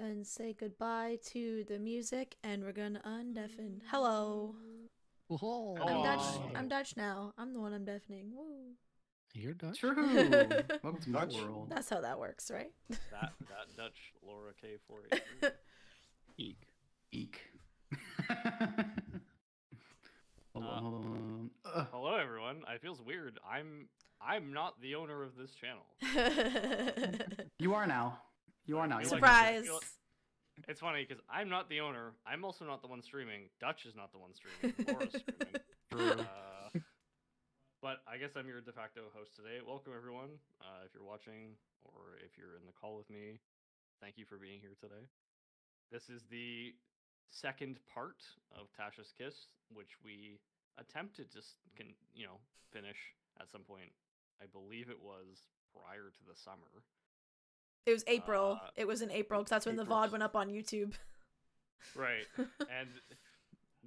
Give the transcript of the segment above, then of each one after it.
and say goodbye to the music, and we're gonna undeafen. Hello. Oh, I'm Dutch. I'm Dutch now. I'm the one I'm deafening. Woo. You're Dutch. True. Welcome to my Dutch. world. That's how that works, right? That that Dutch Laura K four eight three. Eek. Eek. hold on, Uh, hold on. Uh, Hello everyone. It feels weird. I'm I'm not the owner of this channel. you are now. You are now. I You're feel like- like- I Surprise. like- It's funny because I'm not the owner. I'm also not the one streaming. Dutch is not the one streaming. Laura's streaming. Uh, but I guess I'm your de facto host today. Welcome everyone. Uh, if you're watching or if you're in the call with me, thank you for being here today. This is the second part of Tasha's Kiss, which we attempted to s- can you know finish at some point. I believe it was prior to the summer. It was April. Uh, it was in April because that's when the VOD went up on YouTube. Right. and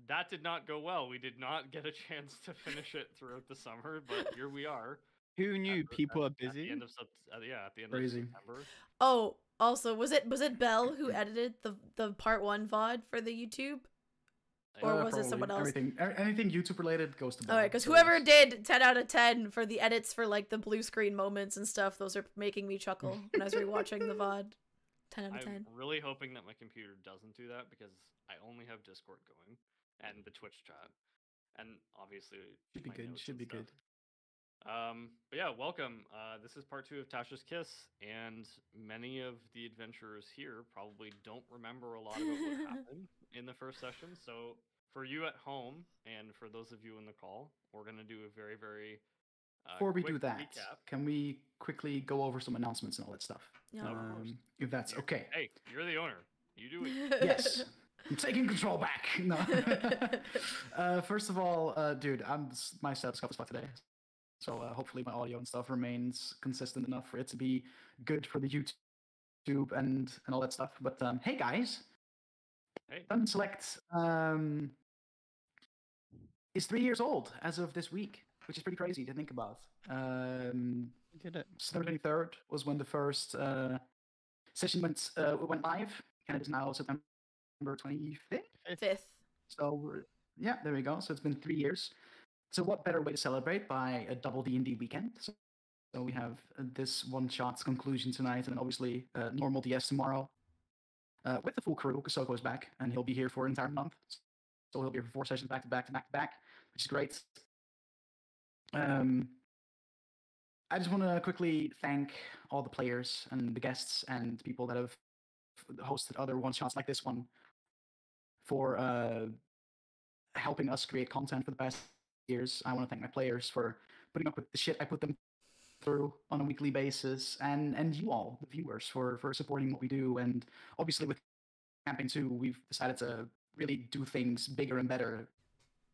that did not go well. We did not get a chance to finish it throughout the summer, but here we are. Who knew at people at- are At busy? the end of uh, yeah, at the end Crazy. of September. Oh, also, was it was it Bell who edited the the part one VOD for the YouTube? Or Uh, was it someone else? Everything, er- anything YouTube related goes to. All right, because whoever did 10 out of 10 for the edits for like the blue screen moments and stuff, those are making me chuckle when I was rewatching the VOD. 10 out of 10. I'm really hoping that my computer doesn't do that because I only have Discord going and the Twitch chat, and obviously Should be good, should and be good. Um, but yeah, welcome. Uh, this is part two of Tasha's Kiss, and many of the adventurers here probably don't remember a lot about what happened in the first session. So for you at home and for those of you in the call, we're gonna do a very, very uh, Before we do that, recap. can we quickly go over some announcements and all that stuff? Yeah. Um, if that's okay. Hey, you're the owner. You do it. yes. I'm taking control back. No. uh, first of all, uh, dude, I'm my setup's got as fuck today, so uh, hopefully my audio and stuff remains consistent enough for it to be good for the YouTube and and all that stuff. But um, hey, guys, Hey. Fun Select um, is three years old as of this week, which is pretty crazy to think about. Um, did it. September 23rd was when the first uh, session went uh, went live, and it is now September 25th. Fifth. So yeah, there we go. So it's been three years. So what better way to celebrate by a double D and D weekend? So, so we have uh, this one shot's conclusion tonight, and obviously uh, normal DS tomorrow uh, with the full crew. Kasoko is back, and he'll be here for an entire month. So he'll be here for four sessions back to back to back to back, which is great. Um, I just want to quickly thank all the players and the guests and people that have hosted other one shots like this one for uh, helping us create content for the past years. I want to thank my players for putting up with the shit I put them through on a weekly basis, and and you all, the viewers, for for supporting what we do. And obviously, with campaign two, we've decided to really do things bigger and better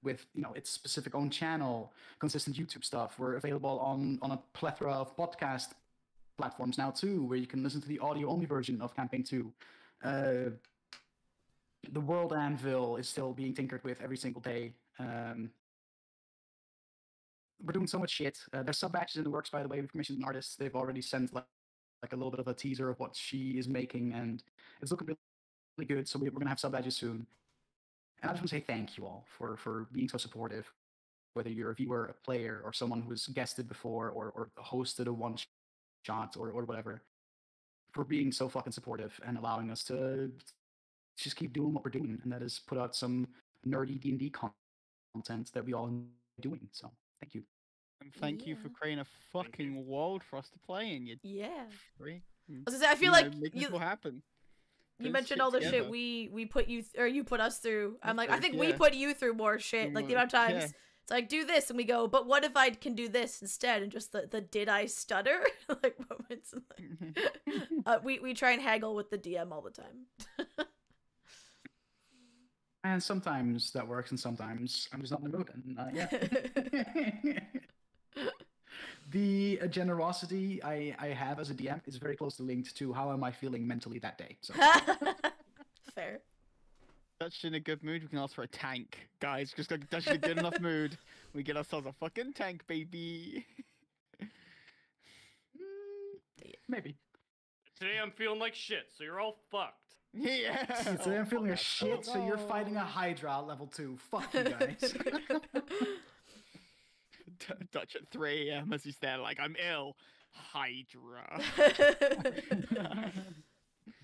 with you know its specific own channel, consistent YouTube stuff. We're available on on a plethora of podcast platforms now too, where you can listen to the audio only version of campaign two. Uh, the world anvil is still being tinkered with every single day. Um, we're doing so much shit. Uh, there's sub badges in the works, by the way. We've commissioned an artist. They've already sent like, like a little bit of a teaser of what she is making, and it's looking really, good. So we, we're gonna have sub badges soon. And I just want to say thank you all for for being so supportive. Whether you're a viewer, a player, or someone who's guested before, or or hosted a one shot, or or whatever, for being so fucking supportive and allowing us to just keep doing what we're doing, and that is put out some nerdy D and D content that we all enjoy doing. So thank you. And thank you for creating a fucking world for us to play in. You Yeah. free. I was say, I feel like make you, this all happen. you Put mentioned all the together. shit we we put you th- or you put us through. I'm like, I Effort, think we put you through more shit. Mm, Like the amount of times yeah. it's like do this, and we go, but what if I can do this instead? And just the the did I stutter like moments. Like, uh, we we try and haggle with the DM all the time. And sometimes that works, and sometimes I'm just not in the mood. And uh, yeah. the uh, generosity I, I have as a DM is very closely linked to how am I feeling mentally that day. So Fair. Dutch in a good mood, we can ask for a tank. Guys, just got Dutch in a good enough mood. We get ourselves a fucking tank, baby. mm, maybe. Today I'm feeling like shit, so you're all fucked. Yeah. So oh, I'm feeling a shit, so you're fighting a. Hydra at level two. Fuck you guys. D- Dutch at 3 a.m. as he's there, like, I'm ill. Hydra.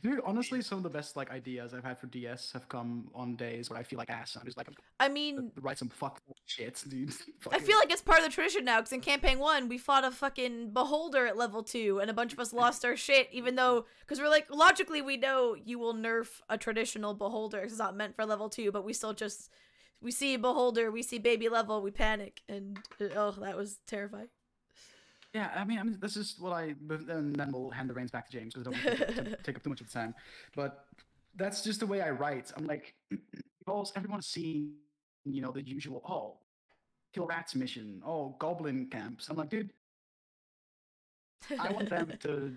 Dude, honestly, some of the best like ideas I've had for DS have come on days where I feel like ass. I'm just like, I'm I mean, write some fucked up shit, dude. I feel like it's part of the tradition now because in campaign one we fought a fucking beholder at level two and a bunch of us lost our shit even though because we're like logically we know you will nerf a traditional beholder. it's not meant for level two but we still just we see a beholder we see baby level we panic and uh, oh that was terrifying Yeah, I mean, I mean, this is what I, but then we'll hand the reins back to James because I don't want to take, up too much of the time. But that's just the way I write. I'm like, because everyone's seen, you know, the usual, oh, kill rats mission, oh, goblin camps. I'm like, dude, I want them to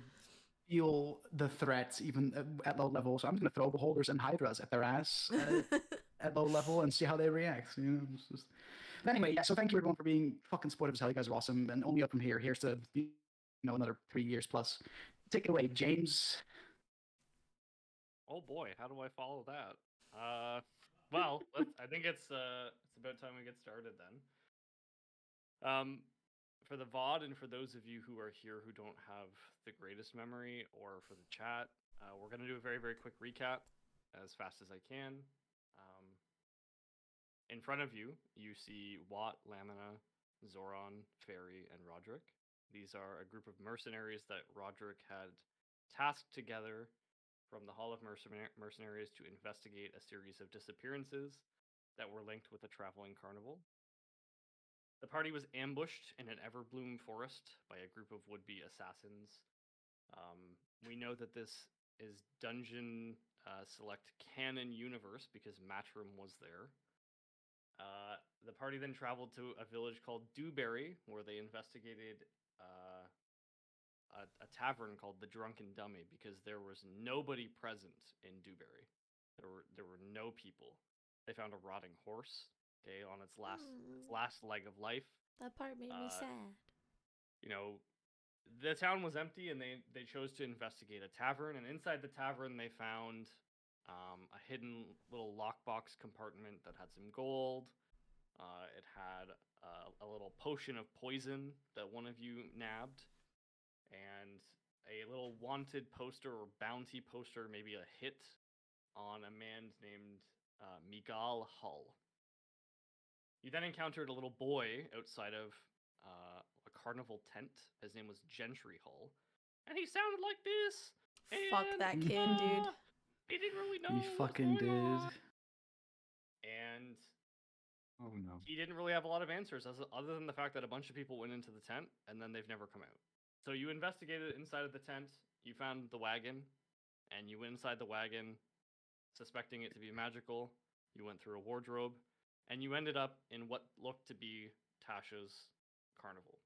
feel the threat even at- at low level. So I'm gonna throw beholders and hydras at their ass uh, at low level and see how they react. You know, it's just... But anyway, yeah. So thank you everyone for being fucking supportive as hell. You guys are awesome, and only up from here. Here's to you know another three years plus. Take it away, James. Oh boy, how do I follow that? Uh, well, let's, I think it's uh, it's about time we get started then. Um, for the VOD and for those of you who are here who don't have the greatest memory, or for the chat, uh, we're gonna do a very very quick recap as fast as I can. In front of you, you see Watt, Lamina, Zoran, Fairy, and Roderick. These are a group of mercenaries that Roderick had tasked together from the Hall of Mercena- Mercenaries to investigate a series of disappearances that were linked with a traveling carnival. The party was ambushed in an Everbloom forest by a group of would be assassins. Um, we know that this is Dungeon uh, Select Canon Universe because Matrim was there. Uh, the party then traveled to a village called Dewberry, where they investigated uh, a, a tavern called the Drunken Dummy because there was nobody present in Dewberry. There were there were no people. They found a rotting horse, okay, on its last its Mm. last leg of life. that part made Uh, me sad You know, the town was empty, and they they chose to investigate a tavern. And inside the tavern, they found um, a hidden little lockbox compartment that had some gold. Uh, it had uh, a little potion of poison that one of you nabbed, and a little wanted poster or bounty poster, maybe a hit on a man named uh, Miguel Hull. You then encountered a little boy outside of uh, a carnival tent. His name was Gentry Hull, and he sounded like this. fuck and, that kid dude uh, He didn't really know. You what was fucking going did. on, And Oh no. he didn't really have a lot of answers, other than the fact that a bunch of people went into the tent and then they've never come out. So you investigated inside of the tent. You found the wagon, and you went inside the wagon, suspecting it to be magical. You went through a wardrobe, and you ended up in what looked to be Tasha's carnival.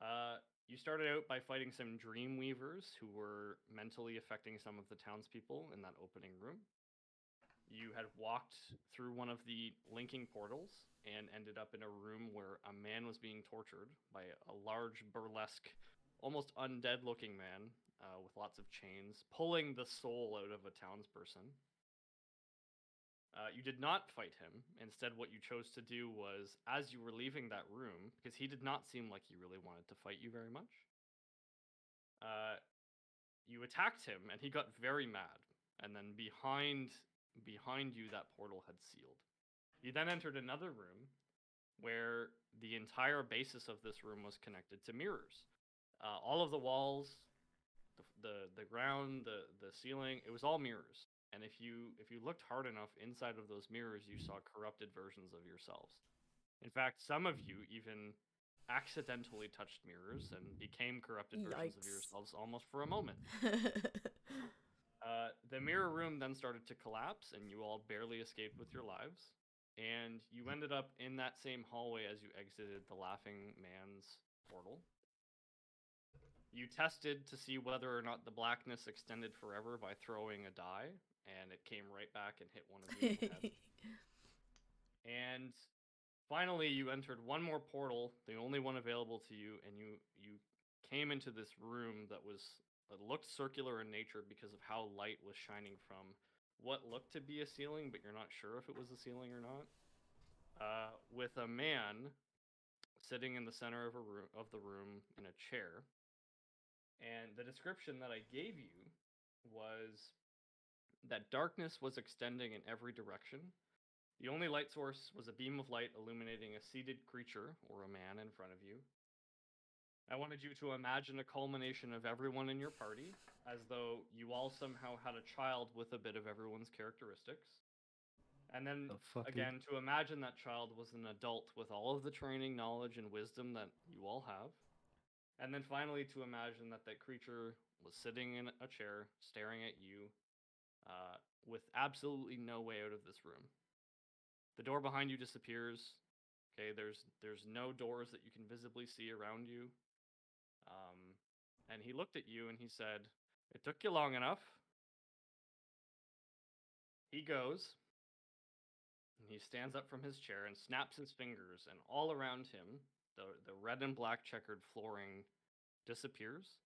Uh, you started out by fighting some dream weavers who were mentally affecting some of the townspeople in that opening room. You had walked through one of the linking portals and ended up in a room where a man was being tortured by a large, burlesque, almost undead looking man uh, with lots of chains, pulling the soul out of a townsperson. Uh, you did not fight him. Instead, what you chose to do was, as you were leaving that room, because he did not seem like he really wanted to fight you very much, uh, you attacked him, and he got very mad. And then behind behind you, that portal had sealed. You then entered another room where the entire basis of this room was connected to mirrors. Uh, all of the walls, the, the the ground, the the ceiling, it was all mirrors. And if you if you looked hard enough inside of those mirrors, you saw corrupted versions of yourselves. In fact, some of you even accidentally touched mirrors and became corrupted versions of yourselves almost for a moment. Uh, the mirror room then started to collapse, and you all barely escaped with your lives. And you ended up in that same hallway as you exited the Laughing Man's portal. You tested to see whether or not the blackness extended forever by throwing a die, and it came right back and hit one of you in the head. And finally, you entered one more portal, the only one available to you, and you you came into this room that was it looked circular in nature because of how light was shining from what looked to be a ceiling, but you're not sure if it was a ceiling or not. Uh, with a man sitting in the center of a room of the room in a chair. And the description that I gave you was that darkness was extending in every direction. The only light source was a beam of light illuminating a seated creature or a man in front of you. I wanted you to imagine a culmination of everyone in your party, as though you all somehow had a child with a bit of everyone's characteristics. And then The fuck, dude? again, to imagine that child was an adult with all of the training, knowledge, and wisdom that you all have. And then finally, to imagine that that creature was sitting in a chair, staring at you, uh, with absolutely no way out of this room. The door behind you disappears. Okay, there's there's no doors that you can visibly see around you. Um, and he looked at you and he said, "It took you long enough." He goes. And he stands up from his chair and snaps his fingers, and all around him, the the red and black checkered flooring disappears,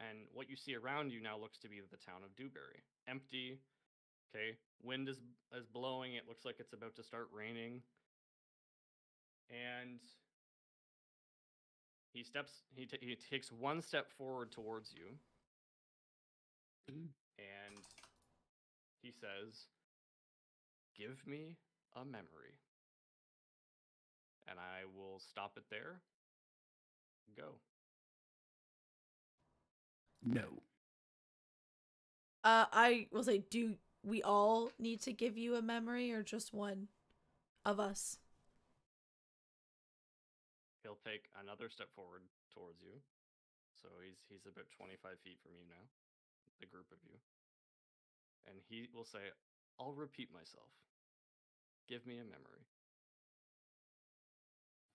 and what you see around you now looks to be the town of Dewberry, empty. Okay, wind is is blowing. It looks like it's about to start raining, and he steps. He ta he takes one step forward towards you, Mm. and he says, "Give me a memory." And I will stop it there. Go. No. Uh, I will say, do we all need to give you a memory or just one of us? He'll take another step forward towards you. So he's he's about 25 feet from you now, the group of you. And he will say, I'll repeat myself. Give me a memory.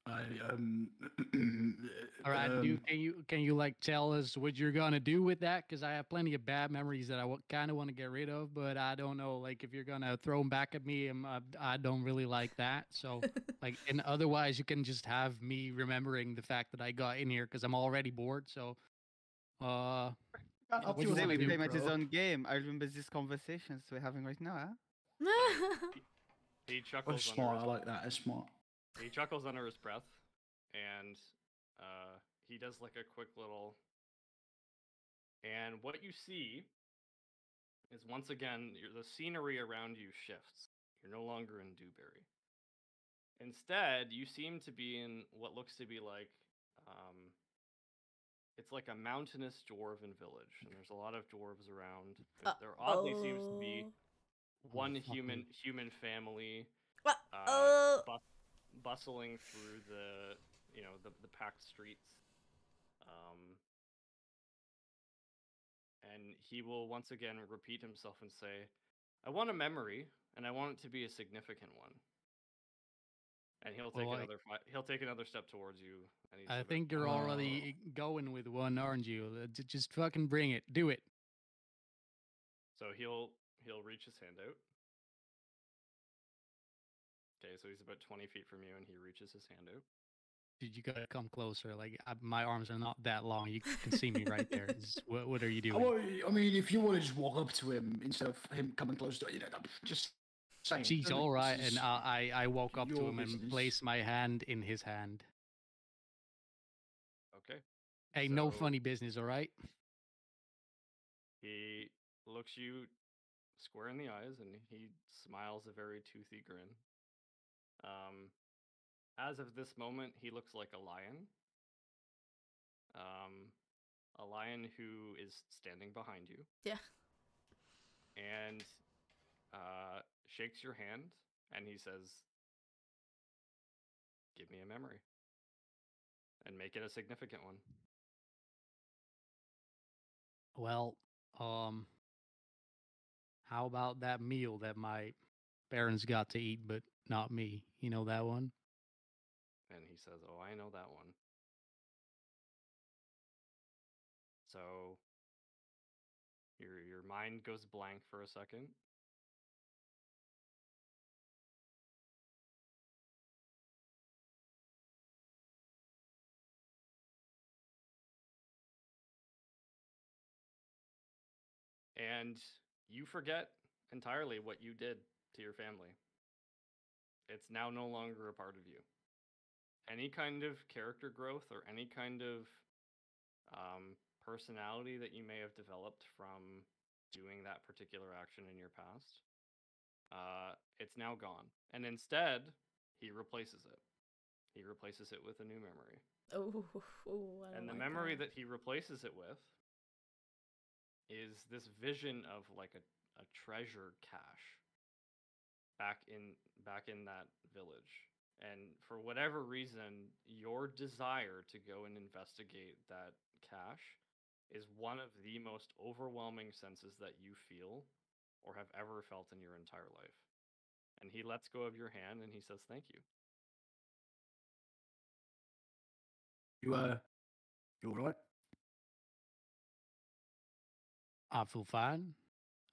I um. All right, um, dude, can you can you like tell us what you're gonna do with that? Because I have plenty of bad memories that I w- kind of want to get rid of, but I don't know. Like if you're gonna throw them back at me, um, I, I don't really like that. So like, and otherwise you can just have me remembering the fact that I got in here because I'm already bored. So, uh, Yeah, up to you you, wanna Today we do, play his own game. I remember these conversations we're having right now, huh? He That's chuckles under smart. I like that. That's smart. He chuckles under his breath and uh he does like a quick little and what you see is once again the scenery around you shifts. You're no longer in Dewberry. Instead, you seem to be in what looks to be like um it's like a mountainous dwarven village, and there's a lot of dwarves around. There, there oddly seems to be one fucking- human human family What? uh, Oh. bus- bustling through the you know the, the packed streets um and he will once again repeat himself and say i want a memory and i want it to be a significant one and he'll take Well, another fi- he'll take another step towards you and he's I about- think you're already going with one, aren't you? Uh, Just fucking bring it. Do it. so he'll he'll reach his hand out okay so he's about 20 feet from you and he reaches his hand out Dude, you gotta come closer. Like I, my arms are not that long. You can see me right there. It's- what, what are you doing? well, I mean, if you want to just walk up to him instead of him coming close to you know, just saying. She's all right, and I, I I walk up to your him and place my hand in his hand. okay Hey, no funny business, all right? He looks you square in the eyes and he smiles a very toothy grin. Um, as of this moment, he looks like a lion. Um, a lion who is standing behind you yeah. and uh, shakes your hand and he says, Give me a memory and make it a significant one. Well, um, how about that meal that my parents got to eat, but not me? You know that one? And he says, Oh, I know that one. So your your mind goes blank for a second. and you forget entirely what you did to your family. It's now no longer a part of you. Any kind of character growth or any kind of um, personality that you may have developed from doing that particular action in your past, uh, it's now gone. And instead, he replaces it. He replaces it with a new memory. Oh, oh, And the like memory that he replaces it with is this vision of like a, a treasure cache back in back in that village. And for whatever reason, your desire to go and investigate that cache is one of the most overwhelming senses that you feel or have ever felt in your entire life. And he lets go of your hand and he says, Thank you. You uh, you all right? I feel fine.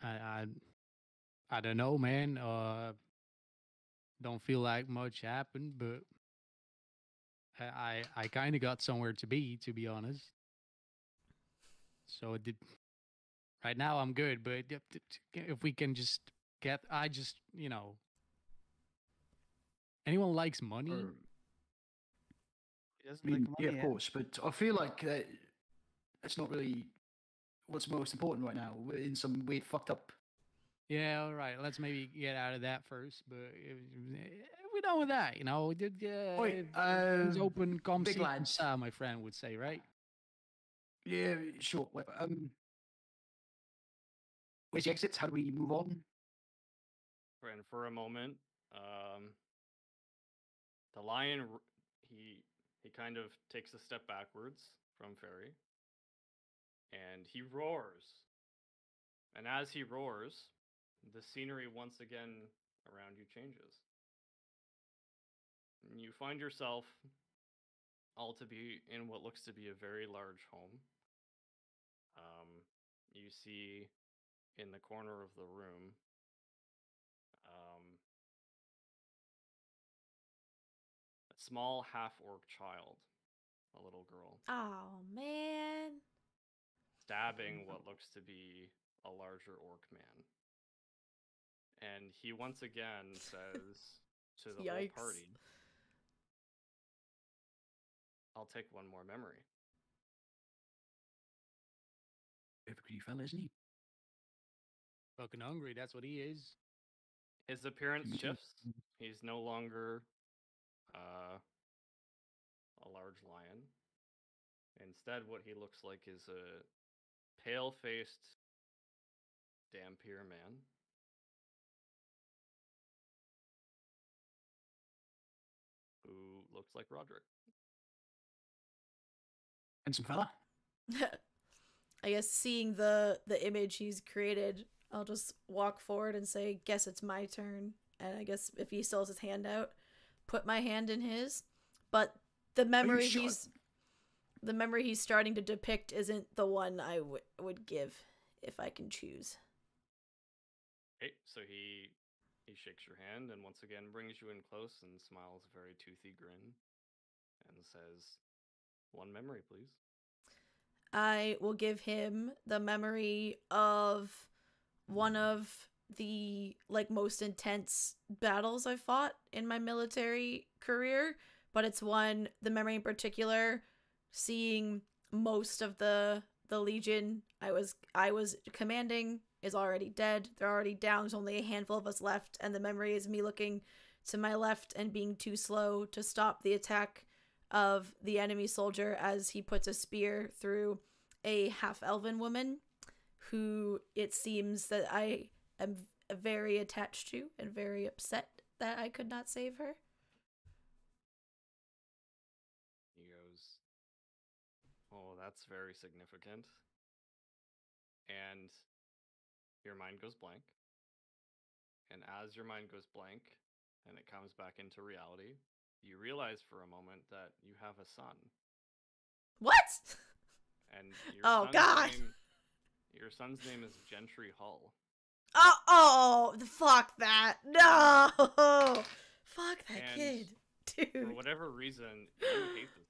I I, I don't know, man. Uh, don't feel like much happened, but I I, I kind of got somewhere to be, to be honest. So it did. Right now, I'm good, but if, if we can just get, I just you know, anyone likes money. Or- doesn't I mean, like yeah, money, of course, but I feel like it's not really what's most important right now. We're in some weird fucked up. Yeah, all right. Let's maybe get out of that first. But if, if we're done with that, you know, we did. Uh, Wait, if- if things uh, open, come big see lads. uh, my friend would say, right? Yeah, sure. Um, where's the exits? How do we move on? And for a moment, um, the lion he he kind of takes a step backwards from Fairy, and he roars. And as he roars, the scenery once again around you changes. And you find yourself all to be in what looks to be a very large home. Um, you see in the corner of the room um, a small half orc child, a little girl, Oh man. stabbing what looks to be a larger orc man. And he once again says to the whole party, I'll take one more memory. Bit of a greedy fella, isn't he? Fucking hungry. That's what he is. His appearance shifts. He's no longer uh, a large lion. Instead, what he looks like is a pale faced Dhampir man. Looks like Roderick. Handsome fella. I guess seeing the the image he's created, I'll just walk forward and say, "Guess it's my turn." And I guess if he still has his hand out, put my hand in his. But the memory sure? he's the memory he's starting to depict isn't the one I w- would give if I can choose. Okay, so he he shakes your hand and once again brings you in close and smiles a very toothy grin and says, "One memory, please." I will give him the memory of one mm-hmm. of the like most intense battles I fought in my military career, but it's one the memory in particular seeing most of the the legion I was I was commanding is already dead. They're already down. There's only a handful of us left and the memory is me looking to my left and being too slow to stop the attack of the enemy soldier as he puts a spear through a half elven woman who it seems that I am very attached to and very upset that I could not save her. He goes, Oh, that's very significant. And your mind goes blank. And as your mind goes blank and it comes back into reality, you realize for a moment that you have a son. What? And your Oh, God. Name, your son's name is Gentry Hull. Oh, oh, the fuck that. No. Fuck that And kid. Dude. For whatever reason, you hate this.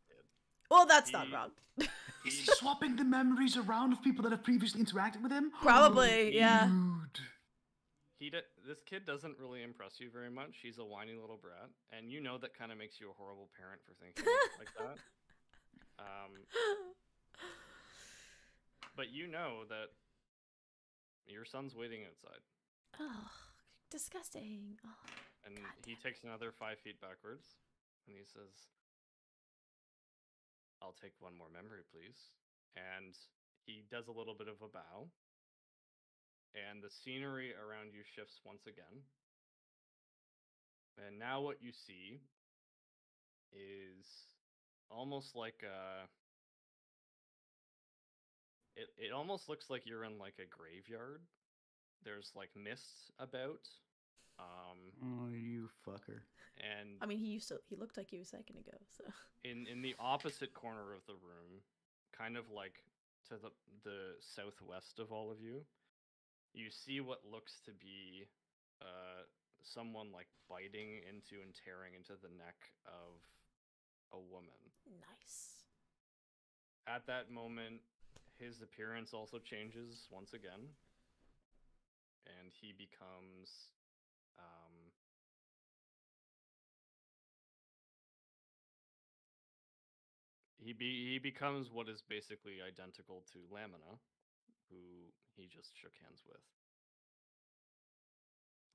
Well, that's not wrong. Is he swapping the memories around of people that have previously interacted with him? Probably, yeah. Dude. He d- this kid doesn't really impress you very much. He's a whiny little brat, and you know that kind of makes you a horrible parent for thinking like that. Um, but you know that your son's waiting outside, oh, disgusting. Oh. and God he takes another five feet backwards, and he says, "I'll take one more memory, please." And he does a little bit of a bow, and the scenery around you shifts once again. And now what you see is almost like a. It it almost looks like you're in like a graveyard. There's like mist about, um, Oh, you fucker. And I mean, he used to. He looked like you a second ago. So. in in the opposite corner of the room, kind of like to the the southwest of all of you, you see what looks to be uh someone like biting into and tearing into the neck of a woman. Nice. At that moment, his appearance also changes once again, and he becomes um he be he becomes what is basically identical to Lamina, who he just shook hands with.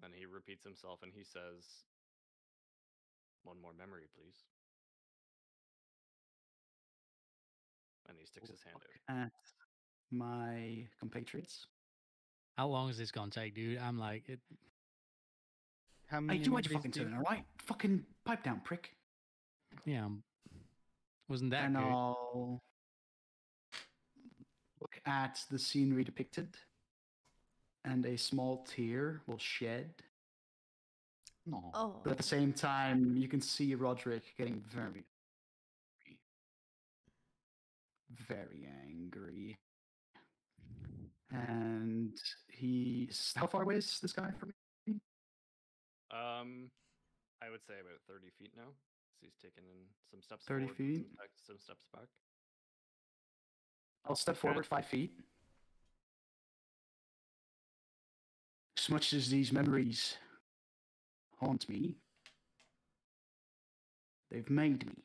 And he repeats himself and he says, "One more memory, please." And he sticks his hand out. At my compatriots. How long is this gonna take, dude? I'm like, it, How Hey, many do what you memories fucking do you turn, alright? Fucking pipe down, prick. yeah, um, wasn't that and good? I'll look at the scenery depicted, and a small tear will shed. No. Oh. But at the same time, you can see Roderick getting very, very angry. And he. How far away is this guy from me? Um, I would say about thirty feet now. So he's taken in some steps. 30 forward, some feet? back- some steps back. I'll step forward five feet. As much as these memories haunt me, they've made me.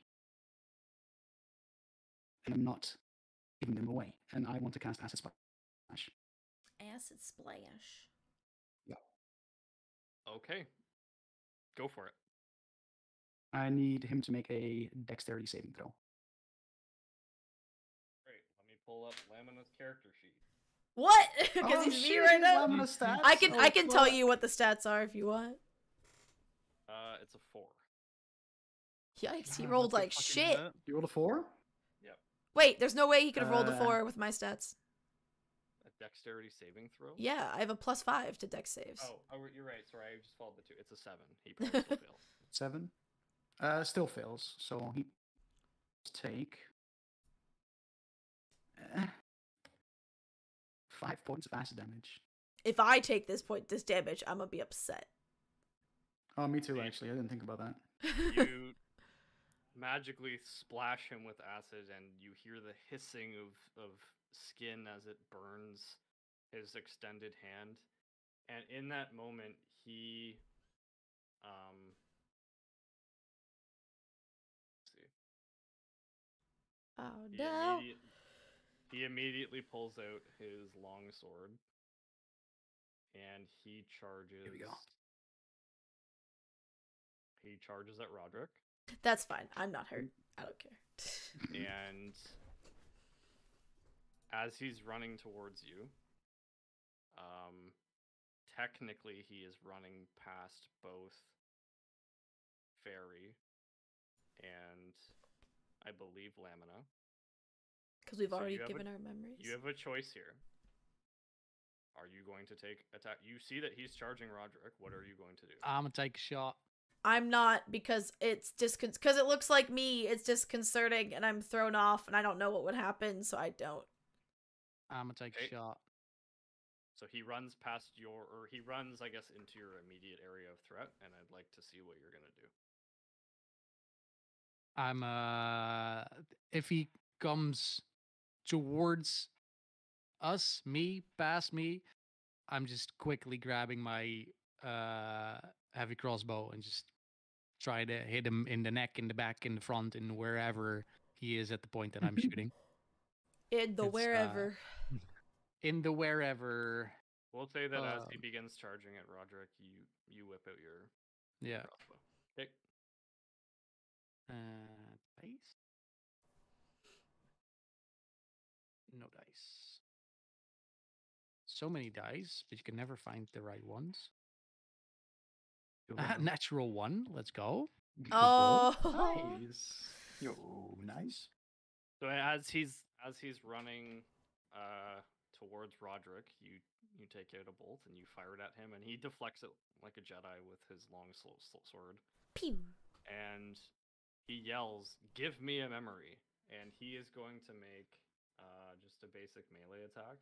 And I'm not giving them away. And I want to cast Acid Splash. Acid splash. Yeah. Okay, go for it. I need him to make a dexterity saving throw. Great. Let me pull up Lamina's character sheet. What? Because Oh, he's me right he's now. stats? I can Oh, I can tell you what the stats are if you want. Uh, it's a four. Yikes! He rolled like shit. hurt. You rolled a four? Wait, there's no way he could have rolled a Uh, four with my stats. A dexterity saving throw. Yeah, I have a plus five to dex saves. Oh, oh, you're right. Sorry, I just followed the two. It's a seven. He probably still fails. Seven. Uh, still fails. So he take eh, five points of acid damage. If I take this point, this damage, I'm gonna be upset. Oh, me too. Actually, I didn't think about that. you magically splash him with acid and you hear the hissing of, of skin as it burns his extended hand and in that moment he um oh he, no! immediate, he immediately pulls out his long sword and he charges Here we go. he charges at Roderick That's fine. I'm not hurt. I don't care. and as he's running towards you, um, technically he is running past both Fairy and I believe Lamina. Because we've So already you have a- given our memories. You have a choice here. Are you going to take attack? You see that he's charging Roderick. What are you going to do? I'm gonna take a shot. I'm not because it's discon because it looks like me. It's disconcerting, and I'm thrown off, and I don't know what would happen, so I don't. I'm gonna take Okay. a shot. So he runs past your, or he runs, I guess, into your immediate area of threat, and I'd like to see what you're gonna do. I'm uh if he comes towards us, me, past me, I'm just quickly grabbing my uh heavy crossbow and just try to hit him in the neck, in the back, in the front, and wherever he is at the point that I'm shooting. In the It's, uh, wherever. In the wherever. We'll say that as he Um, begins charging at Roderick, you you whip out your Yeah. crossbow. Okay. Uh, dice. No dice. So many dice, but you can never find the right ones. Ah, natural one. Let's go. Oh. Nice. Yo, nice. So as he's as he's running uh towards Roderick, you you take out a bolt and you fire it at him, and he deflects it like a Jedi with his long sl- sl- sword, Pew. and he yells, "Give me a memory!" And he is going to make uh just a basic melee attack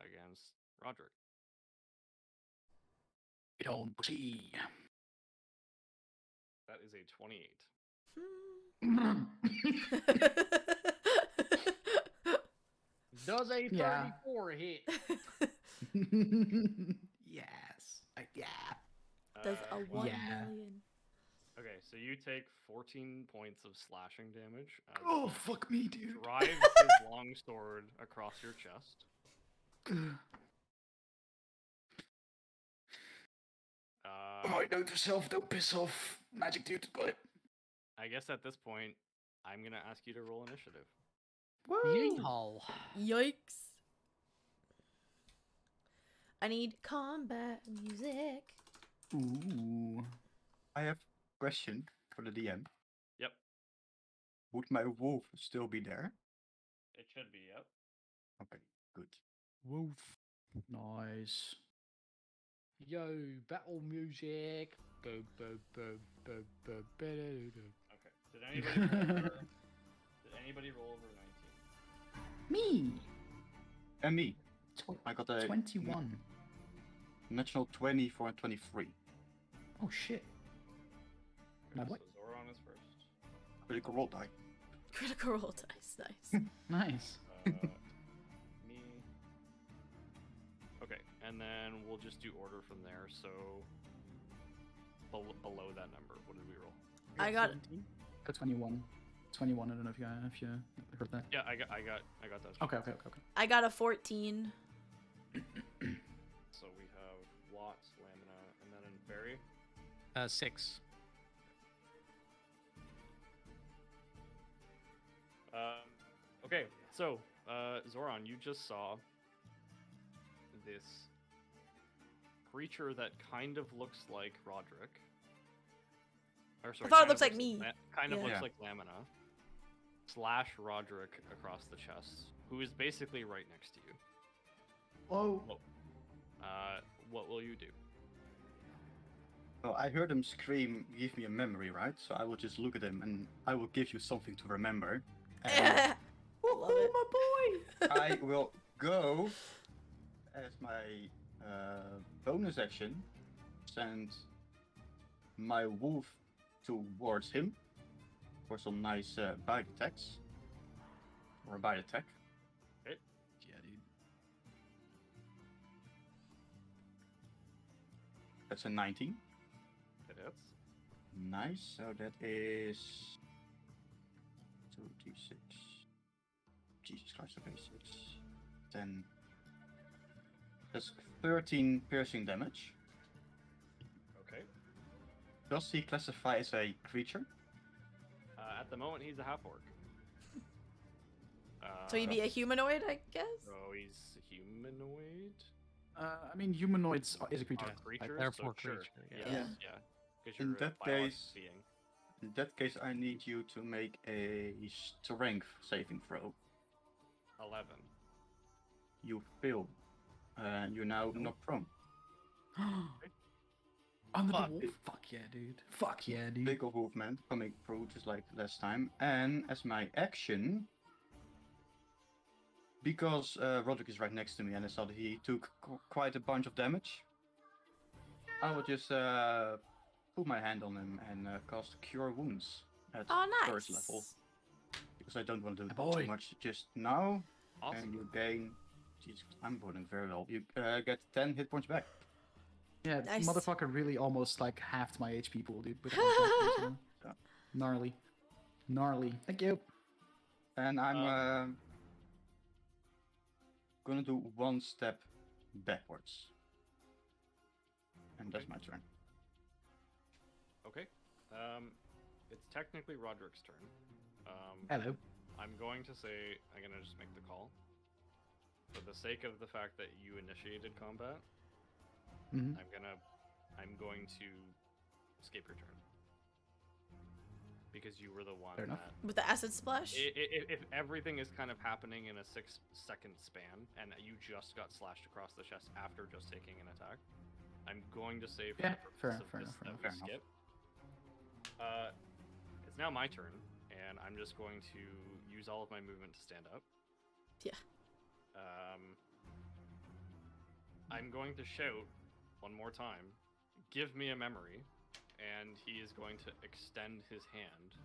against Roderick. It on pussy. That is a twenty-eight. Does a Yeah. 34 hit? yes. Uh, yeah. Does Uh, a one Yeah. million. Okay, so you take 14 points of slashing damage. Oh, fuck me, dude. drives his long sword across your chest. Uh, oh, note to self, don't piss off. Magic dude, got it. I guess at this point, I'm gonna ask you to roll initiative. Yeehaw. Yikes. I need combat music. Ooh. I have a question for the DM. Yep, Would my wolf still be there? it should be. Yep. Okay, good. Wolf. Nice. Yo, battle music. Bo, bo, bo, bo, bo, bo, do, do. Okay. Did anybody roll over, did anybody roll over 19? Me. And me. Tw- I got a 21. natural 20 for a 23. Oh, shit. My Okay, what? so Zoran is first. Critical roll die. Critical roll dice. Nice. Nice. Uh, me. Okay, and then we'll just do order from there. So bel- below that number, what did we roll? I got it. Got 21. 21, I don't know if you, if you heard that. Yeah, I got, I got, I got those. Okay, okay, okay, okay. I got a 14. So we have Watts, Lamina, and then in Barry. Uh, six. Um, okay, so uh, Zoran, you just saw this creature that kind of looks like Roderick. Or, sorry, thought it looks of like me. La- kind of Yeah. looks Yeah. like Lamina. Slash Roderick across the chest, who is basically right next to you. Oh. Uh, what will you do? Well, I heard him scream, give me a memory, right? So I will just look at him and I will give you something to remember. And my boy! I will go as my uh, bonus action, send my wolf towards him for some nice uh, bite attacks. Or a bite attack. Yeah, dude. That's a 19. It hits. Nice. So that is 2d6. Jesus Christ, okay, 6. 10. That's 13 piercing damage. Okay. Does he classify as a creature? Uh, at the moment, he's a half orc. Uh, So you'd be a humanoid, I guess? So he's humanoid. Uh, I mean, humanoids are- is a creature. Are type. creatures, therefore so sure. creature, yeah. Yeah, Yeah. yeah. In that case- being. In that case, I need you to make a strength saving throw. Eleven. You fail. And you're now not prone. Under Fuck. the wolf? Fuck yeah, dude. Fuck yeah, dude. Big of movement coming through just like last time. And as my action, because uh, Roderick is right next to me and I saw that he took qu- quite a bunch of damage, I will just uh, put my hand on him and uh, cast Cure Wounds. at Oh, nice. first level because I don't want to do Boy. too much just now. And Awesome. you gain. Jeez, I'm voting very well. You uh, get 10 hit points back. Yeah, Nice. motherfucker really almost like halved my HP pool, dude. with so- Gnarly. Gnarly. Thank you. And I'm Um, uh, gonna do one step backwards. And that's my turn. Okay. Um, it's technically Roderick's turn. Um, Hello. I'm going to say I'm gonna just make the call. For the sake of the fact that you initiated combat, hmm I'm gonna I'm going to skip your turn. Because you were the one Fair enough. that With the acid splash? i- i- if, if everything is kind of happening in a six second span and you just got slashed across the chest after just taking an attack, I'm going to say for Yeah, the fair purpose enough, fair of this enough, fair that enough. Uh, it's now my turn, and I'm just going to use all of my movement to stand up. Yeah. Um, I'm going to shout one more time, "Give me a memory," and he is going to extend his hand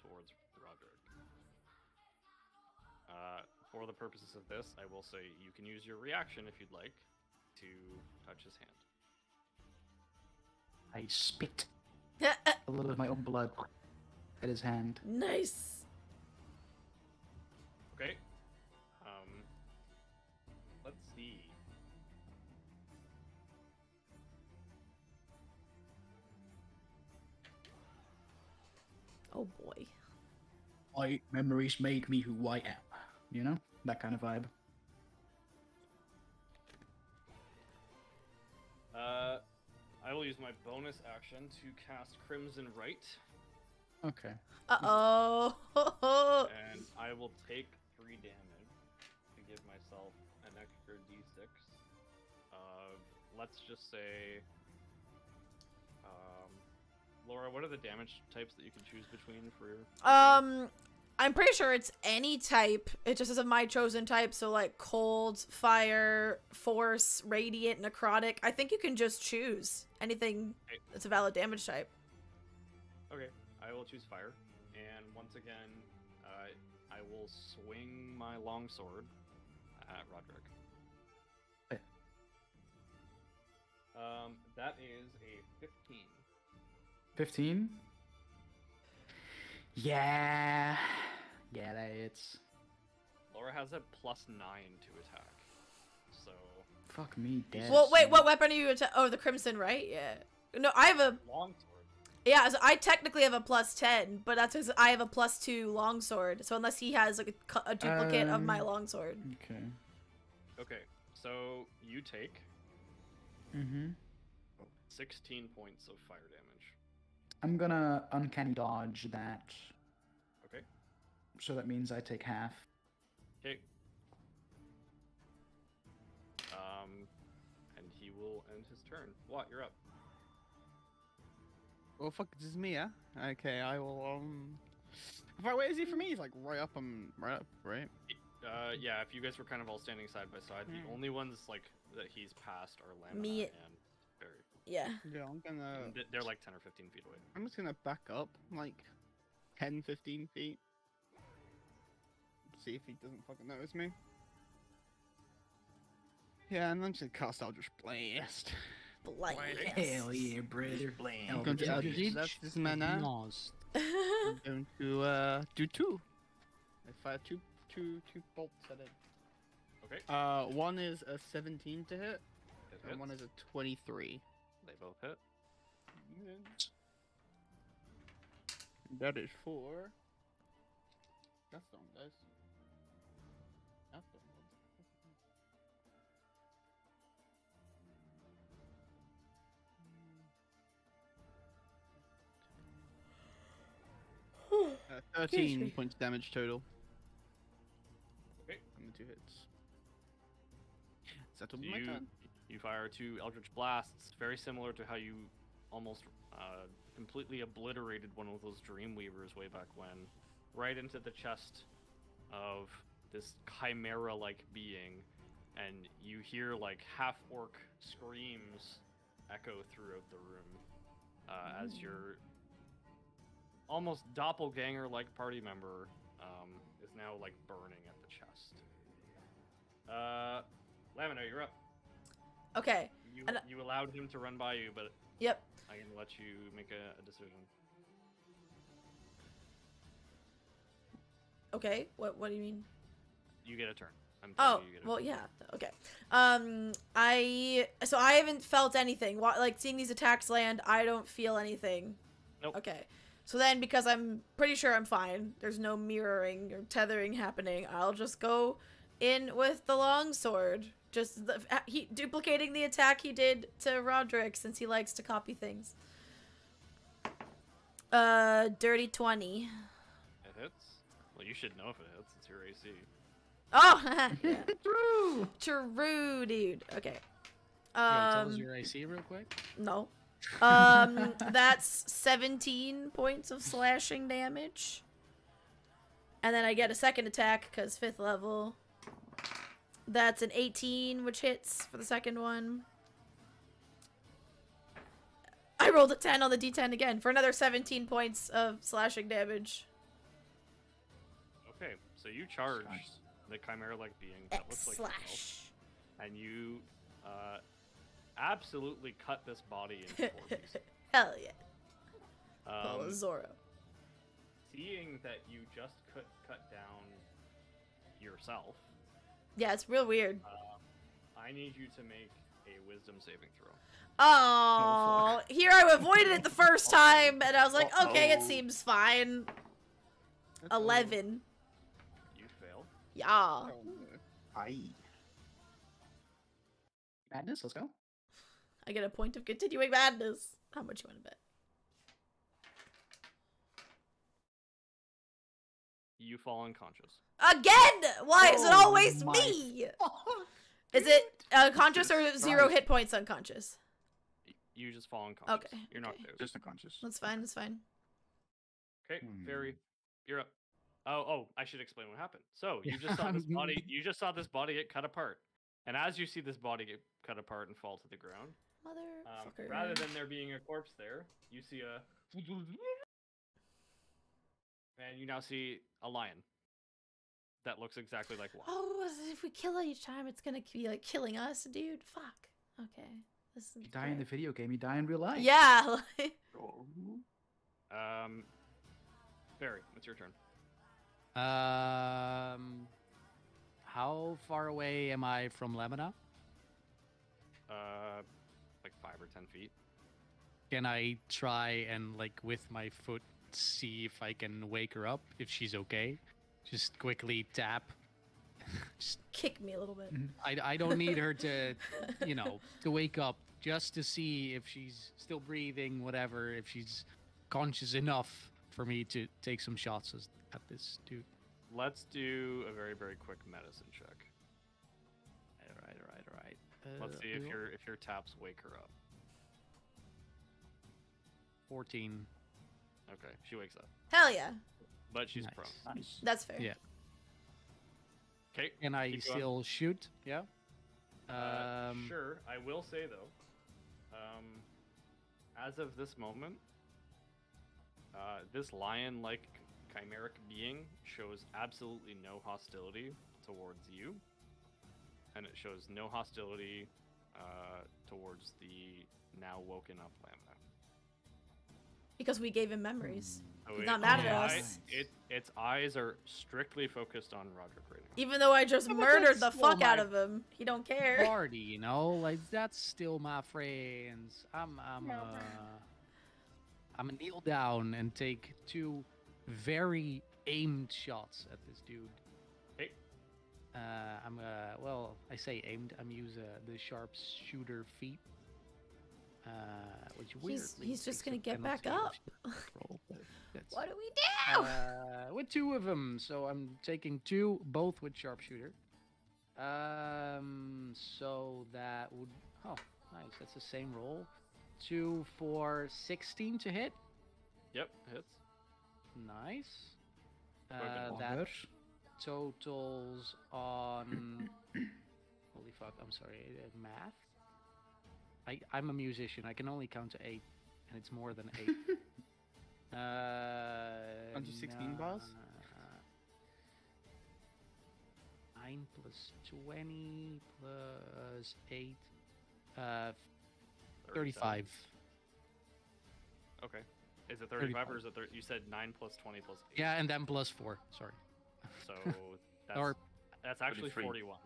towards Roderick. Uh, for the purposes of this, I will say you can use your reaction if you'd like to touch his hand. I spit a little of my own blood at his hand. nice. Okay. Um. Let's see. Oh boy. My memories made me who I am. You know? That kind of vibe. Uh, I will use my bonus action to cast Crimson Rite, Okay. Uh oh. and I will take three damage to give myself an extra d6. Uh, let's just say. Um, Laura, what are the damage types that you can choose between for? your um, I'm pretty sure it's any type. It just isn't my chosen type. So like cold, fire, force, radiant, necrotic. I think you can just choose anything that's a valid damage type. Okay, I will choose fire, and once again, uh, I will swing my longsword at Roderick. Okay. Um, that is a 15. 15? Yeah. Yeah, that hits. Laura has a plus nine to attack, so Fuck me, dead. Well, wait, what weapon are you? Atta- oh, the crimson, right? Yeah. No, I have a longsword. yeah. So I technically have a plus ten, but that's because I have a plus two longsword. So unless he has like a, a duplicate of my Um, longsword. Okay. Okay, so you take Mm-hmm. 16 points of fire damage. I'm gonna uncanny dodge that. Okay. So that means I take half. Okay. Um, and he will end his turn. What? You're up. Well, fuck, this is me, yeah? Okay, I will, um... Right, where is he for me? He's like right up, um, right up, right? Uh, yeah, if you guys were kind of all standing side by side, the Hmm. only ones like that he's passed are Lamina Me- and Barry. Yeah. Yeah, I'm gonna... They're like 10 or 15 feet away. I'm just gonna back up, like, 10, 15 feet. See if he doesn't fucking notice me. Yeah, and I'm just gonna cast Eldritch Blast. Blight. Hell yeah, brother. Blame. I'm going to Eldritch Eldritch Blast. Blast this mana. Lost. I'm going to, uh, do two. I fire two, two, two bolts at it. Okay. Uh, one is a 17 to hit, It and one is a 23. They both hit. That is four. That's the one, guys. That's the one. Uh, 13 me. points damage total. Okay. And the two hits. Settled So my you, turn. You fire two Eldritch Blasts, very similar to how you almost uh, completely obliterated one of those Dreamweavers way back when, right into the chest of this chimera-like being, and you hear like half-orc screams echo throughout the room uh, as your almost doppelganger-like party member um, is now like burning at the chest. Uh, Lamina, you're up. Okay. You And- you allowed him to run by you, but Yep. I can let you make a, a decision. Okay. What What do you mean? You get a turn. I'm Oh, you, you get a well, turn. yeah. Okay. Um, I so I haven't felt anything. Like seeing these attacks land, I don't feel anything. Nope. Okay. So then, because I'm pretty sure I'm fine, there's no mirroring or tethering happening. I'll just go in with the longsword. Just the, he duplicating the attack he did to Roderick since he likes to copy things. Uh, dirty twenty. It hits. Well, you should know if it hits. It's your AC. Oh, yeah. True. True, dude. Okay. You tell us Um, your AC real quick? no. Um, that's 17 points of slashing damage. And then I get a second attack because fifth level. That's an 18, which hits for the second one. I rolled a 10 on the d10 again for another 17 points of slashing damage. Okay, so you charge Nice. the chimera-like being that X looks like yourself, slash. and you uh, absolutely cut this body into four pieces. Hell yeah. Pull a Um, Zorro. seeing that you just cut cut down yourself, Yeah, it's real weird. um, I need you to make a wisdom saving throw. Oh, here I avoided it the first time, and I was like, okay, it Uh-oh. seems fine. Eleven. You fail. Yeah. Oh, Aye. Madness, let's go. I get a point of continuing madness. How much you want to bet? You fall unconscious. Again! Why is it Oh always my me? Is it uh, conscious or zero Christ. hit points unconscious? You just fall unconscious. Okay, You're not okay. there. Just unconscious. That's fine. That's fine. Okay, Hmm. Fairy, you're up. Oh, oh, I should explain what happened. So you just saw this body. You just saw this body get cut apart, and as you see this body get cut apart and fall to the ground, um, Motherfucker. rather than there being a corpse there, you see a, and you now see a lion that looks exactly like one. Oh, if we kill it each time, it's gonna be like killing us, dude. Fuck. Okay. This is You die in the video game, you die in real life. Yeah. like-. Um, Barry, it's your turn. Um, how far away am I from Lamina? Uh, like five or ten feet. Can I try and like with my foot see if I can wake her up if she's okay? Just quickly tap. Just, kick me a little bit. I, I don't need her to, you know, to wake up just to see if she's still breathing, whatever. If she's conscious enough for me to take some shots as- at this dude. Let's do a very very quick medicine check. All right, all right, all right. Let's Uh, see if we- your if your taps wake her up. 14. Okay, she wakes up, Hell yeah. But she's Nice. prone. Nice. That's fair. Yeah. Okay. Can I Keep going. still shoot? Yeah. Uh, Um, sure. I will say though, um, as of this moment, uh, this lion-like chimeric being shows absolutely no hostility towards you, and it shows no hostility uh, towards the now woken up Lamina. Because we gave him memories. So He's not mad at eye- us. It, its eyes are strictly focused on Roderick right now. Even though I just Yeah, but murdered the fuck out of him. He don't care. party, you know, like that's still my friends. I'm I'm uh, I'm gonna kneel down and take two very aimed shots at this dude. Okay. Uh, I'm uh, well, I say aimed. I'm use uh, the sharpshooter feat. Uh, which He's- weirdly he's just gonna get back up. of roll, but that's- What do we do? uh, with two of them, so I'm taking two, both with sharpshooter. Um, so that would oh nice. That's the same roll. Two for sixteen to hit. Yep, hits. Nice. Uh, that totals on. Holy fuck! I'm sorry. uh, Math. I I'm a musician. I can only count to eight, and it's more than eight. Uh, Under 16 bars? Nine plus twenty plus eight. Uh, thirty-five. Okay. Is it 35 or is it 30? You said 9 plus 20 plus 8. Yeah, and then plus four. Sorry. So that's, Or that's actually 33. 41.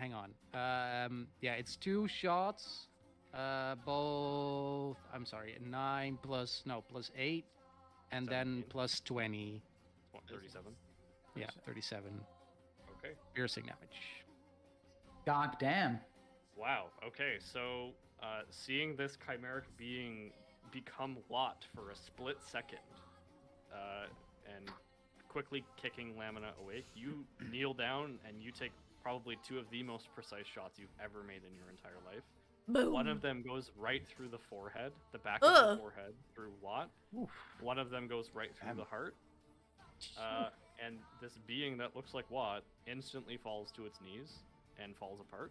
Hang on. Um, yeah, it's two shots. Uh, both. I'm sorry. Nine plus no plus eight, and then plus twenty. Tw- 37. Yeah, thirty-seven Okay. piercing damage. God damn. Wow. Okay. So uh, seeing this chimeric being become Lot for a split second, uh, and quickly kicking Lamina awake, you kneel down and you take probably two of the most precise shots you've ever made in your entire life. Boom. One of them goes right through the forehead, the back of the forehead, through Watt. Oof. One of them goes right through Damn. the heart. Uh, and this being that looks like Watt instantly falls to its knees and falls apart.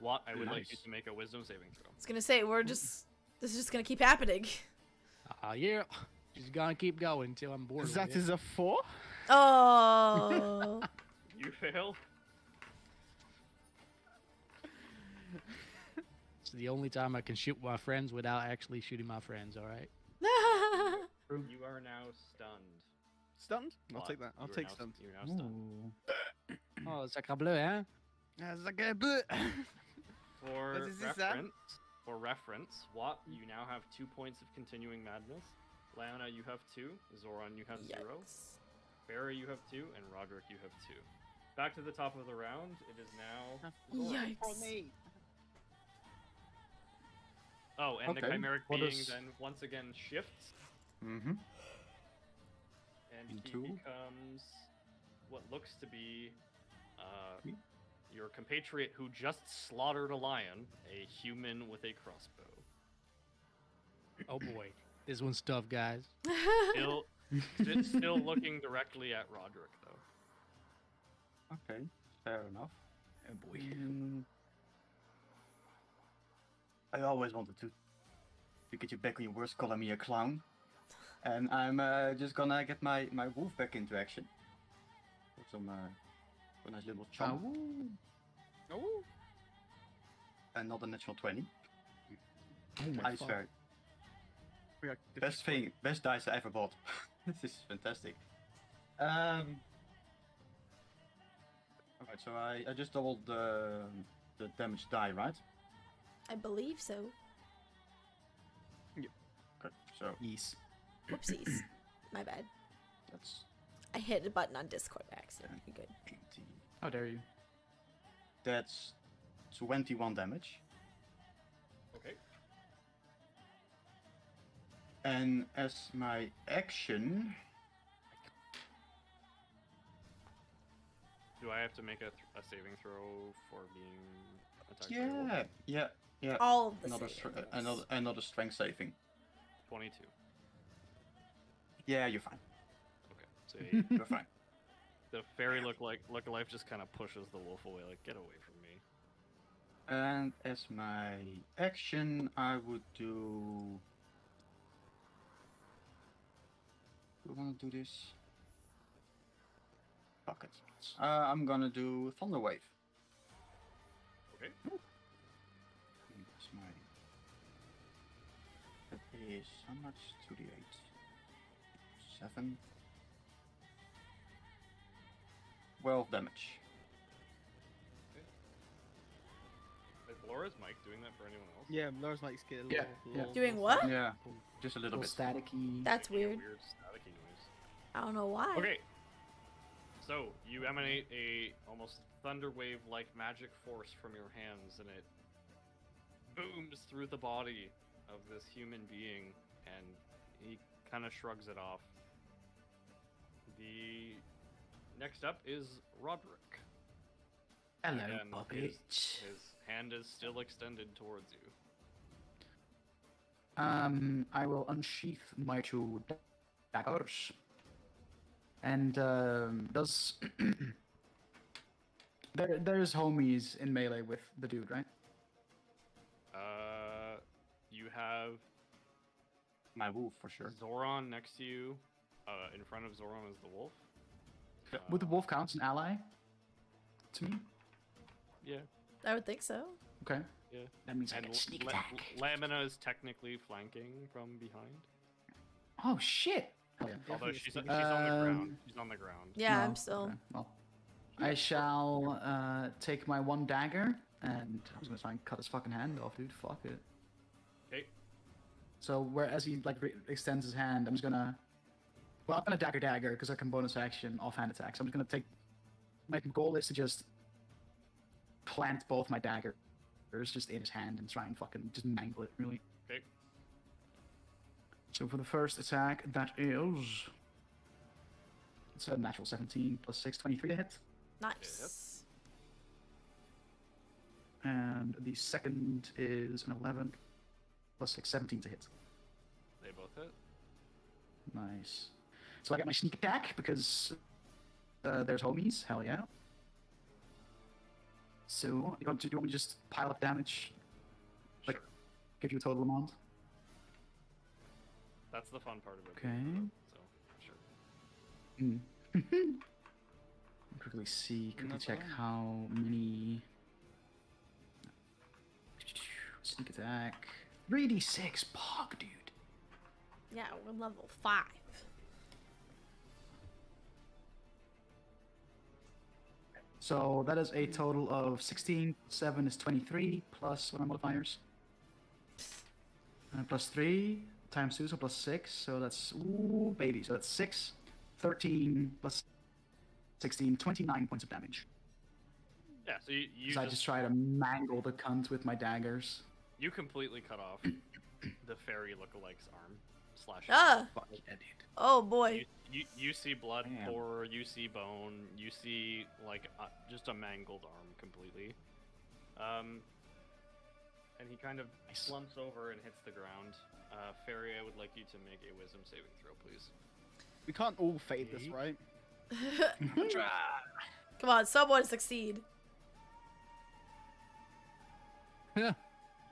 Watt, I would like you to make a wisdom saving throw. I was gonna say we're just this is just gonna keep happening. Ah, yeah. She's gonna keep going until I'm bored. with That it. is a four. Oh. You fail. It's the only time I can shoot my friends without actually shooting my friends. All right. You are now stunned. Stunned? I'll Watt. take that. I'll You take now- stunned. You're now stunned. Ooh. Oh, sacre bleu, hein? Yeah, it's like a bleh. For What is this, Sam? reference, for reference, Watt, you now have two points of continuing madness. Lana, you have two. Zoran, you have zero. Yikes. Barry, you have two, and Roderick, you have two. Back to the top of the round. It is now. Zoran. Yikes. Oh, and the chimeric what being is- then once again shifts, Mm-hmm. and he Into? becomes what looks to be uh, your compatriot who just slaughtered a lion, a human with a crossbow. Oh boy, this one's tough, guys. Still, still looking directly at Roderick though. Okay, fair enough. Oh boy. Mm, I always wanted to to get you back on your worst, calling me a clown. And I'm uh, just gonna get my, my wolf back into action. With some uh, a nice little chomp. Oh, And not a natural 20. Oh my I fuck. swear. Best thing, best dice I ever bought. this is fantastic. Um. Alright, so I, I just doubled the, the damage die, right? I believe so. Yep. Okay, so Yes. Whoopsies. My bad. that's I hit a button on Discord by accident. You're good. 80. How dare you? That's 21 damage. Okay. And as my action, Do I have to make a, th- a saving throw for being attacked? by a wolf? yeah, yeah, yeah, All of the another, saving str- throws. Uh, another, another strength saving. Twenty-two. Yeah, you're fine. Okay. So yeah, You're fine. the fairy look like look life just kind of pushes the wolf away, like get away from me. And as my action, I would do. Do I want to do this? Fuck it. Uh, I'm gonna do Thunder Wave. Okay. And That's my. That is how much to the eight? Seven. Twelve damage. Is Laura's mic doing that for anyone else? yeah, Laura's might get a Yeah, little, yeah. little- Doing what? Yeah, just a little Little bit. staticky. That's Making a weird. Weird staticky noise. I don't know why. Okay. So you emanate a almost thunder wave like magic force from your hands, and it booms through the body of this human being, and he kind of shrugs it off. The next up is Roderick. Hello, Again. His, his hand is still extended towards you. Um, I will unsheath my two daggers. And um, does there? There's homies in melee with the dude, right? Uh, you have My wolf for sure. Zoran next to you. Uh, in front of Zoran is the wolf. Would the Uh, wolf count as an ally? To me? Yeah. I would think so. Okay. Yeah. That means I And can L- sneak La- attack. Lamina is technically flanking from behind. Oh shit! Hell yeah. Although she's, she's on the ground. Um, She's on the ground. Yeah, No, I'm still. okay, well. I shall uh, take my one dagger and I was gonna try and cut his fucking hand off, dude. Fuck it. Okay. So whereas he like re- extends his hand, I'm just gonna. Well, I'm gonna dagger dagger because I can bonus action offhand attack. So I'm just gonna take. My goal is to just plant both my daggers just in his hand and try and fucking just mangle it really. Okay. So for the first attack, that is. It's a natural 17 plus 6, 23 to hit. Nice. And the second is an 11 plus 6, 17 to hit. They both hit. Nice. So I got my sneak attack because uh, there's homies. Hell yeah. So, you want, to, do you want me to just pile up damage? Like, Sure. give you a total amount? That's the fun part of it. Okay. So, sure. Hmm. quickly see, quickly check bad. how many. Sneak attack. 3d6, pog, dude. Yeah, we're level five. So that is a total of 16. 7 is 23, plus what are modifiers? Uh, plus 3 times 2, so plus 6. So that's, ooh, baby. So that's 6, 13, plus 16, 29 points of damage. Yeah. So you you Because I just, just try to mangle the cunt with my daggers. you completely cut off the fairy lookalike's arm slash. Ah! Fuck yeah, dude. Oh boy. You, you, you see blood Damn. pour, you see bone, you see like uh, just a mangled arm completely. Um, and he kind of Nice. slumps over and hits the ground. Uh, Fairy, I would like you to make a wisdom saving throw, please. We can't all fade this, right? Come on, someone succeed. Yeah.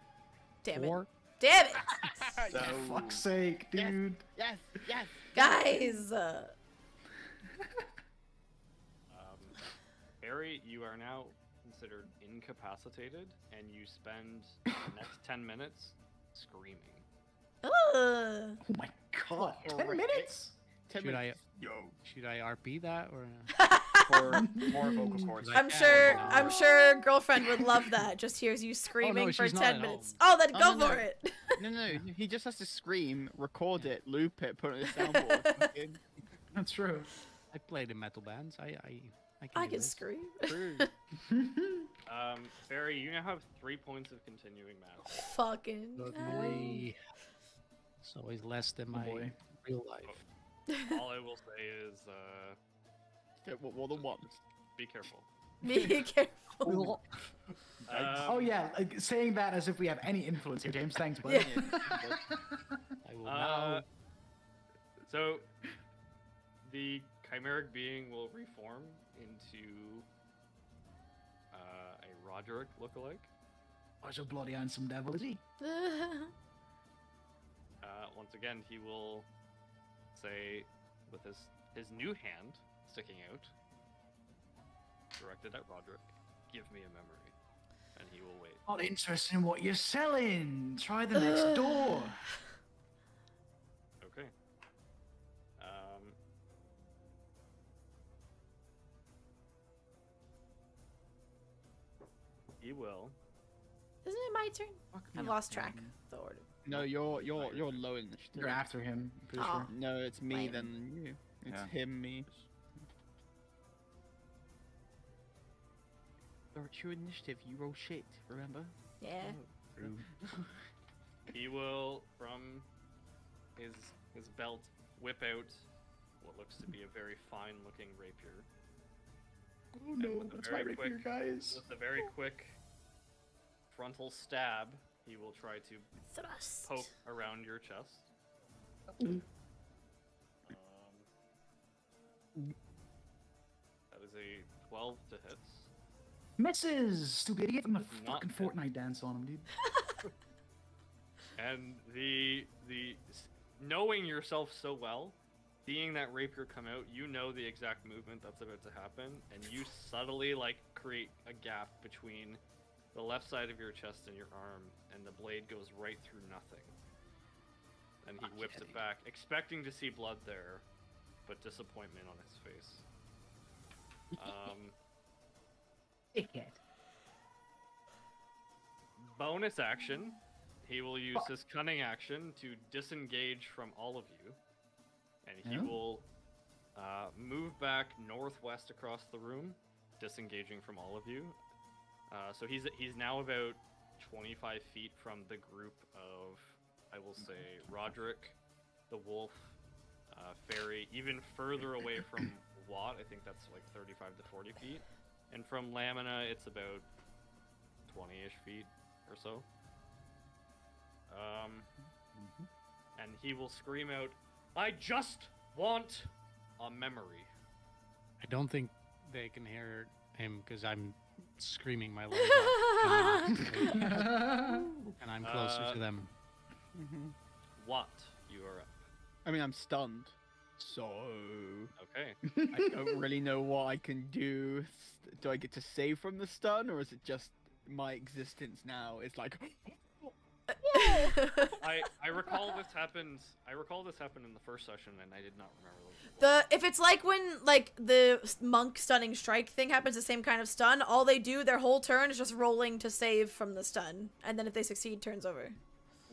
Damn it. Damn it. So, Fuck's sake, dude. Yes, yes. Guys. Uh, Um, Barry, you are now considered incapacitated, and you spend the next 10 minutes screaming. ugh. Oh my god. 10 Horrific. minutes? Ten Should I- minutes. yo, Should I RP that or? for more vocal cords. I'm that, sure. I'm sure girlfriend would love that. Just hears you oh, screaming for she's not ten minutes. home. Oh, then Oh, go no, for no. it. No, no, he just has to scream, record it, loop it, put it on the soundboard. That's true. I played in metal bands. I I I can. I can scream. True. Um, Barry, you now have three points of continuing madness. Fucking. Good hell. boy. It's always less than Oh my boy. real life. All I will say is, uh, Do it more than once. be careful. Be careful. Um, oh yeah, like saying that as if we have any influence here, James. Thanks, buddy. Yeah. I will Uh, now. so the chimeric being will reform into uh, a Roderick lookalike. Oh, so bloody handsome devil, is he? Uh, once again, he will say with his his new hand sticking out, directed at Roderick, "Give me a memory," and he will wait. Not interested in what you're selling. Try the next door. He will. Isn't it my turn? I've lost up, track of the order. No, you're you're you're low in initiative. You're after him. I'm pretty Aw. sure. Oh. No, it's me Lame. then you. It's Yeah. him, me. You're at your initiative. You roll shit. Remember? Yeah. Oh. He will, from his his belt, whip out what looks to be a very fine-looking rapier. Oh no, with a that's my very rapier, quick- guys. With a very quick frontal stab, he will try to Thrust. poke around your chest. Mm. Um, that is a 12 to hit. Misses! Stupid idiot. I'm gonna Does not fucking hit. Fortnite dance on him, dude. And the the knowing yourself so well, seeing that rapier come out, you know the exact movement that's about to happen, and you subtly like create a gap between the left side of your chest and your arm, and the blade goes right through nothing. And he whips it back, expecting to see blood there, but disappointment on his face. Um, Dickhead. bonus action, he will use his cunning action to disengage from all of you, and he will uh, move back northwest across the room, disengaging from all of you. Uh, so he's he's now about 25 feet from the group of, I will say, Roderick, the wolf, uh, fairy, even further away from Watt. I think that's like 35 to 40 feet, and from Lamina, it's about 20-ish feet or so. Um, and he will scream out, "I just want a memory." I don't think they can hear him because I'm screaming my lungs out, and I'm closer Uh, to them. Mhm. What? You are up. I mean, I'm stunned. So Okay. I don't really know what I can do. Do I get to save from the stun, or is it just my existence now? It's like I I recall this happened. I recall this happened in the first session, and I did not remember. The- The if it's like when like the monk stunning strike thing happens, the same kind of stun. All they do their whole turn is just rolling to save from the stun, and then if they succeed, turns over.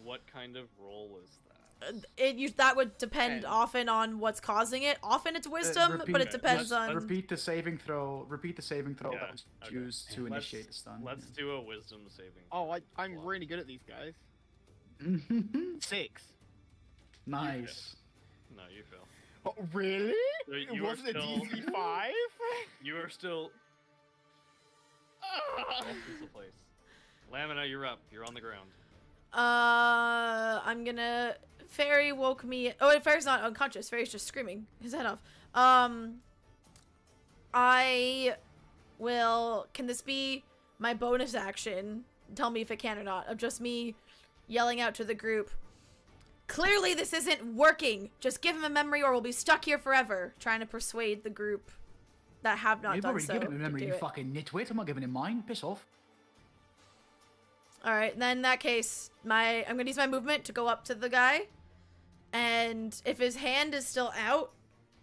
What kind of roll is Uh, that? It you, that would depend Ten. often on what's causing it. Often it's wisdom, but repeat- it depends let's- on. Repeat the saving throw. Repeat the saving throw Yeah, that was okay. used to Let's- initiate the stun. Let's do a wisdom saving. oh, I, I'm Wow. really good at these guys. Six. nice. No, you fail. Oh, really? So It you are wasn't a still- DC five. You are still Ah. lost into place. Lamina, you're up. You're on the ground. Uh, I'm gonna. Fairy woke me. Oh, wait, Fairy's not unconscious. Fairy's just screaming his head off. Um, I will. Can this be my bonus action? Tell me if it can or not. Of just me yelling out to the group. Clearly, this isn't working. Just give him a memory, or we'll be stuck here forever. Trying to persuade the group that have not You've done already so. given him a memory, you it. fucking nitwit. I'm not giving him mine. Piss off. All right, then in that case, my I'm gonna use my movement to go up to the guy, and if his hand is still out,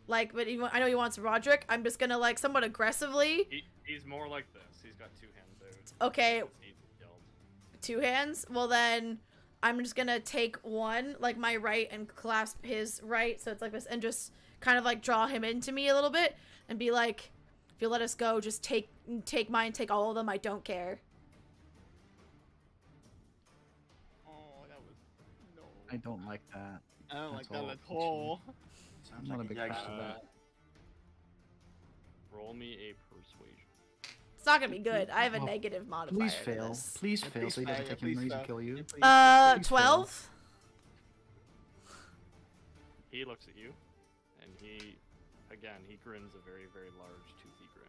like, but he, I know he wants Roderick, I'm just gonna like somewhat aggressively. He, he's more like this. He's got two hands out. Okay, since he yelled. two hands. Well then, I'm just gonna take one, like my right, and clasp his right, so it's like this, and just kind of like draw him into me a little bit, and be like, if you let us go, just take take mine, take all of them. I don't care. Oh, that was no. I don't like that. I don't like that at all. Sounds I'm not like a big yikes fan of that. Roll me a persuasion. It's not gonna be good. I have a Oh, negative modifier. Please fail. this. Please Yeah, fail please so he doesn't take yeah, any please reason to kill you. Please. Uh, twelve. He looks at you, and he, again, he grins a very, very large, toothy grin.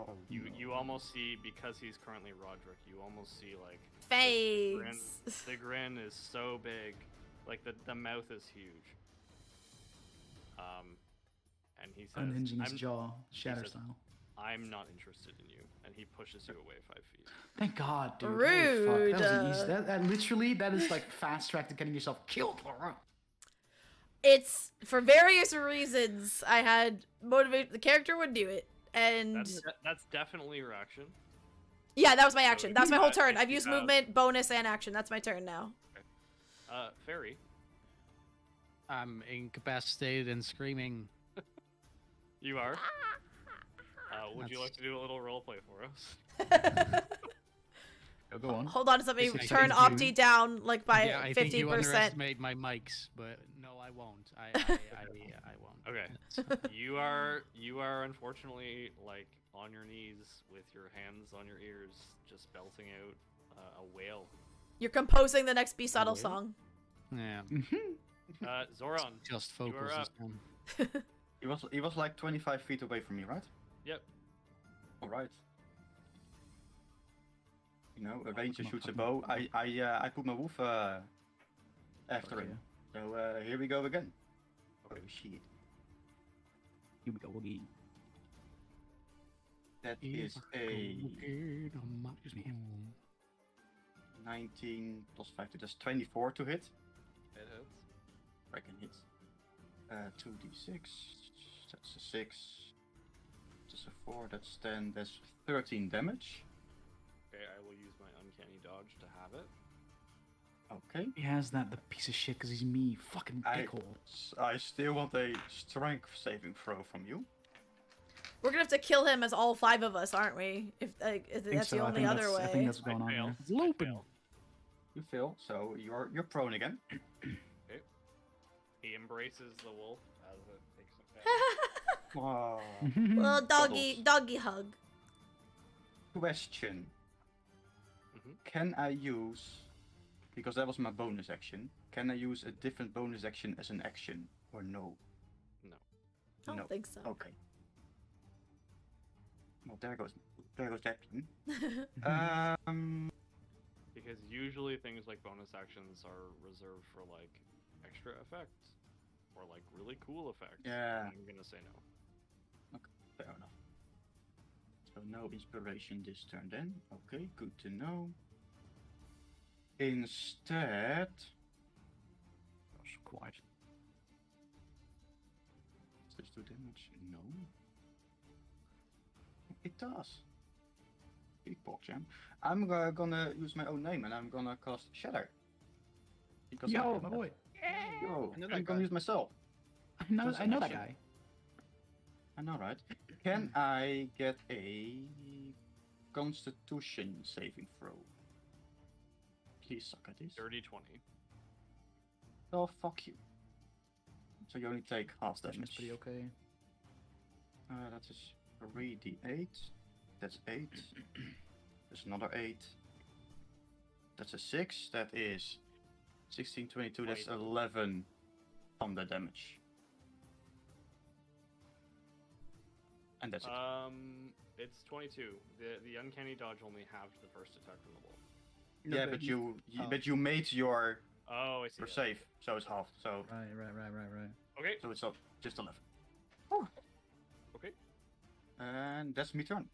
Oh, You no. you almost see because he's currently Roderick. You almost see like the grin. Face. The grin is so big, like the the mouth is huge. Um, and he says, Unhinging his I'm, jaw, shatter says- style. "I'm not interested in you," and he pushes you away five feet. Thank God, dude. Holy fuck. That was easy. Rude. That, that literally, that is like fast track to getting yourself killed. Laura. It's for various reasons. I had motivate. The character would do it, and That's that's definitely your action. yeah, that was my action. you That my whole got- turn. I've used have- movement, bonus, and action. That's my turn now. Uh, fairy, I'm incapacitated and screaming. you are. Uh, would you like to do a little role play for us? Oh, go on. Hold on, to something. Turn thank you. Opti down like by yeah, I think fifty you percent. underestimate my mics, but no, I won't. I, I, I, I won't. Okay. You are you are unfortunately like on your knees with your hands on your ears, just belting out uh, a wail. You're composing the next Be Subtle song. Yeah, Uh, Zoran. just You are up. this time. He was he was like 25 feet away from me, right? Yep. All right. You know, a ranger shoots a bow. I I uh, I put my wolf uh, after Fuck him. So uh, here we go again. Oh shit. Here we go again. That is a Excuse 19 plus 5 to that's 24 to hit. It hits. I can hit. Uh, 2d6. That's a 6. That's a 4. That's 10. That's 13 damage. Okay, I will use my uncanny dodge to have it. Okay. He has that, the piece of shit, because he's me. Fucking pickle. I, dickhole. s- I still want a strength saving throw from you. We're gonna have to kill him as all five of us, aren't we? If, like, if that's so. the only other that's, way. I think that's I going on fail. here. It's looping. You fail, so you're you're prone again. He embraces the wolf as it takes effect. Wow. Little doggy, doggy hug. Question. Mhm. Can I use because that was my bonus action? Can I use a different bonus action as an action or no? No. I don't No. think so. Okay. Well, there goes there goes that um. Because usually things like bonus actions are reserved for like extra effects or like really cool effects. Yeah. I'm gonna say no. Fair enough. So no inspiration this turn then. Okay, good to know. Instead, Gosh, quiet. does this do damage? No. It does. Big pork jam. I'm uh, gonna use my own name and I'm gonna cast Shatter. Because Yo, my boy. Yo, I know I'm that gonna use myself. I know, Just I know that guy. I know, right? Can I get a Constitution saving throw? Please suck at this. Dirty 20. Oh, fuck you. So you only take half That's damage. pretty okay. Uh, that is 3d8. That's 8. There's another 8. That's a 6. That is 16, 22. That's Twenty. 11 thunder damage. And that's it. Um, it's 22. The the uncanny dodge only halved the first attack from the wolf. No, yeah, but but you, you oh. but you made your Oh, I see. your that. save, so it's half. So Right, right, right, right, right. Okay. so it's up just 11. Okay. And that's me turn.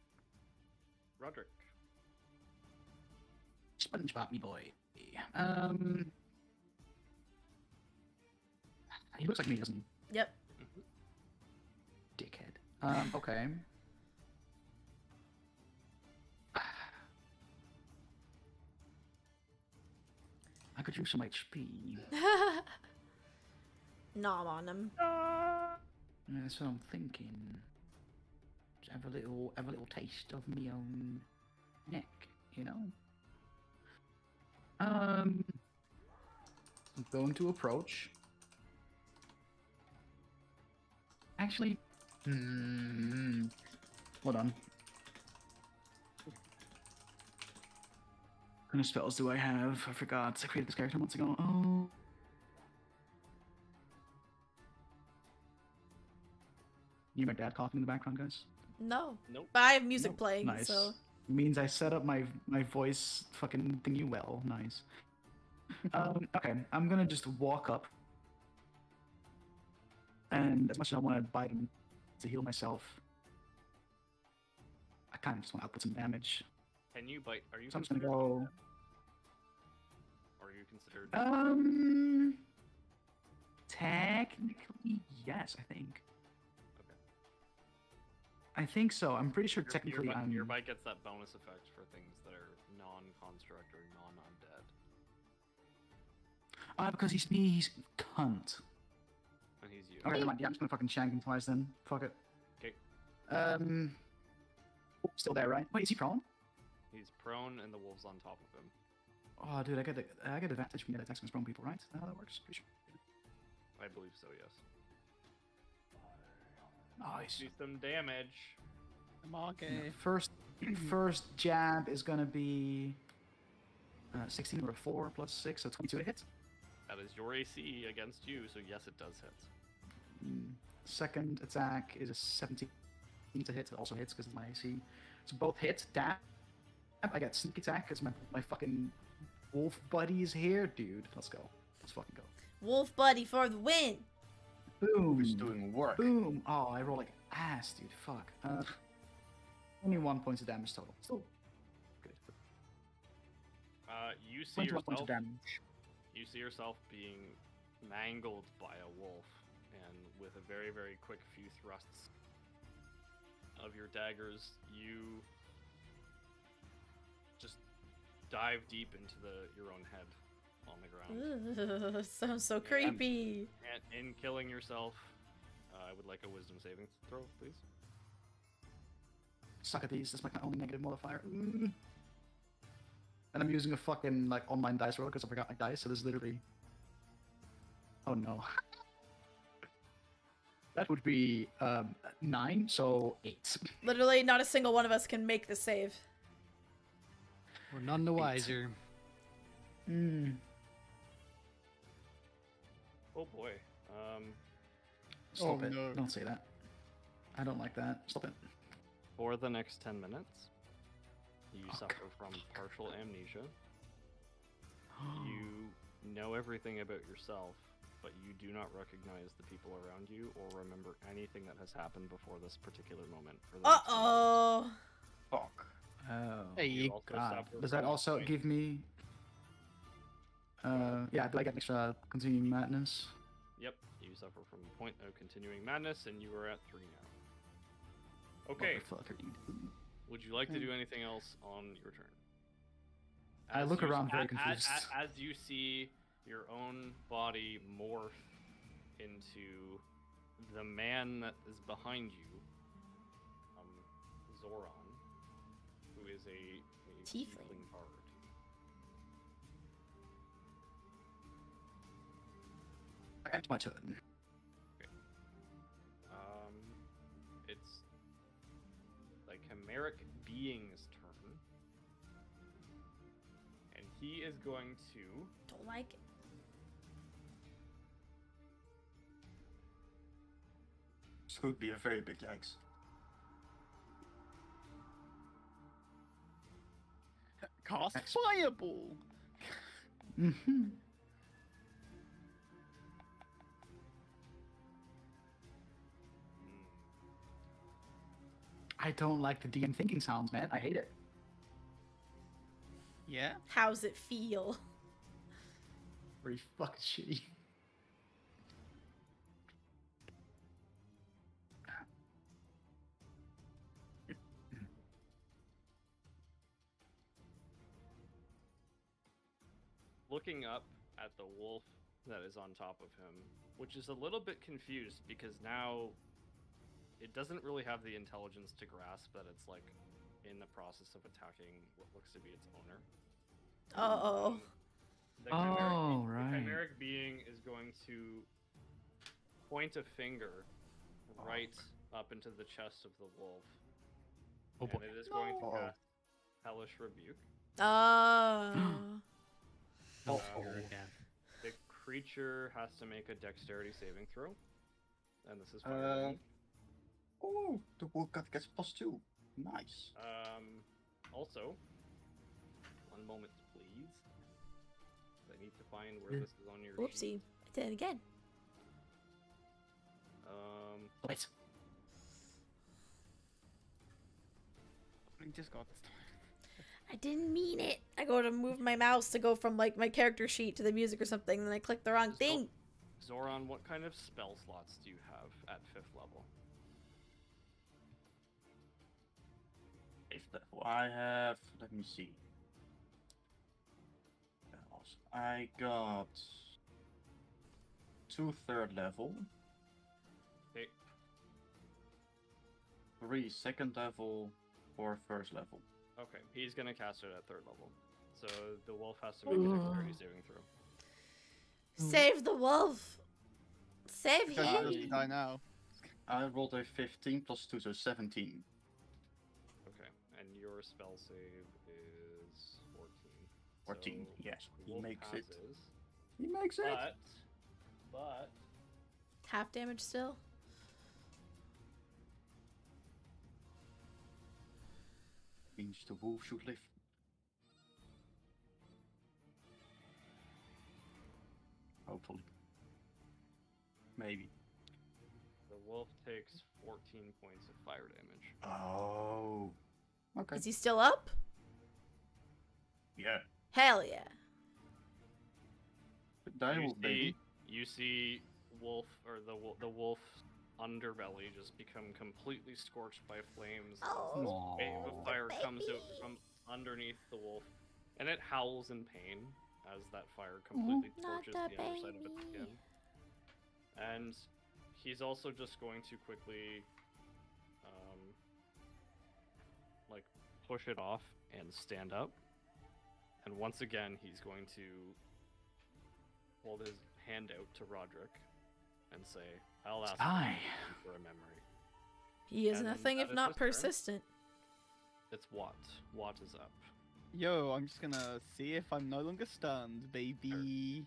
Roderick. SpongeBob, me boy. Um, he looks like me, doesn't he? Yep. Um, okay. I could use some HP. Nom on him. Yeah, That's what I'm thinking. Just have a little, have a little taste of me own neck, you know. Um, I'm going to approach. Actually, hmm, hold on. What kind of spells do I have? I forgot. I created this character months ago. Oh. You hear my dad coughing in the background, guys? No. Nope. But I have music Nope. playing, Nice. so. Means I set up my my voice fucking thingy well. Nice. um, okay, I'm gonna just walk up, and as much as I want to bite him to heal myself, I kind of just want to output some damage. Can you bite? Are you So I'm just gonna considered go. Are you considered? Um, technically, yes, I think. Okay. I think so. I'm pretty sure Your- technically your, bite- I'm. your bite gets that bonus effect for things that are non-construct or non-undead. Ah, because he's me. He's cunt. And he's you. Okay, never mind. Yeah, I'm just gonna fucking shank him twice then. Fuck it. 'Kay. Um. oh, still there, right? Wait, is he prone? He's prone and the wolf's on top of him. Oh, dude, I get the, I get advantage from the attacks against prone people, right? How that works? Pretty sure. I believe so, yes. Nice. Do some damage. Okay. First, first jab is gonna be uh, 16 or 4 plus 6, so 22 to hit. That is your AC against you, so yes, it does hit. Mm, Second attack is a 17 to hit. It also hits because it's my AC. So both hit. Dab. I got sneak attack because my my fucking wolf buddies here, dude. Let's go. Let's fucking go. Wolf buddy for the win. Boom. Who's doing work? Boom. Oh, I roll like ass, dude. Fuck. Uh, only one point of damage total. Still good. Uh, you see yourself. of damage. You see yourself being mangled by a wolf, and with a very, very quick few thrusts of your daggers, you just dive deep into the your own head on the ground. Ugh, sounds so creepy. And in killing yourself, uh, I would like a wisdom saving throw, please. Suck at these. That's like my only negative modifier. Mm. And I'm using a fucking like online dice roll because I forgot my dice. So this is literally. Oh no. that would be um, nine, so eight. Literally, not a single one of us can make the save. We're none the wiser. Mm. Oh boy. Um, Stop Oh, it! no. Don't say that. I don't like that. Stop it. for the next 10 minutes, you Oh, suffer God, from partial amnesia. You know everything about yourself, but you do not recognize the people around you or remember anything that has happened before this particular moment. For the Uh next 10 minutes. oh. Fuck. Oh. Hey, You you- also suffer does that also point- give me? Uh, yeah. Do I get extra continuing madness? Yep, you suffer from a point of continuing madness, and you are at three now. Okay, Motherfucker, dude. would you like to do anything else on your turn? I look you- around very a- a- a- confused. as you see your own body morph into the man that is behind you, um, Zoran, who is a, a Tiefling. tiefling bard. It's my turn. Okay. Um, it's the chimeric being's turn, and he is going to. Don't like it. This could be a very big yikes. Cast Ex- fireball. Mm-hmm. Hmm, I don't like the DM thinking sounds, man. I hate it. Yeah. How's it feel? Pretty fucking shitty. Looking up at the wolf that is on top of him, which is a little bit confused because now it doesn't really have the intelligence to grasp that it's like in the process of attacking what looks to be its owner. Uh oh. The chimeric, Oh, the chimeric being is going to point a finger Oh, right up into the chest of the wolf. Oh and boy. it is going to No. cast Hellish Rebuke. Oh. Oh, Very bad. The creature has to make a dexterity saving throw. And this is fire. Uh. Oh, the wolf cat gets plus two. Nice. Um, also, one moment, please. I need to find where Yeah. this is on your Whoopsie. sheet. I did it again. Um, Wait. I just got this time. I didn't mean it. I go to move my mouse to go from like my character sheet to the music or something, and then I click the wrong So- thing. Zoran, what kind of spell slots do you have at fifth level? If level I have, let me see. I got two third level, Okay, three second level, four first level. Okay, he's gonna cast it at third level. So the wolf has to make a dexterity saving throw. Hmm. Save the wolf. Save Because Yeah. he him. die now. I rolled a 15 plus 2, so 17. Okay, and your spell save is 14. 14, So yes, he wolf makes it. He makes it! But, but Half damage still. Means the wolf should live. Hopefully. maybe. The wolf takes 14 points of fire damage. Oh. Okay. Is he still up? Yeah. Hell yeah. Die you wolf, see, you see wolf or the wo- the wolf's underbelly just become completely scorched by flames. Oh, wave of fire comes out from underneath the wolf, and it howls in pain as that fire completely Not torches the the underside of its skin. And he's also just going to quickly, um, like push it off and stand up. And once again, he's going to hold his hand out to Roderick and say, "I'll ask Die. for a memory." He is And nothing if not his turn. persistent. It's Watt. Watt is up. Yo, I'm just gonna see if I'm no longer stunned, baby.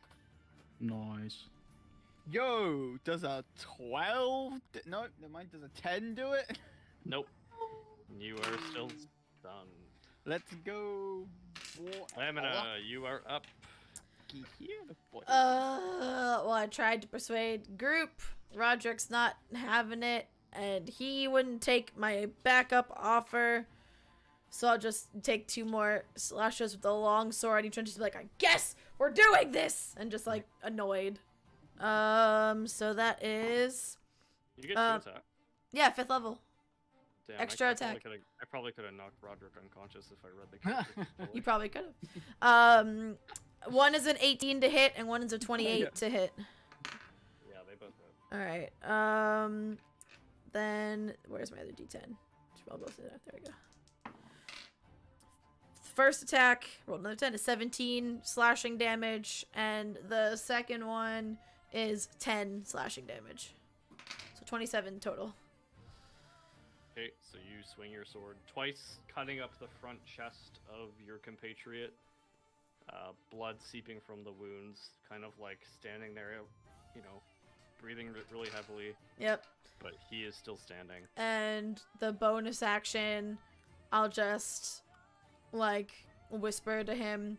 Nice. Yo, does a 12? d- No, never mind. Does a 10 do it? Nope. You are still stunned. Let's go. boy. Lamina, you are up. Lucky here, boy. Uh, well, I tried to persuade group. Roderick's not having it, and he wouldn't take my backup offer. So I'll just take two more slashes with the long sword. He tries to be like, I guess we're doing this, and just like annoyed. Um, so that is You get Uh, two attack. yeah, fifth level. Damn, extra I, I attack. Probably I probably could have knocked Roderick unconscious if I read the character. You probably could have. Um, one is an 18 to hit, and one is a 28 to hit. Yeah, they both hit. All right. Um, then where's my other D10? Should roll both of them. There we go. First attack, roll another 10 is 17 slashing damage, and the second one is 10 slashing damage. So 27 total. Okay, so you swing your sword twice, cutting up the front chest of your compatriot. Uh, blood seeping from the wounds, kind of like standing there, you know, breathing re- really heavily, Yep. but he is still standing. And the bonus action, I'll just like whisper to him.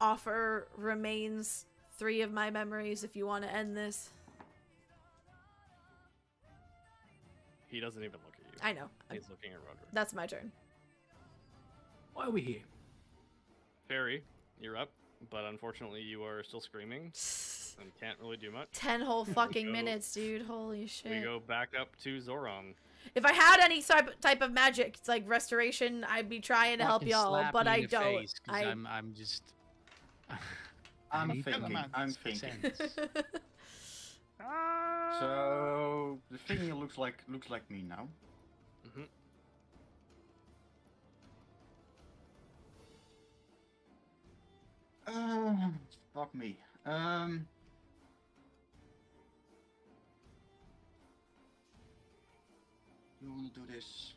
Offer remains three of my memories if you want to end this. He doesn't even look at you. I know. He's looking at Roderick. That's my turn. Why are we here? Fairy, you're up, but unfortunately you are still screaming and can't really do much. Ten whole fucking go- minutes, dude. Holy shit. We go back up to Zoran. If I had any type type of magic, it's like restoration, I'd be trying to help y'all, but I don't. face 'cause I I'm, I'm just. I'm need thinking, to I'm make thinking. So the thing looks like looks like me now. Mhm. Uh, fuck me. Um. You wanna do this?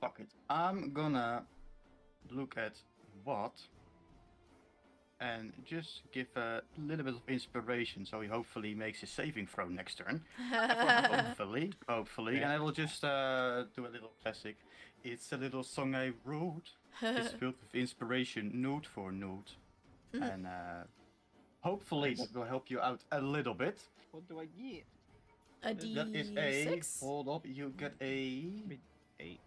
Fuck it. I'm gonna look at what and just give a little bit of inspiration so he hopefully makes his saving throw next turn. hopefully, hopefully. And I will just uh, do a little classic. It's a little song I wrote. It's filled with inspiration, note for note. and uh, hopefully it will help you out a little bit. What do I get? a That is a. D6? Hold up, you get a. Eight.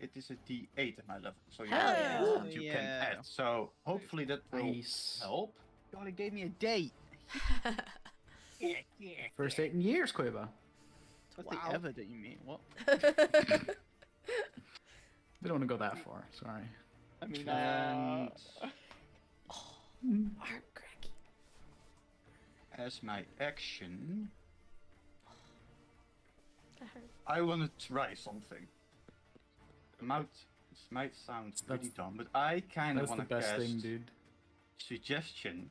It is a D8 at my level, so you Hell have yeah. eight that you can add. So hopefully that will Nice. help. God, it gave me a date. First date in years, Quiver. What Wow. the ever that you mean? What? We don't want to go that far. Sorry. I mean, And uh, Heart cracky. As my action, I want to try something. It might, this might sound pretty That's- dumb, but I kind of That's the want to best cast thing, dude. suggestion.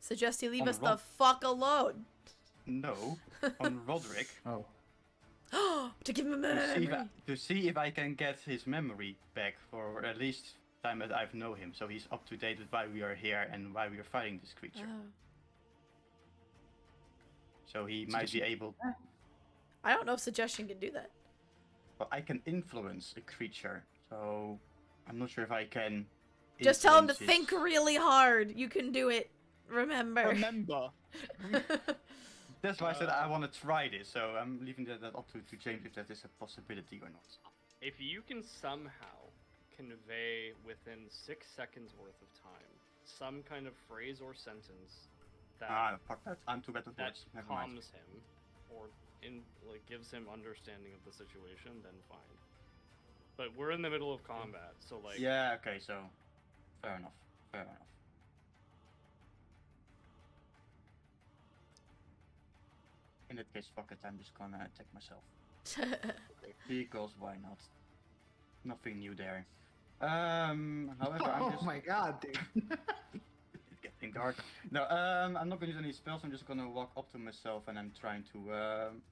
Suggest you leave On us the fuck alone. No, on Roderick Oh. to give him a to see, if I, memory. to see if I can get his memory back for at least time that I've known him, so he's up to date with why we are here and why we are fighting this creature. Oh. So he might be able. I don't know if suggestion can do that. But I can influence a creature, so I'm not sure if I can Just tell him to influences- think really hard. You can do it. Remember. Remember, That's why I said Uh, I want to try this, so I'm leaving that, that up to, to James if that is a possibility or not. If you can somehow convey within six seconds worth of time some kind of phrase or sentence that Ah, fuck that. I'm too bad with that words. Never mind. calms him or in like gives him understanding of the situation, then fine. But we're in the middle of combat, so like Yeah, okay, so fair enough. Fair enough. In that case, fuck it, I'm just gonna attack myself. Because why not? Nothing new there. Um, however, I'm oh just... my god, dude. dark. No, um, I'm not gonna use any spells. I'm just gonna walk up to myself and I'm trying to, um,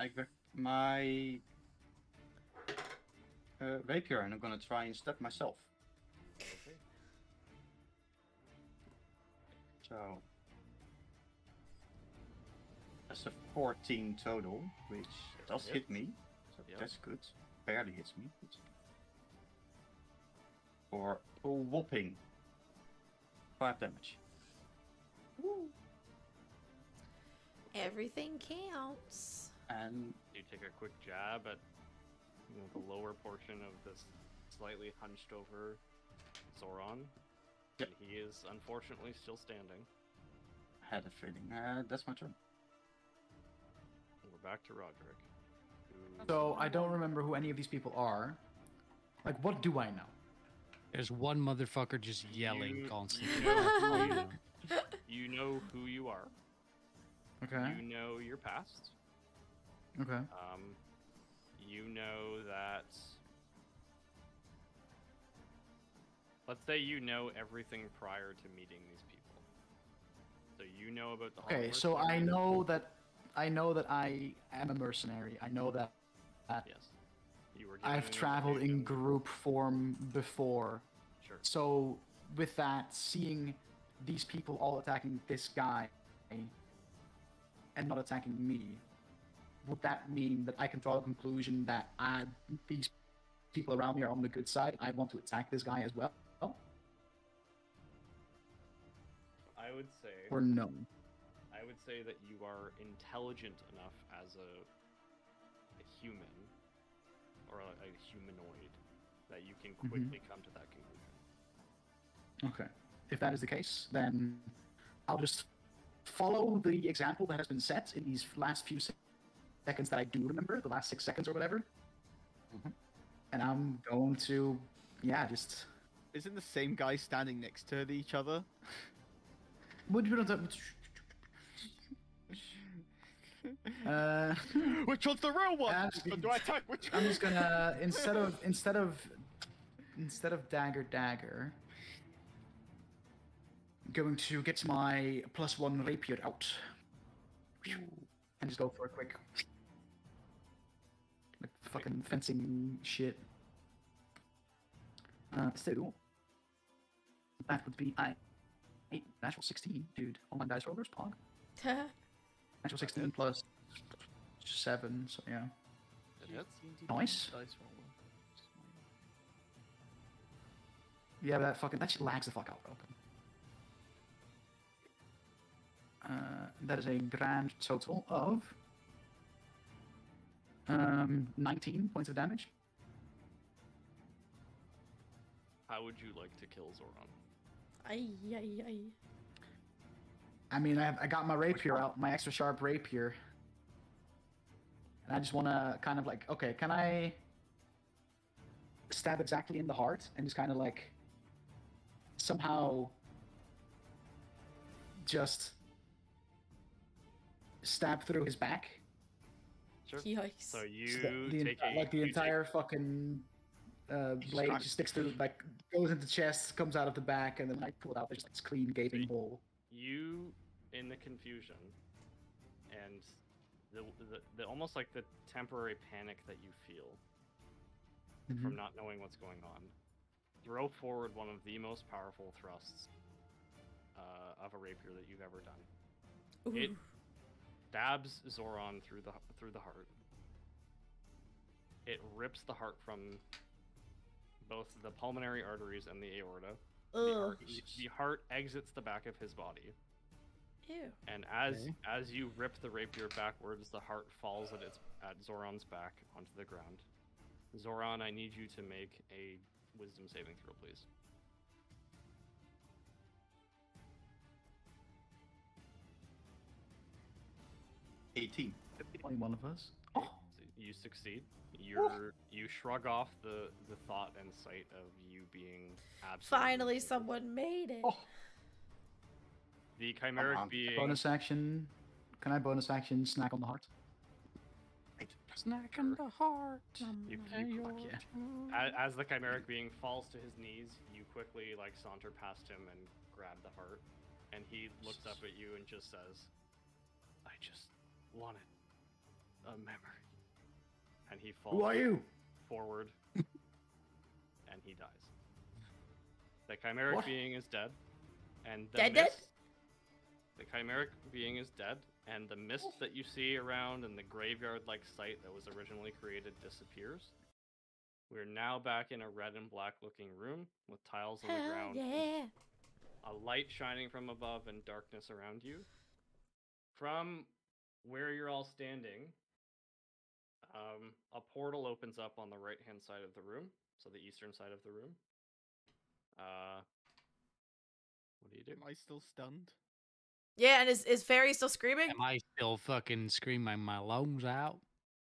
I grab my uh, rapier and I'm gonna try and stab myself. okay. So that's a 14 total, which does Yep. hit me. So Yep. that's good. Barely hits me. For a whopping five damage. Woo. Everything counts. And you take a quick jab at you know, the lower portion of this slightly hunched over Zoran. Yep. And he is unfortunately still standing. I had a feeling. Uh, that's my turn. And we're back to Roderick. Who... So I don't remember who any of these people are. Like, what do I know? There's one motherfucker just yelling You- constantly. You know, who, you know who you are. Okay. You know your past. Okay. Um, you know that. Let's say you know everything prior to meeting these people. So you know about the. Okay. So I know that I know that I am a mercenary. I know that Yes. Were. I've traveled in group form before. Sure. So with that, seeing these people all attacking this guy and not attacking me, would that mean that I can draw the conclusion that I, these people around me are on the good side? I want to attack this guy as well, I would say. or no? I would say that you are intelligent enough as a, a human or a, a humanoid that you can Mhm. quickly come to that conclusion. Okay. If that is the case, then I'll just follow the example that has been set in these last few seconds that I do remember, the last six seconds or whatever. Mhm. And I'm going to, yeah, just. isn't the same guy standing next to each other? Would you Uh, Which one's the real one? Uh, Or do I attack which I'm just gonna instead of instead of instead of dagger dagger, going to get my plus one rapier out and just go for a quick like fucking fencing shit. Uh, so that would be I eight natural sixteen, dude. On my dice rollers, pog. Natural sixteen plus seven, so yeah. It hits. Nice. Yeah, but that fucking that shit lags the fuck out, bro. Uh, that is a grand total of um 19 points of damage. How would you like to kill Zoran? Ay, ay, ay. I mean, I, have, I got my rapier out, my extra sharp rapier, and I just want to kind of like, okay, can I stab exactly in the heart and just kind of like somehow just stab through his back? Sure. Yikes. So you So the, the take enti- a, like the you take- entire fucking uh, blade just sticks through, like goes into the chest, comes out of the back, and then I pull it out. There's like this clean gaping hole. you in the confusion and the, the, the almost like the temporary panic that you feel Mm-hmm. from not knowing what's going on throw forward one of the most powerful thrusts uh, of a rapier that you've ever done it- Ooh. stabs Zoran through the through the heart. It rips the heart from both the pulmonary arteries and the aorta, the, the heart exits the back of his body, Ew. and as Okay. as you rip the rapier backwards, the heart falls at its at Zoran's back onto the ground. Zoran, I need you to make a wisdom saving throw, please. Eighteen. Only one of us. Okay, oh. so you succeed. You're you shrug off the the thought and sight of you being absolutely Finally, killed. someone made it. Oh. The chimeric on. being Bonus action. Can I bonus action snack on the heart? Snack on the heart. You- and you- fuck yeah. as, as the chimeric being falls to his knees, you quickly like saunter past him and grab the heart, and he looks up at you and just says, "I just wanted a memory," and he falls Who are you? forward, and he dies. The chimeric What? being is dead, and the Dead, dead? mist, the chimeric being is dead, and the mist that you see around and the graveyard-like site that was originally created disappears. We're now back in a red and black-looking room with tiles on the ground, yeah. a light shining from above, and darkness around you. From where you're all standing, um, a portal opens up on the right hand side of the room, so the eastern side of the room. Uh, what do you do? Am I still stunned? Yeah, and is, is Fairy still screaming? Am I still fucking screaming my lungs out?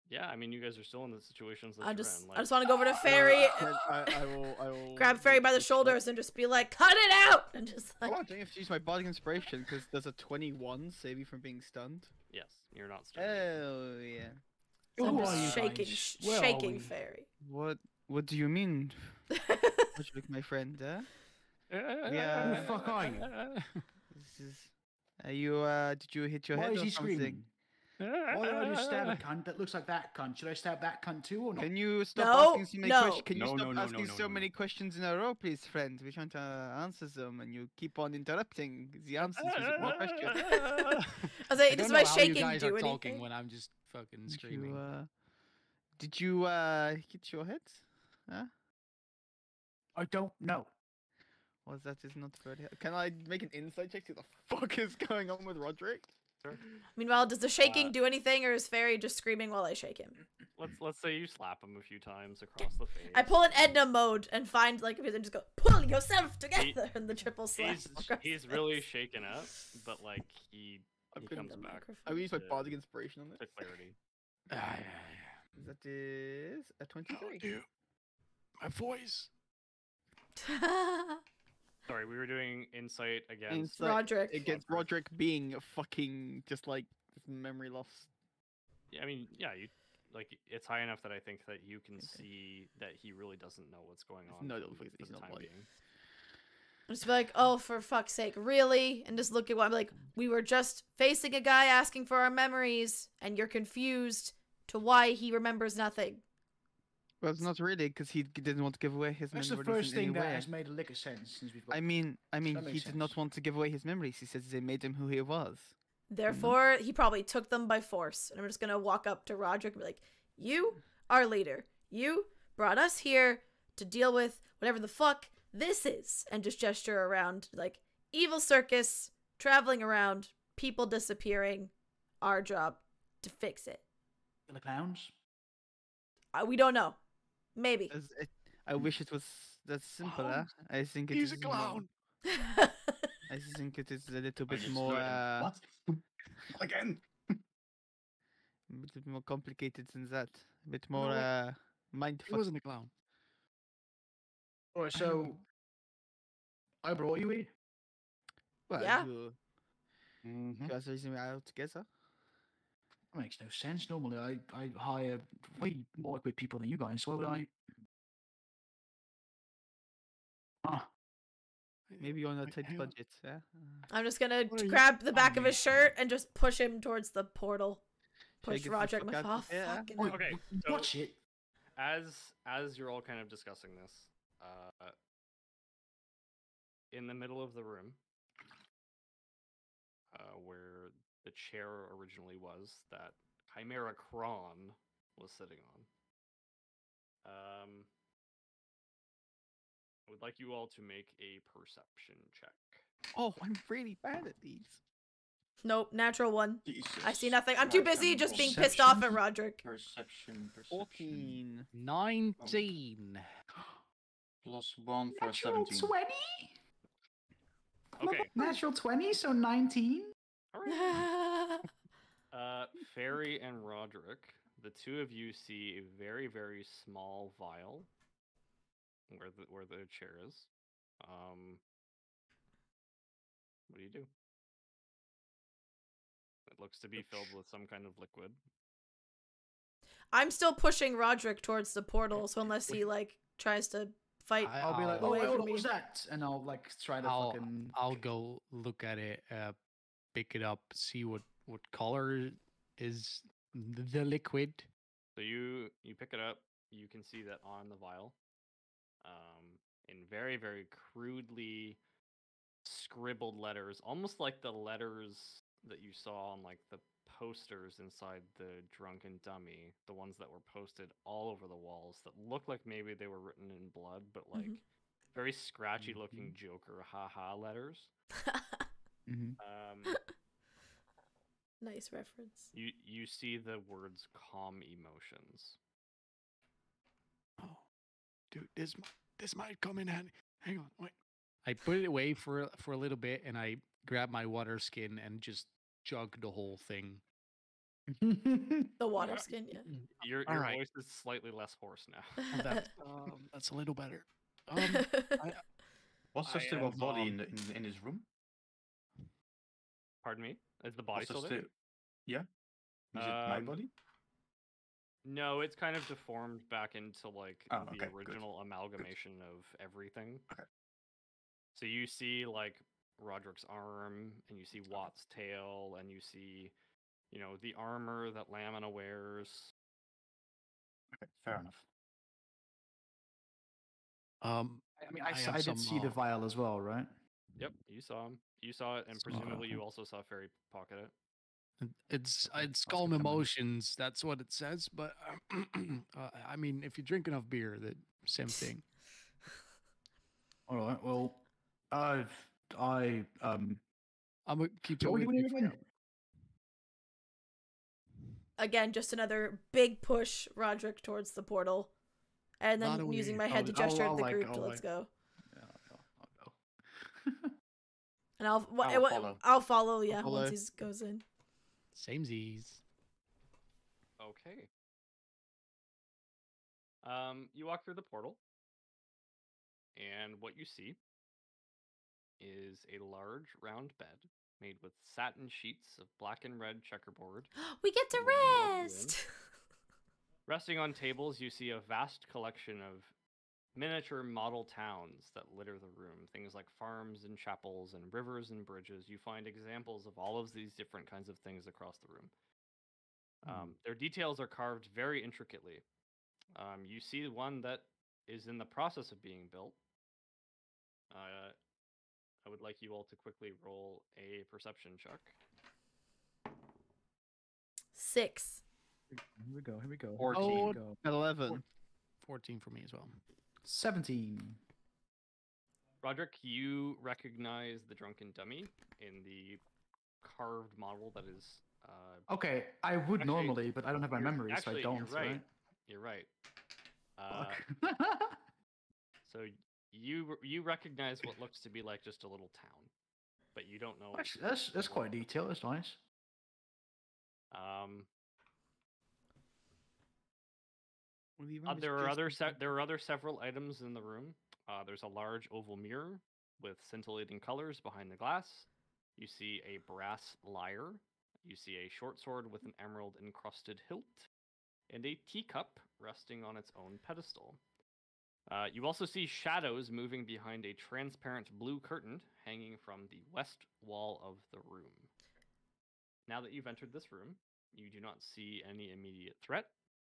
Yeah, I mean, you guys are still in the situations that I you're just, in. I just want to go over to Fairy, I, I, I will. I will. grab Fairy by the shoulders, and just be like, "Cut it out!" And just Oh, like, I don't have to use my bardic inspiration because there's a 21 save you from being stunned. yes, you're not stunned. Oh yeah. so I'm just shaking, sh- Where shaking? Fairy. What? What do you mean, Patrick, my friend? Huh? Eh? Yeah. Who the fuck are you? This is. Are you? Uh, did you hit your Why head is or he something? screaming? Why do I just stab a cunt that looks like that cunt? Should I stab that cunt too or not? Can you stop No, asking so many no. questions? Can you No, stop no, no, no, asking no, so no, many questions in a row, please, friend? We're trying to answer them, and you keep on interrupting the answers with more questions. I was I like, don't does know my how you shaking guys do are anything? talking when I'm just fucking Did screaming. you, uh, did you uh, hit your head? Huh? I don't know. Was that is not very? Can I make an insight check to the fuck is going on with Roderick? Meanwhile, does the shaking Uh, do anything, or is Fairy just screaming while I shake him? Let's let's say you slap him a few times across the face. I pull an Edna mode and find like and just go pull yourself together and the triple slap. He's he's really face. shaken up, but like he I'm he comes The back microphone. I will use my Yeah. bardic inspiration on to this. clarity. Ah, That is a Oh, 23. dude. My voice. Sorry, we were doing insight against. Insight Roderick. against Roderick being fucking just like memory loss. Yeah, I mean, yeah, you like it's high enough that I think that you can Okay. see that he really doesn't know what's going on. No, for, he's for the not like- being. just be like, oh, for fuck's sake, really? And just look at what I'm like. We were just facing a guy asking for our memories, and you're confused to why he remembers nothing. Well, it's not really because he didn't want to give away his That's the memories first in any thing that way. has made a lick of sense since we've got. I mean, I mean, he makes did not want to give away his memories. He says they made him who he was. Therefore, he probably took them by force. And I'm just gonna walk up to Roderick and be like, "You, our leader, you brought us here to deal with whatever the fuck this is," and just gesture around like evil circus traveling around, people disappearing. Our job to fix it. the clowns. Uh, we don't know. Maybe. As it, I wish it was that simple. huh? Clown? I think it He's a is more- clown. I think it is a little bit more, uh, What? Again? a bit more complicated than that. A bit more No, uh, He wasn't a clown. Alright, so I brought you here. Well, Yeah. you, Mm-hmm. you guys are reason we are out together. That makes no sense. Normally, I, I hire way more equipped people than you guys. So why would I? Ah, Maybe on a Wait, tight hang budget. Yeah. Uh, I'm just gonna What are you grab the back of his shirt and just push him towards the portal. Push get the Roderick. I'm fuck like, out oh, of fucking Okay, w- so- watch it. as as you're all kind of discussing this, uh, in the middle of the room, uh, where the chair originally was, that Chimera Kron was sitting on. Um, I would like you all to make a perception check. Oh, I'm really bad at these. Nope, natural one. Jesus I see nothing. I'm too busy just being pissed off at Roderick. Perception, perception. 14. 19. Plus one for Natural 17. 20? Okay. Natural 20, so 19? All right. Uh, Fairy and Roderick, the two of you see a very, very small vial where the where the chair is. Um, what do you do? It looks to be filled with some kind of liquid. I'm still pushing Roderick towards the portal, so unless he like tries to fight, I- I'll be like, I'll- oh, away wait, what was that? And I'll like try to I'll, fucking. I'll go look at it, uh, pick it up, see what, what color is the liquid. So you you pick it up. You can see that on the vial, um, in very very crudely scribbled letters, almost like the letters that you saw on like the posters inside the drunken dummy, the ones that were posted all over the walls that look like maybe they were written in blood, but like Mhm. very scratchy looking Joker haha letters. Mhm. Um, nice reference. you you see the words calm emotions. Oh, dude, this this might come in handy. Hang on, wait. I put it away for a- for a little bit, and I grab my water skin and just jug the whole thing. The water skin, yeah. Your your right. voice is slightly less hoarse now. Oh, that's um, that's a little better. Um, I, Was there I still a am, body in, um, the, in, in his room? Pardon me? Is the body Was there still there? still- Yeah? Is it my Um, body? No, it's kind of deformed back into like Oh, the okay, good, original amalgamation of everything. Okay. So you see like Roderick's arm, and you see Watt's tail, and you see, you know, the armor that Lamina wears. Okay, fair enough. um, I mean, I, s- have I did some, see the uh, vial as well, right? Yep, you saw him. You saw it, and Saw- presumably you also saw Fairy pocket it. it- It's it's I'll calm stick them emotions. That's what it says. But um, uh, I mean, if you drink enough beer, the same thing. All right. Well, I, I, um. I'm gonna keep it So with you you. want to do? Again, just another big push Roderick towards the portal. And then using my head to I'll- gesture I'll at the like- group I'll to let's like- go. Yeah, I'll, I'll go. And I'll wha- I'll wha- follow. I'll follow, yeah, follow. once he goes in. Same Samesies. Okay. Um, you walk through the portal, and what you see is a large round bed made with satin sheets of black and red checkerboard. we get to rest. Resting on tables, you see a vast collection of miniature model towns that litter the room. Things like farms and chapels and rivers and bridges. You find examples of all of these different kinds of things across the room. Um, their details are carved very intricately. Um, you see one that is in the process of being built. Uh, I would like you all to quickly roll a perception check. Six. Here we go. Here we go. Fourteen. Here we go. 11. 14 for me as well. Seventeen. Roderick, you recognize the drunken dummy in the carved model that is. Uh, Okay, I would Actually, normally, but I don't have my memory, so I don't. You're right. right? You're right. Uh, so you you recognize what looks to be like just a little town, but you don't know. that's, that's that's quite detailed. That's nice. Um, Will you Uh, there are other se- there are other several items in the room. Uh, there's a large oval mirror with scintillating colors behind the glass. You see a brass lyre. You see a short sword with an emerald encrusted hilt, and a teacup resting on its own pedestal. Uh, you also see shadows moving behind a transparent blue curtain hanging from the west wall of the room. Now that you've entered this room, you do not see any immediate threat.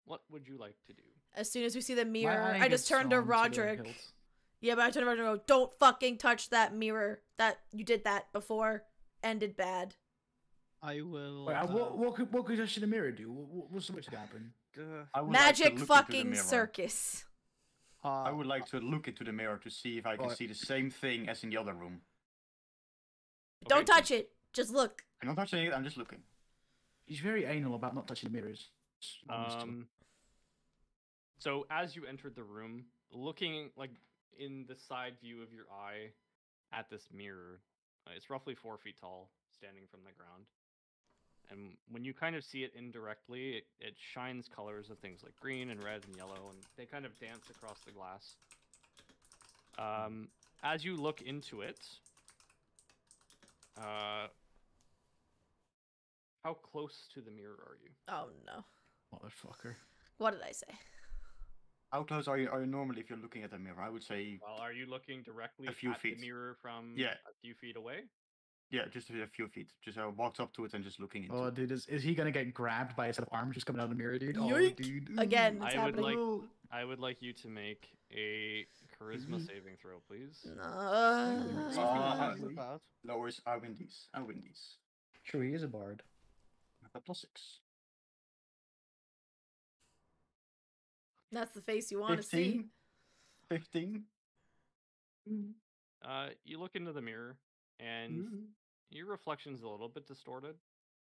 What would you like to do? As soon as we see the mirror, I just gets turned to Roderick. hilt. Yeah, but I turned to Roderick and go, Don't fucking touch that mirror. That you did that before. Ended bad. I will. Wait, uh, what, what could what could touching the mirror do? What, what- what's supposed to happen? uh, I would like to Magic look into the fucking mirror. circus. I Uh, would like to look into the mirror to see if I can Alright. see the same thing as in the other room. Don't Okay. touch it. Just look. I'm not touching it. I'm just looking. He's very anal about not touching the mirrors. Um, so as you entered the room, looking like in the side view of your eye at this mirror, uh, it's roughly four feet tall, standing from the ground. And when you kind of see it indirectly, it, it shines colors of things like green and red and yellow, and they kind of dance across the glass. Um, as you look into it, uh, how close to the mirror are you? Oh no. Motherfucker. What did I say? How close are you? Are you normally if you're looking at the mirror? I would say, Well, are you looking directly A few at feet. the mirror from Yeah. a few feet away? yeah, just a few feet. Just uh, walked up to it and just looking into Oh, it. dude, is, is he gonna get grabbed by a set of arms just coming out of the mirror, dude? Oh, Yoink. dude. Again, Ooh. it's I would happening. like- I would like you to make a charisma Mhm. saving throw, please. No. Uh, not so uh, bad. Lowers, I win these. I win these. Sure, he is a bard. I got plus six. That's the face you want to see. 15. 15. Uh, you look into the mirror, and Mm. your reflection's a little bit distorted.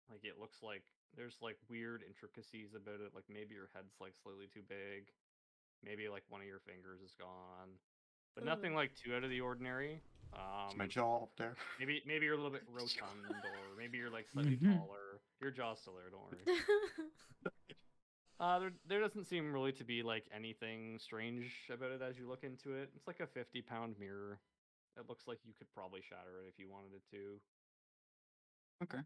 Like it looks like there's like weird intricacies about it. Like maybe your head's like slightly too big. Maybe like one of your fingers is gone, but nothing like too out of the ordinary. It's Um, my jaw up there. maybe maybe you're a little bit rotund, or maybe you're like slightly Mhm. taller. Your jaw's still there. Don't worry. Uh, there, there doesn't seem really to be like anything strange about it as you look into it. It's like a 50 pound mirror. It looks like you could probably shatter it if you wanted it to. Okay.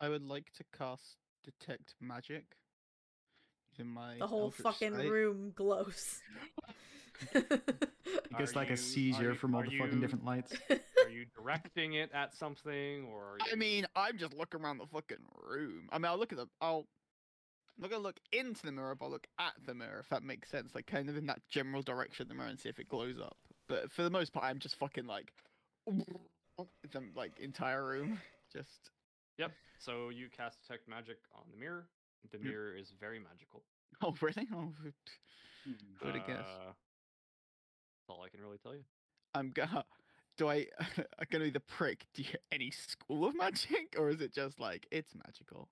I would like to cast detect magic. Using my the whole Eldritch fucking Sight. room glows. It gets Are like you- a seizure you- from all are the fucking different lights. Are you directing it at something, or are I you- mean, I'm just looking around the fucking room. I mean, I'll look at the. I'll. I'm not gonna look into the mirror, but I'll look at the mirror if that makes sense. Like kind of in that general direction of the mirror and see if it glows up. But for the most part, I'm just fucking like, the like entire room. Just Yep. So you cast detect magic on the mirror. The Yep. mirror is very magical. oh really? Oh, Who'd have guessed? Uh, That's all I can really tell you. I'm gonna. Do I? I'm gonna be the prick. Do you any school of magic, or is it just like it's magical?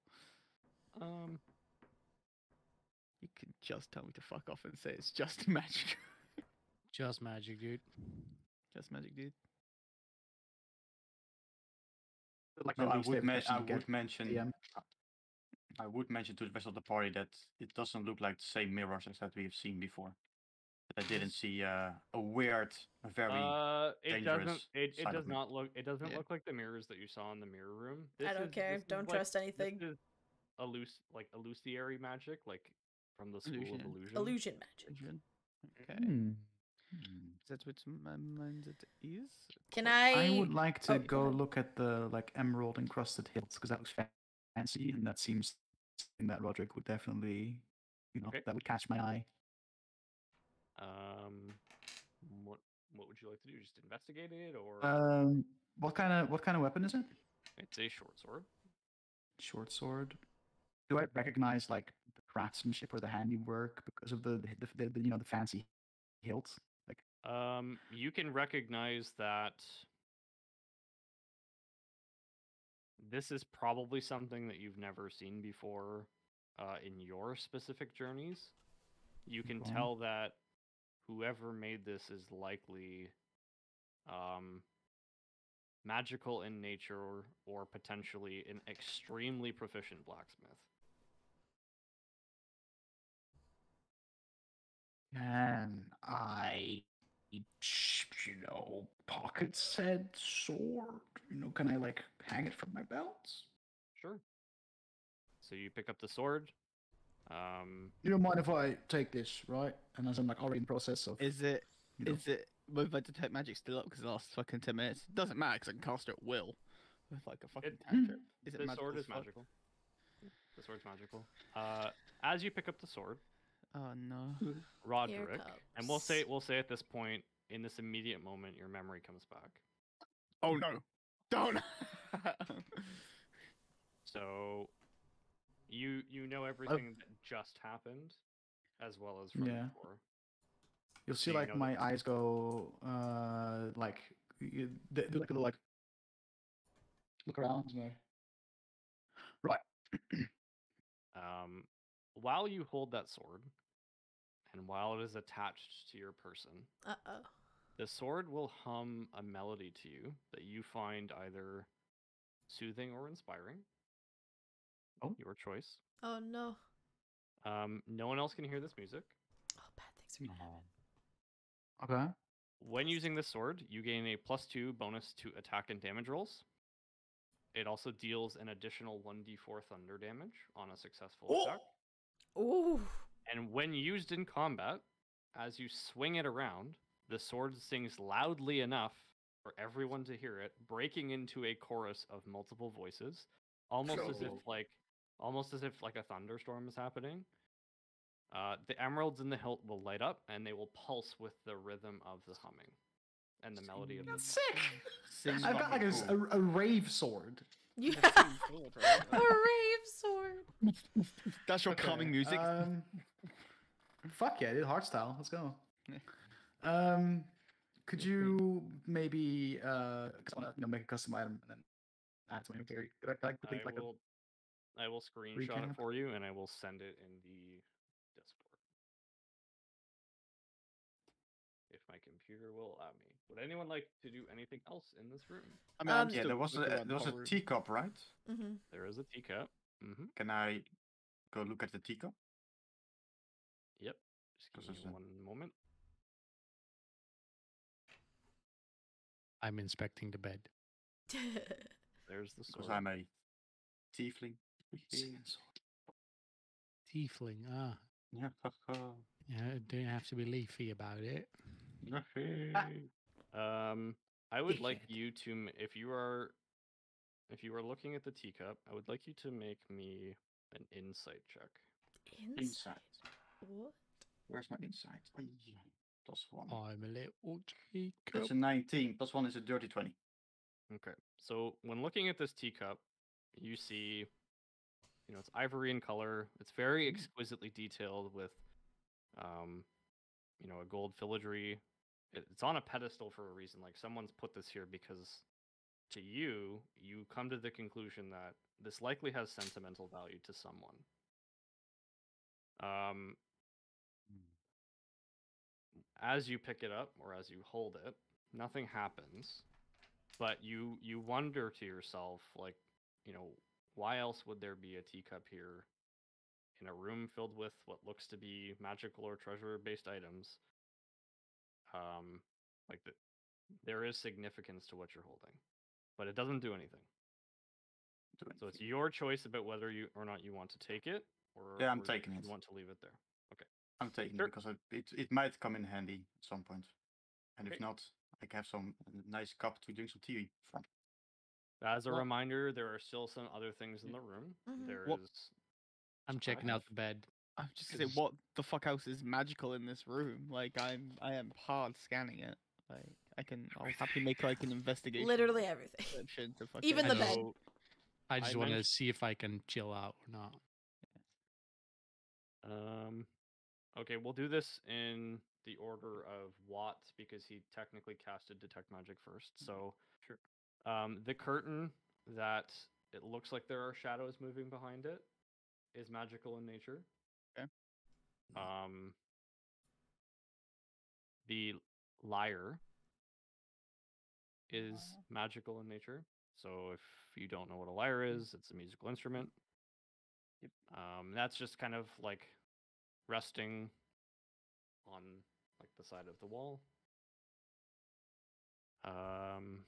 Um, You can just tell me to fuck off and say it's just magic. Just magic, dude. just magic, dude. Like So the I would, men- I would mention. DM. I would mention to the rest of the party that it doesn't look like the same mirrors as that we have seen before. That I didn't see uh, a weird, very. uh, it doesn't. dangerous It, it side of does me. not look. It doesn't Yeah. look like the mirrors that you saw in the mirror room. I don't is- care. Don't like- trust anything. This is illus like illusory magic, like from the school Illusion. of illusion. Illusion magic. Illusion. Okay. Hmm. Hmm. That's what my mind it is. Can I? I would like to Oh, go go ahead. look at the like emerald encrusted hills because that looks fancy, and that seems something that Roderick would definitely, you know, Okay. that would catch my eye. Um, what what would you like to do? Just investigate it, or Um, what kind of what kind of weapon is it? it's a short sword. Short sword. Do I recognize like the craftsmanship or the handiwork because of the, the, the, the you know the fancy hilt? Like, Um, you can recognize that this is probably something that you've never seen before uh, in your specific journeys. You can Okay. tell that whoever made this is likely um, magical in nature or, or potentially an extremely proficient blacksmith. Can I, you know, pocket said sword? You know, can I like hang it from my belt? Sure. So you pick up the sword. Um, You don't mind if I take this, right? And as I'm like already in process of, Is it. Is it? you know, Is it? With my detect magic still up because it lasts fucking ten minutes. It doesn't matter because I can cast it at will with like a fucking It- cantrip. Is it the magical sword is magical. The sword's magical. Uh, as you pick up the sword, Oh no. Roderick, and we'll say we'll say at this point, in this immediate moment, your memory comes back. Oh no. Don't. So you you know everything that just happened, as well as from Yeah. before. You'll see So you like know my that- eyes go uh like you, they do like a little like look around. and Right. Um, while you hold that sword, and while it is attached to your person, Uh oh. the sword will hum a melody to you that you find either soothing or inspiring. Oh. Your choice. Oh no. Um, no one else can hear this music. Oh, bad things are gonna happen. Okay. When using this sword, you gain a plus two bonus to attack and damage rolls. It also deals an additional 1d4 thunder damage on a successful Oh! attack. Ooh. And when used in combat, as you swing it around, the sword sings loudly enough for everyone to hear it, breaking into a chorus of multiple voices, almost as if like almost as if like a thunderstorm is happening. Uh, the emeralds in the hilt will light up, and they will pulse with the rhythm of the humming and the melody of the. That's sick. Seems I've got like a, s- a, a rave sword. You That have seems cool, right? a rave sword. That's your Okay, calming music. Um, fuck yeah, dude. Hardstyle. Let's go. Um, could you maybe uh, I want to you know make a custom item and then add to my inventory? Could I, could I I like will, I will screenshot recap? it for you, and I will send it in the Discord. If my computer will allow me. Would anyone like to do anything else in this room? I mean, Um, Yeah, there was a there was a teacup, right? Mm-hmm. There is a teacup. Mm-hmm. Can I go look at the teacup? Yep. Just give is me one moment. I'm inspecting the bed. There's the Because. I'm a tiefling. singing? Tiefling. Ah, Yeah. haha. yeah. Don't have to be leafy about it. Um, I would like you to, if you are, if you are looking at the teacup, I would like you to make me an insight check. Insight. Insight. What? Where's my insight? Ay, Plus one. I'm a little teacup. That's a 19. Plus one is a dirty 20. Okay. So when looking at this teacup, you see, you know, it's ivory in color. It's very exquisitely detailed with, um, you know, a gold filigree. It's on a pedestal for a reason. Like someone's put this here because, to you, you come to the conclusion that this likely has sentimental value to someone. Um, as you pick it up or as you hold it, nothing happens. But you you wonder to yourself, like, you know, why else would there be a teacup here in a room filled with what looks to be magical or treasure-based items? Um, like the, there is significance to what you're holding, but it doesn't do anything. So it's your choice about whether you or not you want to take it, or Yeah, I'm taking you it. want to leave it there. I'm taking Sure. it because I, it, it might come in handy at some point. And if Okay. not, I can have some nice cup to drink some tea from. As a Well- reminder, there are still some other things in the room. Mhm. There is What- I'm checking out the bed. I'm just gonna say, what the fuck else is magical in this room? Like, I'm, I am hard scanning it. Like, I can, I'll happily make like an investigation. Literally everything. search to fucking- Even I the bed. know. I I just want to see if I can chill out or not. Um, okay, we'll do this in the order of Watt because he technically casted Detect Magic first. So, Sure. um, the curtain that it looks like there are shadows moving behind it is magical in nature. Okay. Um, the lyre is magical in nature. So if you don't know what a lyre is, it's a musical instrument. Yep. Um, that's just kind of like resting on like the side of the wall. Um,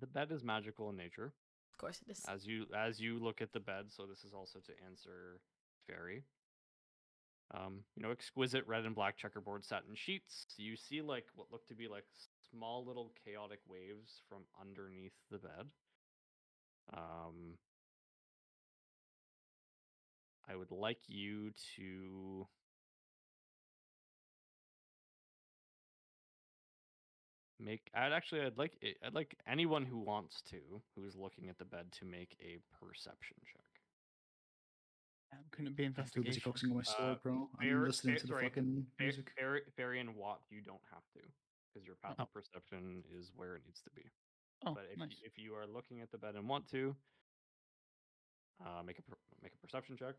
the bed is magical in nature Of course it is. as you as you look at the bed so this is also to answer fairy um you know exquisite red and black checkerboard satin sheets you see like what look to be like small little chaotic waves from underneath the bed um i would like you to make. I'd actually. I'd like. I'd like anyone who wants to, who's looking at the bed, to make a perception check. I'm gonna be I'm too focusing on my sword, Uh, bro. I'm listening fair- to the sorry, fucking Fa- music. Fairy, Fairy and Watt, you don't have to, because your passive Oh. perception is where it needs to be. Oh, but if nice. you, if you are looking at the bed and want to, uh, make a make a perception check.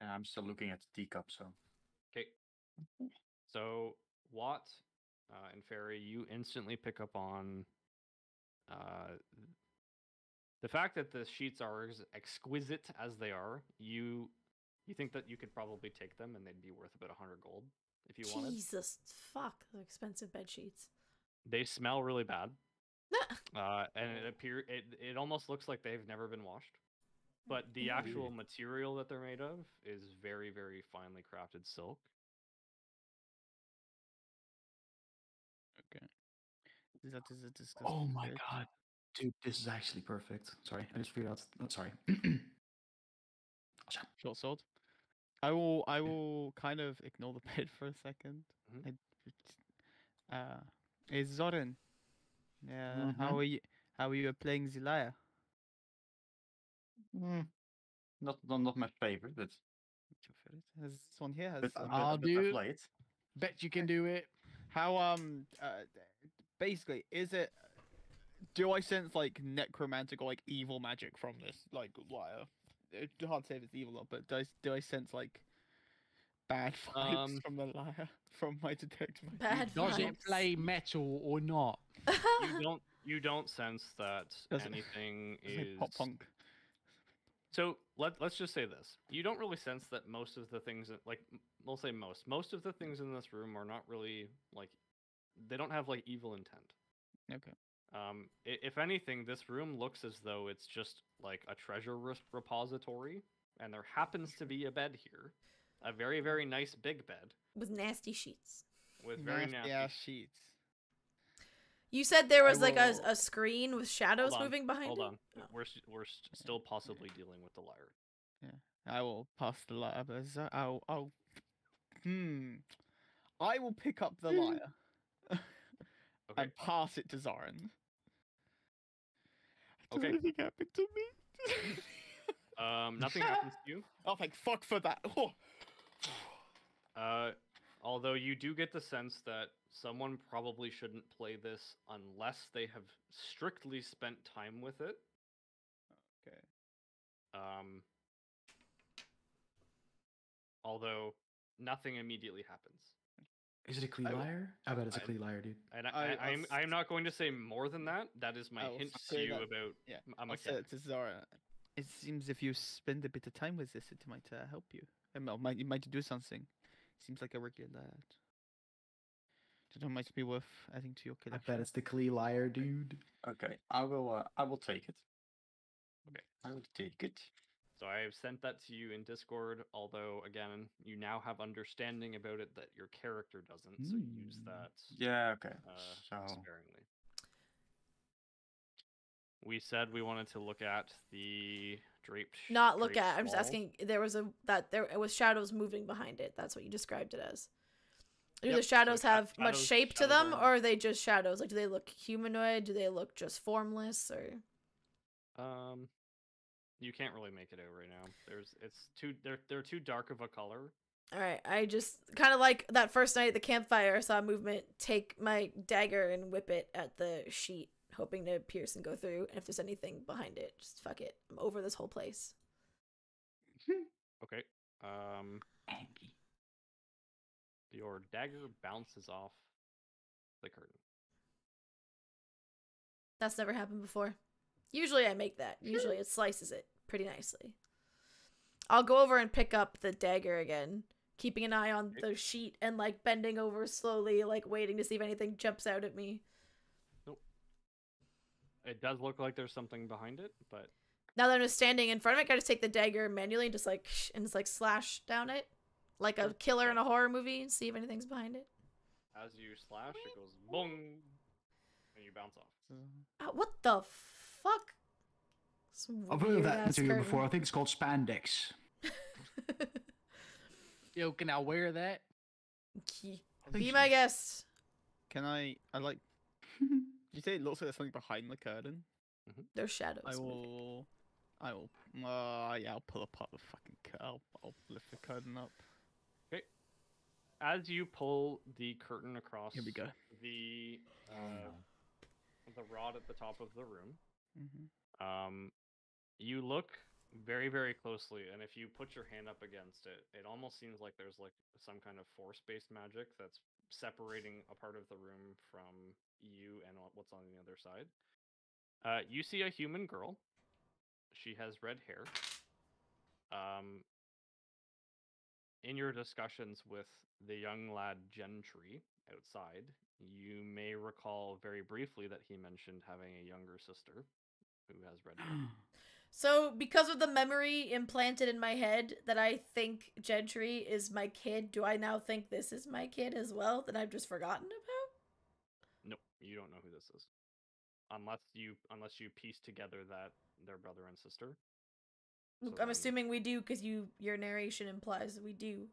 And I'm still looking at the teacup, so. Okay. So Watt uh, and Fairy, you instantly pick up on uh, the fact that the sheets are as exquisite as they are. You you think that you could probably take them and they'd be worth about hundred gold if you wanted. Jesus, fuck, they're expensive bed sheets. They smell really bad, uh, and it appear it it almost looks like they've never been washed. But the Ooh. actual material that they're made of is very very finely crafted silk. Okay. That is a disgusting. Oh my bitch. god, dude, this is actually perfect. Sorry, I just figured out. Oh, sorry. Shut- Short sword. I will. I will kind of ignore the bed for a 2nd Mhm. I, uh, is Zoran? Yeah. How Mhm. are you? How are you playing lyre? Mm, not, not not my favorite, but, your favorite? This one here? Has but, uh, I'll but do- it. Bet you can do it. How um uh, basically is it? Do I sense like necromantic or like evil magic from this like lyre? It's hard to say if it's evil or not, but do I do I sense like bad vibes Um, from the lyre from my detective? Bad Does it play metal or not? you don't you don't sense that Does anything Does it is pop punk? so let, let's just say this you don't really sense that most of the things that- like we'll say most most of the things in this room are not really like they don't have like evil intent Okay. Um if anything this room looks as though it's just like a treasure res- repository and there happens to be a bed here a very very nice big bed With nasty sheets. with very Nasty nasty sheets. You said there I was like a, a screen with shadows moving behind hold it. on Oh. we're we're s- still possibly dealing with the lyre Yeah, I will pass the lyre. but is I'll, I'll, hmm, I will pick up the lyre. okay and pass it to Zoran. Okay. anything happen to me? um nothing happens to you oh, thank fuck for that. Oh. Uh, although you do get the sense that someone probably shouldn't play this unless they have strictly spent time with it. Okay. Um, although nothing immediately happens, Is it a Cli I lyre? I bet it's a I- Cli lyre, dude. and I, I- I, I'll I'm not going to say more than that. That is my hint to you that- about Yeah. m- a I'll say it to Zoran. It seems if you spend a bit of time with this, it might uh, help you. It might, might, it might do something. It Seems like a regular lad. That might be worth adding to your collection. I bet it's the Cli lyre, dude. Okay, I will. Uh, I will take it. Okay. I will take it. So I have sent that to you in Discord. Although again, you now have understanding about it that your character doesn't. So use Hmm. that. Yeah. Okay. uh, so sparingly. We said we wanted to look at the draped. sh- Not look draped at. I'm just wall. asking. There was a that there it was shadows moving behind it. That's what you described it as. Do Yep, the shadows sha- have much shadows- shape to them, or are they just shadows? Like, do they look humanoid? Do they look just formless? Or Um, you can't really make it out right now. There's it's too they're they're too dark of a color. all right, I just kind of like that first night at the campfire. I saw movement. Take my dagger and whip it at the sheet, hoping to pierce and go through. And if there's anything behind it, just fuck it. I'm over this whole place. Okay. Um, Angry. your dagger bounces off the curtain. That's never happened before. Usually I make that. Usually it slices it pretty nicely. I'll go over and pick up the dagger again, keeping an eye on the sheet and like bending over slowly, like waiting to see if anything jumps out at me. Nope. It does look like there's something behind it, but Now that I'm just standing in front of it, I just take the dagger manually and just like and just like slash down it? Like a killer in a horror movie and see if anything's behind it. as you slash, it goes boom, and you bounce off. Ah, what the fuck? I've heard of that weird-ass material before. I think it's called spandex. Yo, can I wear that? Key- I think Be so. my guest. Can I? I like. Did You say it looks like there's something behind the curtain. There's shadows. I moving. will. I will. Uh, yeah, I'll pull apart the fucking curtain. I'll, I'll lift the curtain up. Okay. As you pull the curtain across Here we go. the uh, the rod at the top of the room, hmm um, you look very very closely, and if you put your hand up against it, it almost seems like there's like some kind of force-based magic that's separating a part of the room from you and what's on the other side. Uh, you see a human girl. She has red hair. Um, in your discussions with the young lad Gentry outside, you may recall very briefly that he mentioned having a younger sister who has red hair. So, because of the memory implanted in my head that I think Gentry is my kid, do I now think this is my kid as well that I've just forgotten about? No, you don't know who this is. Unless you unless you piece together that they're brother and sister. So I'm then- assuming we do because you your narration implies that we do.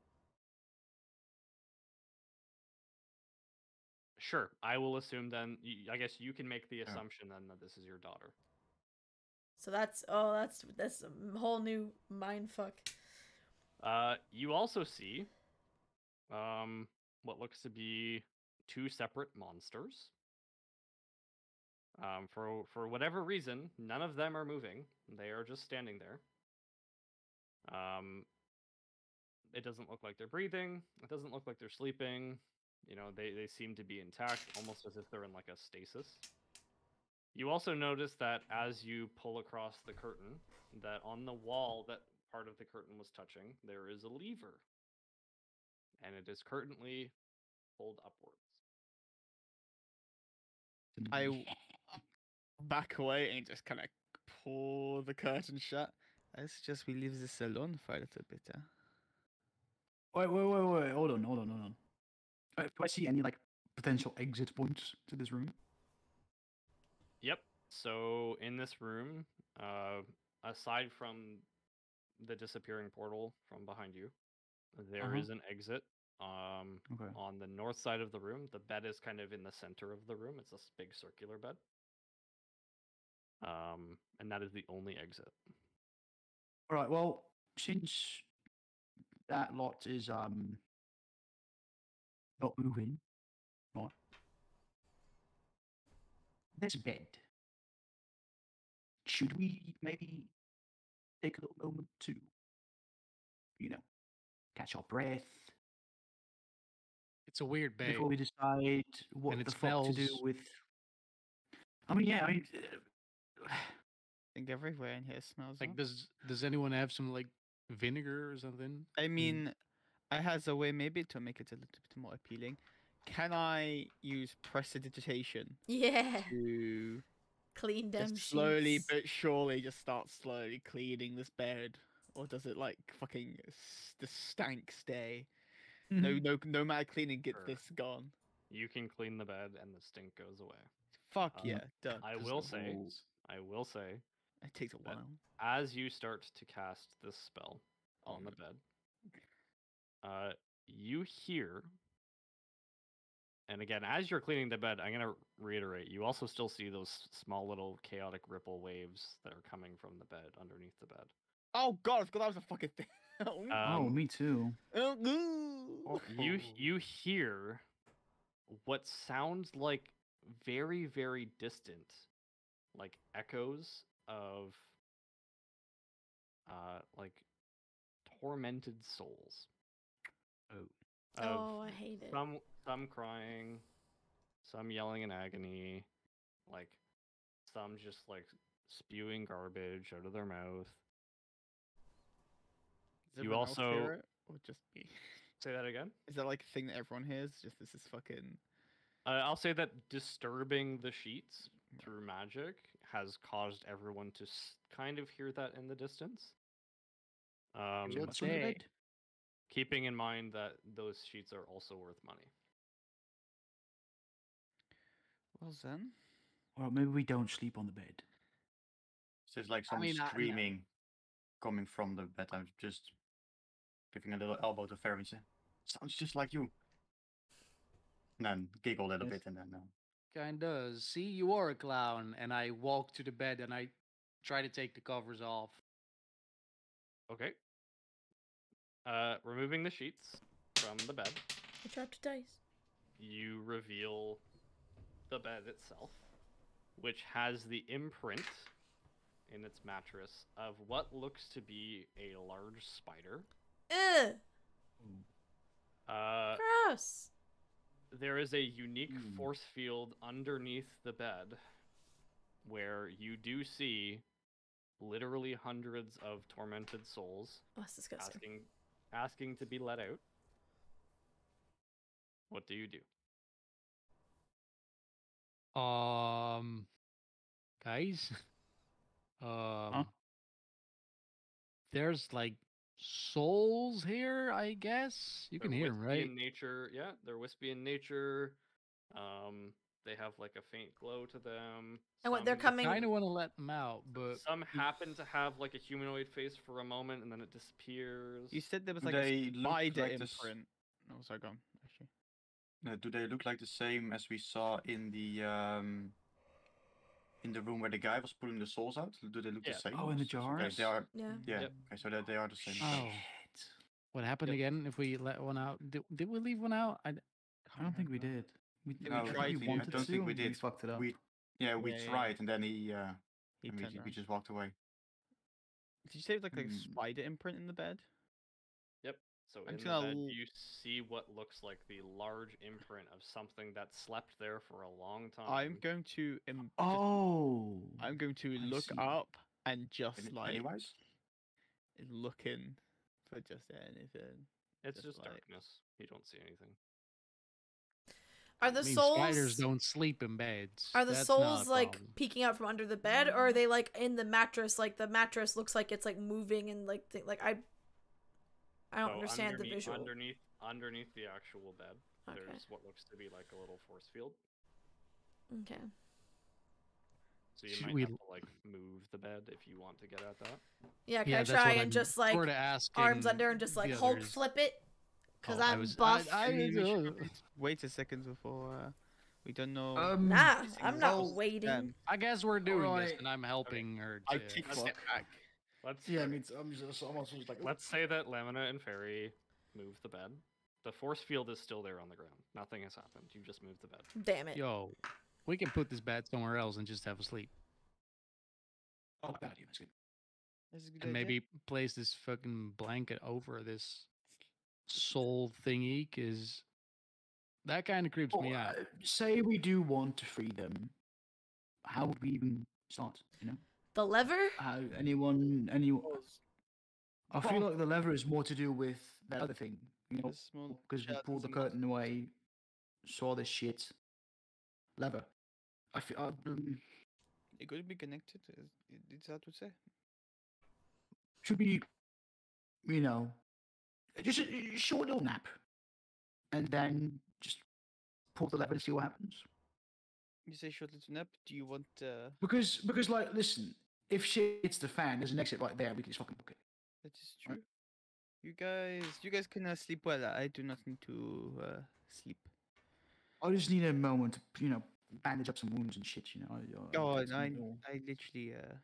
Sure, I will assume then. I guess you can make the oh. assumption then that this is your daughter. So that's oh that's that's a whole new mind fuck. Uh, you also see, um, what looks to be two separate monsters. Um, for for whatever reason, none of them are moving. They are just standing there. Um, it doesn't look like they're breathing. It doesn't look like they're sleeping. You know, they they seem to be intact, almost as if they're in like a stasis. You also notice that as you pull across the curtain, that on the wall that part of the curtain was touching, there is a lever. And it is currently pulled upwards. I w- back away and just kind of pull the curtain shut. I suggest we leave this alone for a little bit. Huh? Wait, wait, wait, wait. Hold on, hold on, hold on. Uh, do I see any like potential exit points to this room? Yep. So in this room, uh, aside from the disappearing portal from behind you, there is Uh-huh. an exit. Um, Okay. on the north side of the room, the bed is kind of in the center of the room. It's a big circular bed. Um, and that is the only exit. All right. Well, since that lot is um not moving, right? There's a bed. Should we maybe take a little moment to, you know, catch our breath It's a weird bed. before we decide what And it the fuck to do with? I mean, yeah. I mean, uh, I think everywhere in here smells. Like, huh? does does anyone have some like vinegar or something? I mean, I has a way maybe to make it a little bit more appealing. Can I use prestidigitation Yeah, to clean them. just slowly sheets. but surely just start slowly cleaning this bed, or does it like fucking the stank stay? No, mhm. no, no matter cleaning gets Sure. this gone. You can clean the bed and the stink goes away. Fuck Um, yeah, done. I will the say, rules. I will say, It takes a while. as you start to cast this spell on the bed, uh, you hear, and again, as you're cleaning the bed, I'm gonna reiterate, you also still see those small little chaotic ripple waves that are coming from the bed underneath the bed. Oh god, I forgot that was a fucking thing. oh, oh, Um, me too. oh, you you hear what sounds like very very distant like echoes of uh like tormented souls Oh. Oh, I hate it. some some crying some yelling in agony like some just like spewing garbage out of their mouth Does you also- hear it, or just me? say that again Is that like a thing that everyone hears? Just this is fucking. Uh, I'll say that disturbing the sheets through magic has caused everyone to s- kind of hear that in the distance. Um, What's What's on the say? bed? keeping in mind that those sheets are also worth money. Well then. Or maybe we don't sleep on the bed. So it's like I someone mean, I- no. screaming coming from the bed. I'm just giving a little elbow to Fairy and say, Sounds just like you. And then giggle a little Yes. bit and then uh, kinda. See, you are a clown, and I walk to the bed and I try to take the covers off. Okay. Uh, removing the sheets from the bed, I dropped a dice. you reveal the bed itself, which has the imprint in its mattress of what looks to be a large spider. Ugh, Uh, gross. there is a unique Hmm. force field underneath the bed where you do see literally hundreds of tormented souls Oh, asking asking to be let out. What do you do? Um, guys, um, there's like souls here. I guess you can They're hear 'em, wispy right? In nature, yeah, they're wispy in nature. Um, they have like a faint glow to them. And what, they're Some- coming- Kind of want to let them out, but Some happen to have like a humanoid face for a moment and then it disappears. You said there was like a they look spider like this- imprint. Oh, sorry, go on. Actually. Uh, do they look like the same as we saw in the um in the room where the guy was pulling the souls out? Do they look Yeah. the same? Oh, in the S- okay, jars? they are. Yeah. Yeah. Yep. Okay, so they, they are the same. Oh. what happened Yep. again if we let one out? Did, did we leave one out? I, I don't think we did. We, think we I tried we to, I wanted don't to, think we and did. fucked it up. We yeah we Yeah, yeah, yeah. tried and then he uh He and we, we just walked away. Did you say it was like a Hmm. spider imprint in the bed? So I'm in the bed, l- you see what looks like the large imprint of something that slept there for a long time. I'm going to. Im- just- Oh. I'm going to I look see. up and just Any, like Pennywise? looking for just anything. It's just just like- darkness. You don't see anything. Are the I mean, souls spiders don't sleep in beds. Are the That's souls like problem. peeking out from under the bed, or are mm. they like in the mattress? Like the mattress looks like it's like moving and like th- like I. I don't So understand the underneath, visual. Underneath, underneath the actual bed, Okay. there's what looks to be like a little force field. Okay. So you Should might we have to like move the bed if you want to get at that. Yeah, can yeah, I try and I'm just like arms under and just like the Hulk others. flip it? Because Oh, I I'm was- I- buff. I- I mean, we should probably wait a second before uh, we don't know. Um, nah, I'm not waiting. stand. I guess we're doing this, and I'm helping her. I to- kick Let's fuck. back. Let's Yeah, I mean, it's- I'm just almost just like. let's say that Lamina and Fairy move the bed. The force field is still there on the ground. Nothing has happened. You just moved the bed. Damn it. Yo, we can put this bed somewhere else and just have a sleep, Oh, bad idea. That's good. This is a good and idea. maybe place this fucking blanket over this soul thingy, cause that kind of creeps Oh, me out. uh, say we do want to free them. How would we even start? You know, The lever? how anyone, anyone. I feel like the lever is more to do with that other thing. You know, because we pulled the curtain away, saw the shit. Lever. I feel. Uh, um, It could be connected. Is, is that what say? should be, you know, just a, a short little nap, and then just pull the lever and see what happens. You say short little nap. Do you want? Uh, Because because like listen, if shit hits the fan, there's an exit right there. We can just fucking book it. that is Right. true. You guys, you guys can uh, sleep well. I do not need to uh, sleep. I just need a moment to you know bandage up some wounds and shit. You know. I- I Oh, get I, more- I literally uh,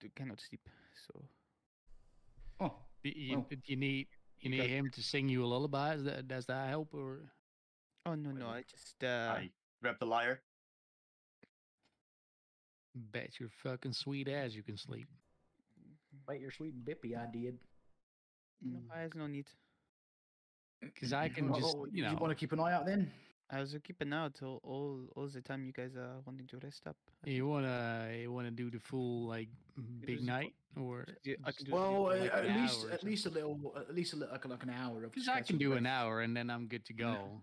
do, cannot sleep. So Oh, Do you, well, do you need you you need guys- him to sing you a lullaby? Does that, does that help, or Oh no no! I just uh, I grab the lyre. Bet your fucking sweet ass you can sleep? bite your sweet and dippy. I did. no. I has no need. Because I can just Oh, you know You want to keep an eye out then? I was keeping out all, all all the time. You guys are wanting to rest up. You wanna you wanna do the full like big night or Yeah, I can just- do it Well, uh, like at least at least a little, at least a little, like, like an hour of. because just I can some do an hour and then I'm good to Yeah. go.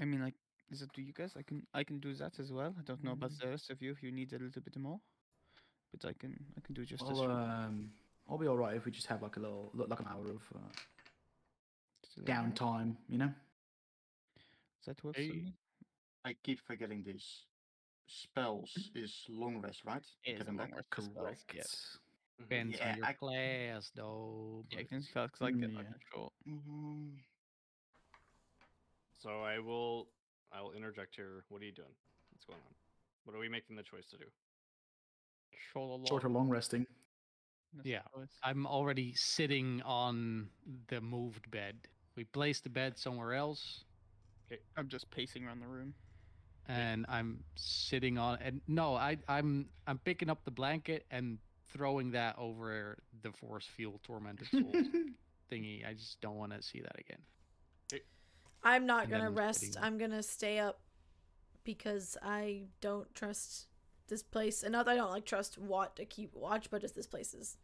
I mean, like, is it to you guys? I can I can do that as well. I don't know about Mhm. the rest of you if you need a little bit more, but I can I can do just as Well, um, I'll be all right if we just have like a little, like an hour of uh, downtime. You know. That works. Hey, for me. I keep forgetting this. Spells is long rest, right? It is Get long back. rest for spells, Correct. yes. Depends Yeah, on your I- class though. Yeah, but- it can feel like Mm, it. yeah. a short. Mhm. So I will I will interject here. What are you doing? What's going on? What are we making the choice to do? Short or long? long resting. That's Yeah. I'm already sitting on the moved bed. We placed the bed somewhere else, Okay. I'm just pacing around the room. and I'm sitting on. And no, I, I'm I'm picking up the blanket and throwing that over the force field tormented souls thingy. I just don't want to see that again. I'm not gonna rest. I'm gonna stay up because I don't trust this place. And not that I don't like trust Watt to keep watch, but just this place is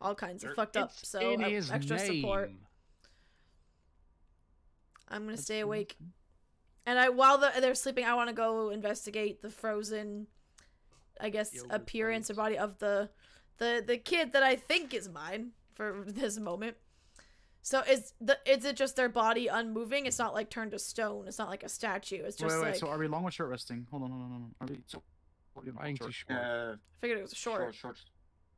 all kinds of There- fucked up. So uh, extra support. I'm gonna That's stay awake. And I while the, they're sleeping, I want to go investigate the frozen, I guess, appearance or body of the, the the kid that I think is mine for this moment. So is the is it just their body unmoving? It's not like turned to stone. It's not like a statue. It's wait, just wait, like so are we long or short resting? Hold on, hold on, hold on. Are we so what are we Trying short? short. Uh, I figured it was short. short, short,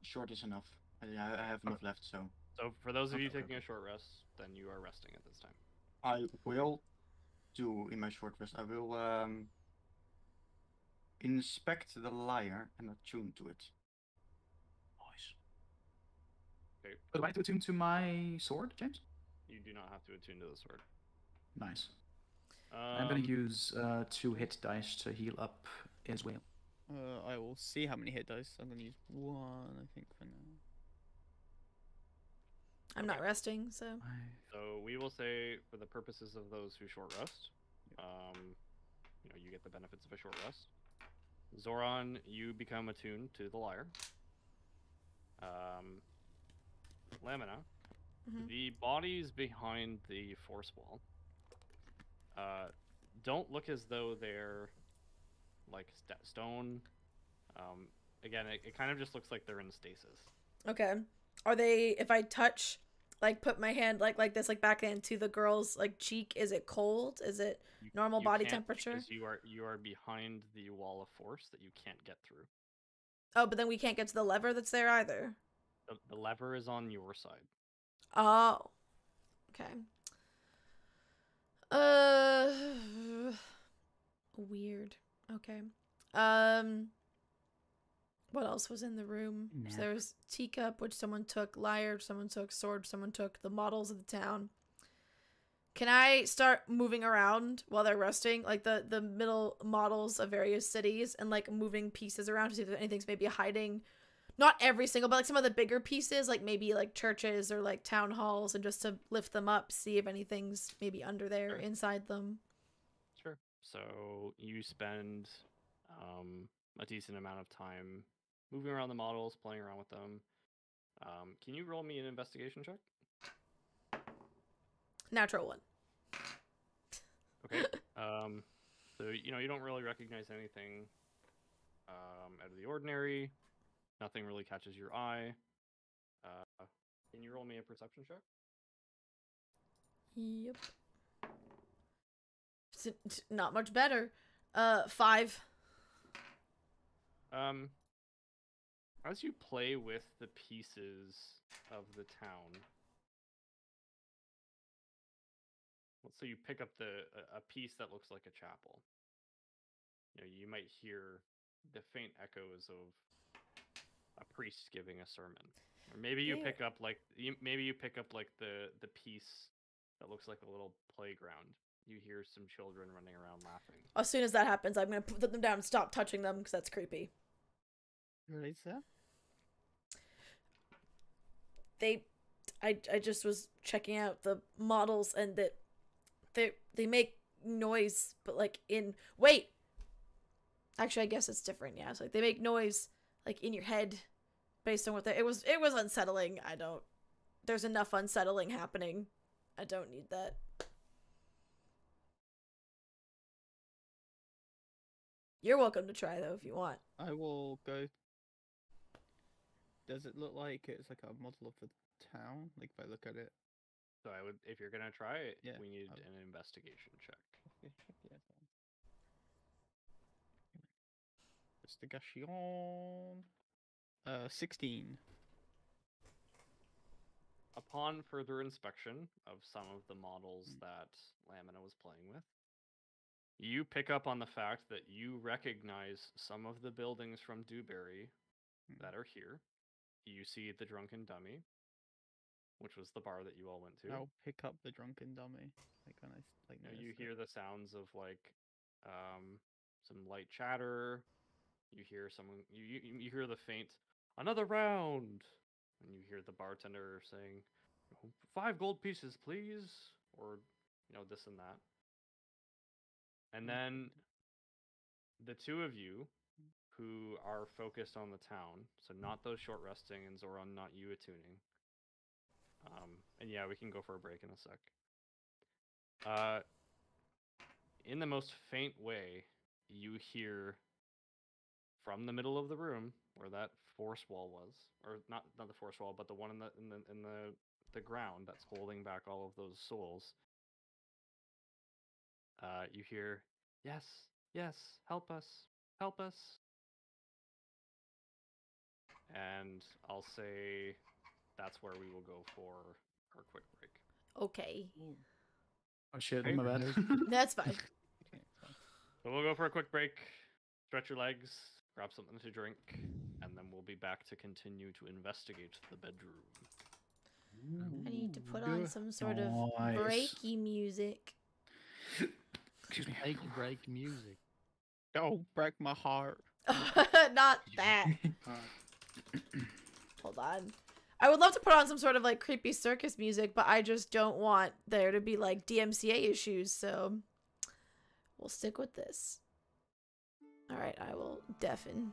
short is enough. I, I have enough left, so So for those of you Okay, taking okay. a short rest, then you are resting at this time. I will do in my short rest. I will um inspect the lyre and attune to it. Nice. Okay. But do I have to attune to my sword, James? You do not have to attune to the sword. Nice. Um, I'm gonna use uh, two hit dice to heal up as well. Uh, I will see how many hit dice. I'm gonna use one, I think, for now. I'm not resting, so So we will say, for the purposes of those who short rest, um, you know, you get the benefits of a short rest. Zoran, you become attuned to the lyre. Um, Lamina, Mhm. the bodies behind the force wall uh, don't look as though they're like st- stone. Um, again, it, it kind of just looks like they're in stasis. okay. Are they? If I touch, like, put my hand like like this, like back into the girl's like cheek, is it cold? Is it? You- Normal you body temperature? You are you are behind the wall of force that you can't get through. Oh, but then we can't get to the lever that's there either. The, the lever is on your side. Oh. Okay. Uh weird. Okay. Um what else was in the room? So there was teacup, which someone took, lyre, someone took, sword, someone took, the models of the town. Can I start moving around while they're resting? Like the the middle models of various cities and like moving pieces around to see if anything's maybe hiding not every single but like some of the bigger pieces like maybe like churches or like town halls and just to lift them up see if anything's maybe under there Sure. inside them Sure. So you spend um, a decent amount of time moving around the models, playing around with them. Um, can you roll me an investigation check? natural one Okay. um, so you know you don't really recognize anything um, out of the ordinary. Nothing really catches your eye. Uh, can you roll me a perception check? yep not much better uh five Um, as you play with the pieces of the town, let's say you pick up the a, a piece that looks like a chapel. You know, you might hear the faint echoes of a priest giving a sermon, or maybe you Yeah. pick up like you, maybe you pick up like the the piece that looks like a little playground. You hear some children running around laughing. as soon as that happens i'm gonna put them down and stop touching them because that's creepy Right, sir? they I I just was checking out the models and that they they make noise but like in wait actually I guess it's different yeah it's like they make noise like in your head based on what they it was it was unsettling I don't there's enough unsettling happening I don't need that you're welcome to try though if you want I will go. Does it look like it's like a model of the town? Like if I look at it. So I would, if you're gonna try it, Yeah, we need I'll- an investigation check. Investigation. Uh, sixteen. Upon further inspection of some of the models that Lamina was playing with, you pick up on the fact that you recognize some of the buildings from Dewberry Hmm. that are here. You see the Drunken Dummy, which was the bar that you all went to. I'll pick up the drunken dummy. Like when I like You, know, you hear the sounds of like um, some light chatter. You hear someone. You, you you hear the faint another round, and you hear the bartender saying, "Oh, five gold pieces, please," or you know this and that. And then the two of you who are focused on the town, so not those short resting and Zoran, not you attuning. Um, and yeah, we can go for a break in a sec. Uh, in the most faint way, you hear from the middle of the room where that force wall was, or not not the force wall, but the one in the in the in the the ground that's holding back all of those souls. Uh, you hear, yes, yes, help us, help us. And I'll say that's where we will go for our quick break. Okay, Oh shit, Hey, my bad. that's fine. Okay, fine. So we'll go for a quick break, stretch your legs, grab something to drink, and then we'll be back to continue to investigate the bedroom. I need to put on some sort of Nice. breaky music. Excuse me. Break break music. Don't break my heart. Not that. Hold on. I would love to put on some sort of like creepy circus music, but I just don't want there to be like DMCA issues, so we'll stick with this. All right, I will deafen.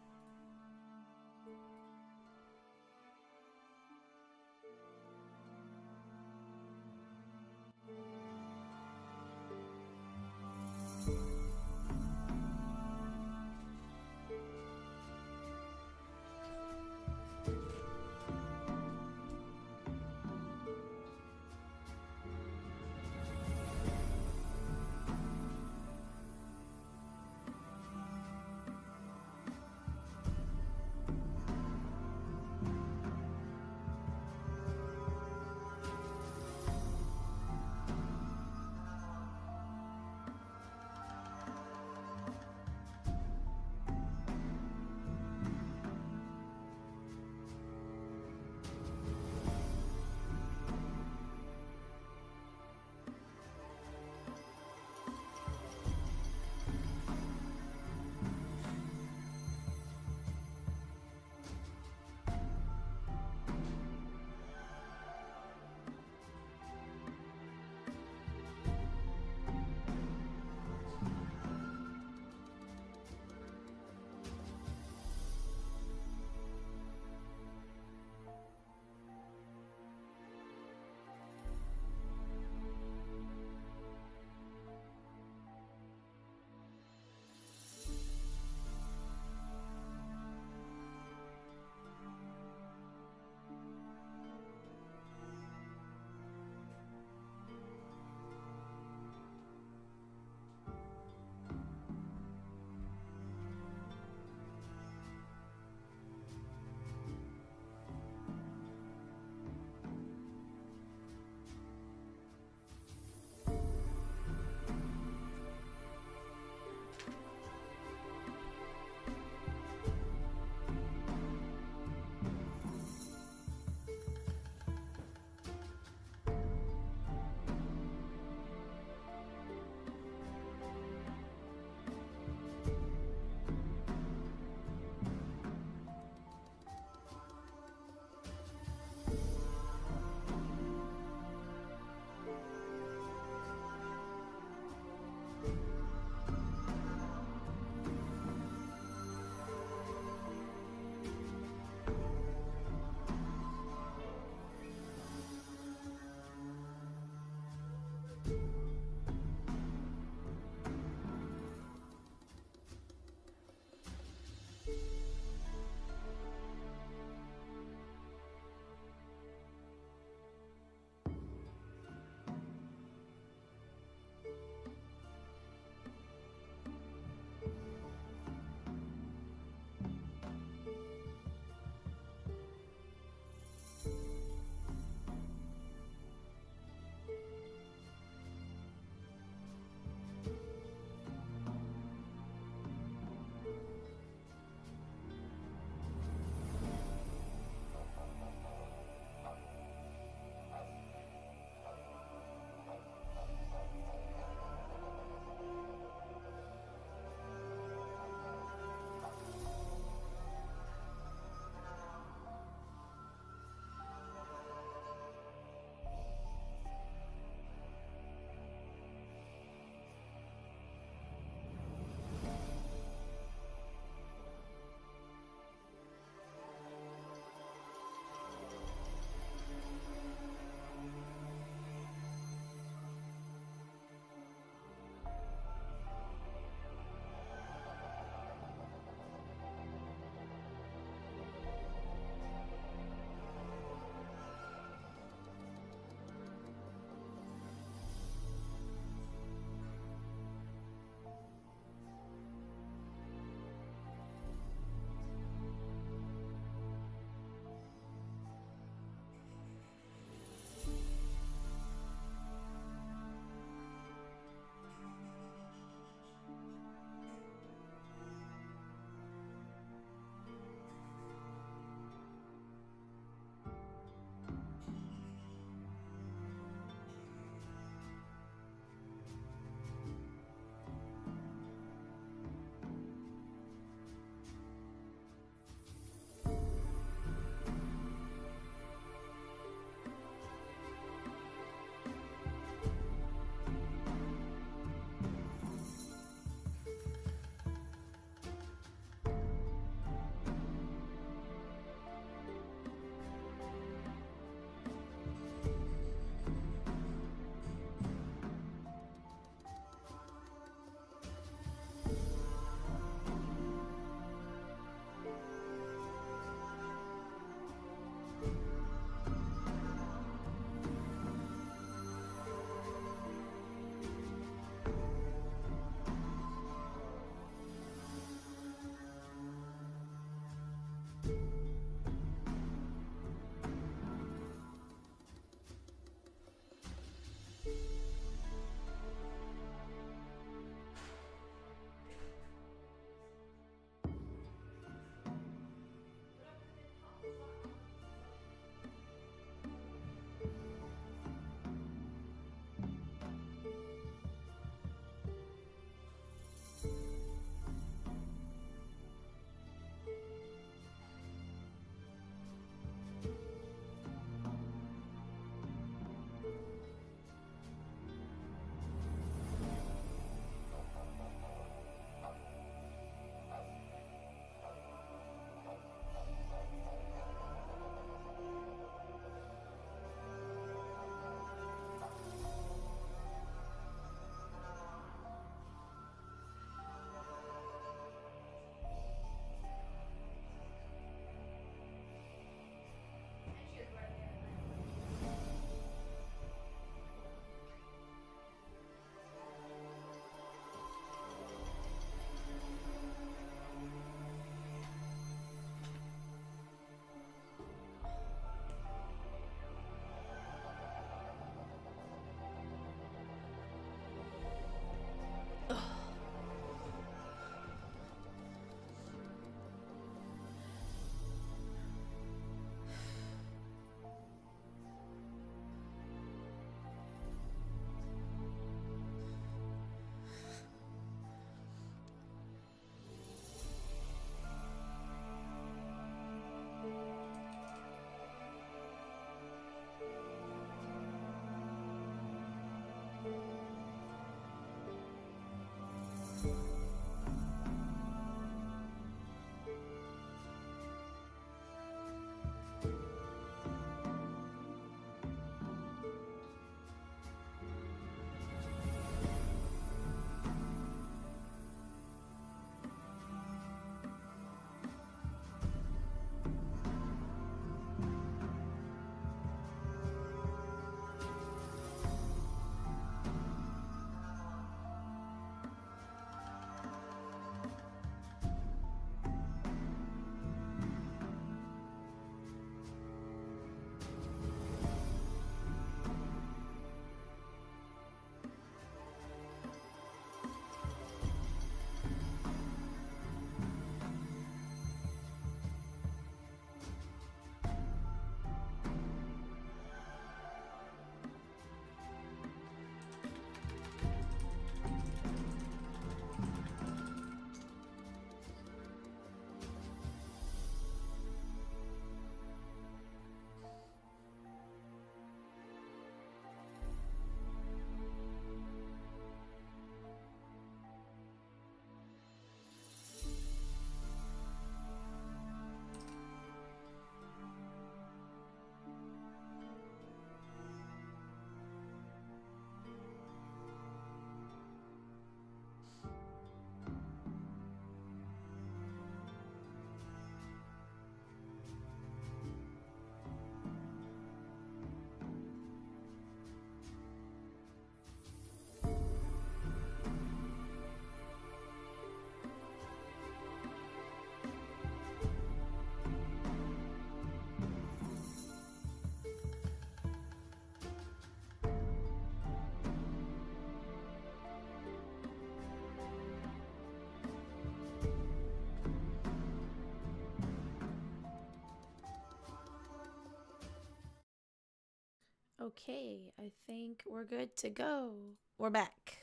Okay, I think we're good to go. We're back.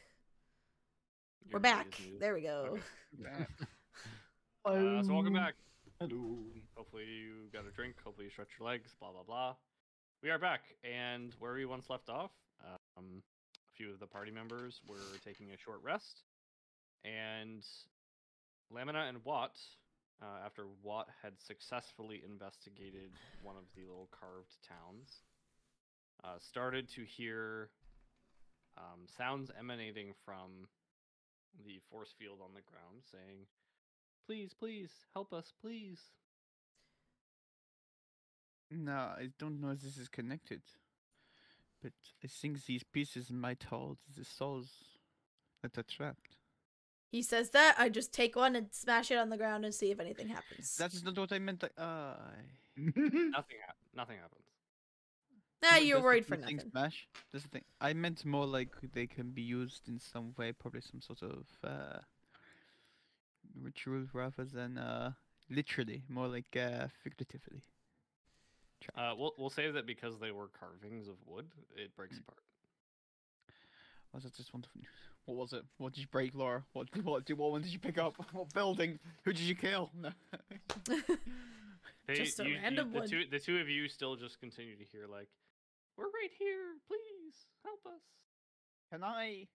Your we're back. muted. There we go. Okay. Uh, so welcome back. Hello. Hopefully you got a drink. Hopefully you stretch your legs. Blah blah blah. We are back, and where we once left off, um, a few of the party members were taking a short rest, and Lamina and Watt, uh, after Watt had successfully investigated one of the little carved towns, uh, started to hear um, sounds emanating from the force field on the ground, saying, "Please, please, help us, please." No, I don't know if this is connected. But I think these pieces might hold the souls that are trapped. He says that. I just take one and smash it on the ground and see if anything happens. That is not what I meant. I- Uh, Nothing. hap nothing happens. Nah, But you're does the worried for thing nothing. Smash. That's the thing. I meant more like they can be used in some way, probably some sort of uh, ritual rather than uh, literally, more like uh, figuratively. Uh, we'll we'll say that because they were carvings of wood, it breaks Mm. apart. Was it just wonderful news? What was it? What did you break, Laura? What what did what one did you pick up? What building? Who did you kill? No. They, Just a you- you- random the one. two the two of you still just continue to hear like, "We're right here, please help us." Can I?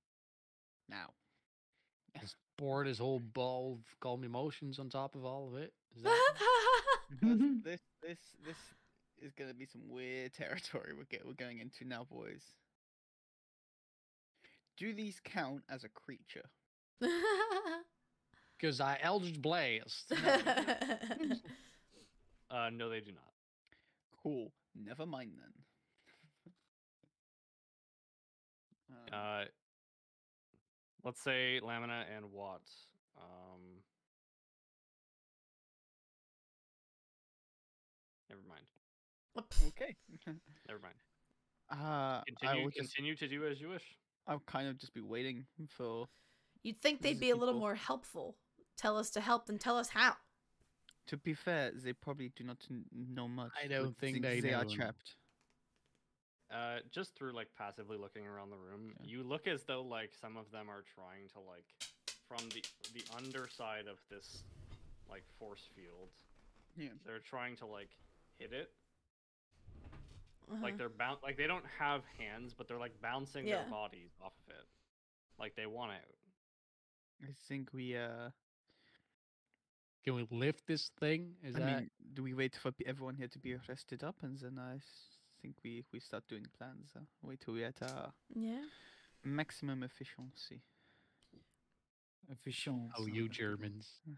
Now. Just pour this whole ball of calm emotions on top of all of it. Is that this this this is gonna be some weird territory we're get, we're going into now, boys. Do these count as a creature? because I Eldritch Blast. Uh, no, they do not. Cool. Never mind then. Uh, let's say Lamina and Watt. Um, never mind. okay. Never mind. Uh, I Continue. just, Continue to do as you wish. I'll kind of just be waiting for. You'd think they'd is be a little more helpful. Tell us to help, then tell us how. To be fair, they probably do not know much. I don't think they they are know. trapped. Uh, just through like passively looking around the room, Okay. you look as though like some of them are trying to like from the the underside of this like force field. Yeah. They're trying to like hit it. Uh-huh. Like they're bound like they don't have hands, but they're like bouncing Yeah. their bodies off of it. Like they want out. I think we. Uh, Can we lift this thing? Is I that mean, do we wait for everyone here to be rested up, and then I s- think we we start doing plans. Uh, wait till we're at uh, yeah. maximum efficiency. Efficiency. oh you Germans?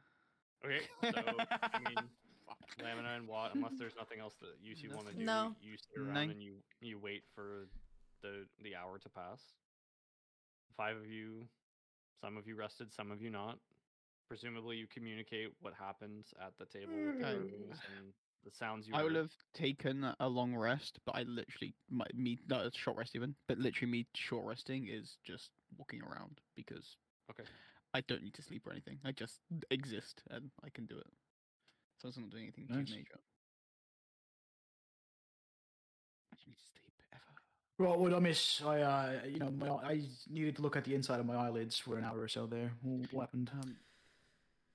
Okay, so I mean Lamina and Watt, unless there's nothing else that you two want to do, No. you stay around Nine- and you you wait for the the hour to pass. Five of you, some of you rested, some of you not. Presumably, you communicate what happens at the table with the I- rooms and the sounds you I would heard. have taken a- a long rest, but I literally my, me not a short rest even, but literally me short resting is just walking around because Okay. I don't need to sleep or anything. I just exist and I can do it. So I'm not doing anything Nice. too major. I don't need to sleep ever. Right, what I miss? I, uh, you know, my, I needed to look at the inside of my eyelids for an hour or so there. What happened? Um,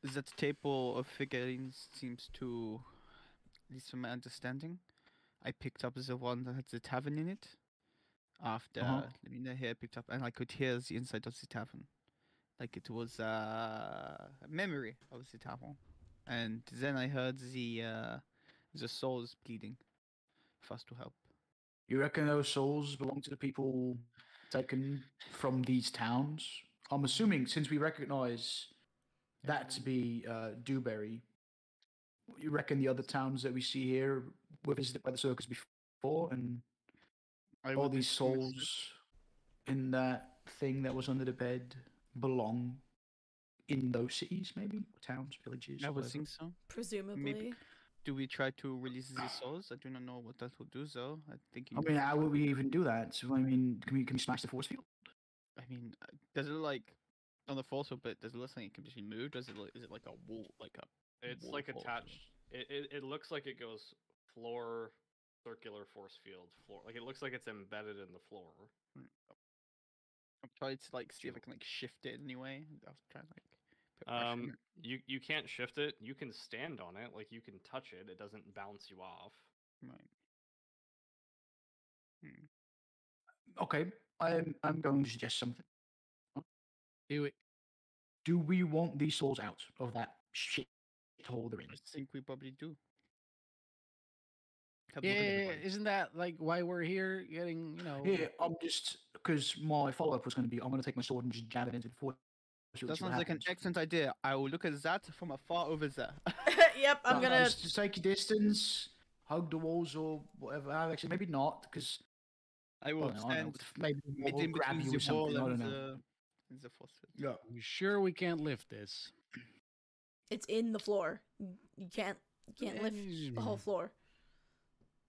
that table of figurines seems to, at least from my understanding, I picked up the one that had the tavern in it. After Uh-huh. me here, I picked up, and I could hear the inside of the tavern, like it was uh, a memory of the tavern. And then I heard the uh, the souls bleeding, for us to help. You reckon those souls belong to the people taken from these towns? I'm assuming since we recognize that to be uh, Dewberry, you reckon the other towns that we see here were visited by the circus before, and I all these souls in that thing that was under the bed belong in those cities, maybe towns, villages. I would whatever. think so. Presumably. Do we try to release the souls? I do not know what that will do, though. I think. I mean, how would we even do that? So, I mean, can we can we smash the force field? I mean, uh, does it look like on the force field bit? Does it look like it can be moved? Does is it like, is it like a wall, like a? It's like attached. It, it it looks like it goes floor circular force field floor. Like it looks like it's embedded in the floor. I'm trying to like see if I can like shift it anyway. I'll try and like put pressure on Um, you you can't shift it. You can stand on it. Like you can touch it. It doesn't bounce you off. Right. Okay, I'm I'm going to suggest something. Do it. Do we want these souls out of that shit hole they're? I think we probably do. Have a Yeah, isn't that like why we're here? Getting you know. Yeah, I'm just because my follow up was going to be I'm going to take my sword and just jab it into the force. field and That see sounds like an excellent idea. I will look at that from afar over there. yep, I'm gonna. Sometimes just take your distance, hug the walls or whatever. Uh, Actually, maybe not because I I will don't know, I don't know, stand maybe mid we'll in grab you or something. I don't know. the, the force field. Yeah. You sure we can't lift this? It's in the floor. You you can't. You can't lift the whole floor.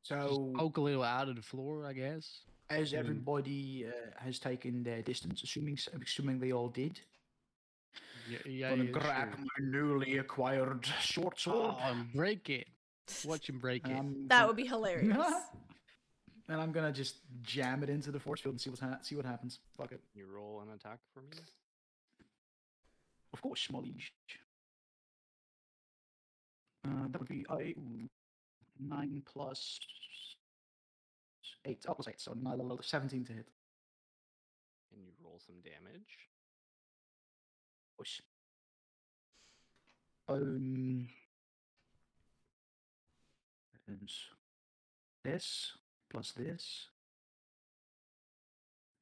So poke a little out of the floor, I guess. as everybody uh, has taken their distance, assuming assuming they all did, Yeah, yeah. I'm gonna yeah, grab sure. my newly acquired short sword. Oh, and break it. Watch him break it. I'm That would be hilarious. and I'm gonna just jam it into the force field and see what's ha- see what happens. Fuck it. You roll an attack for me. Of course, my liege. Uh, that would be I nine plus eight. Oh, plus eight, so nine, seventeen to hit. Can you roll some damage? Push. Um. And this plus this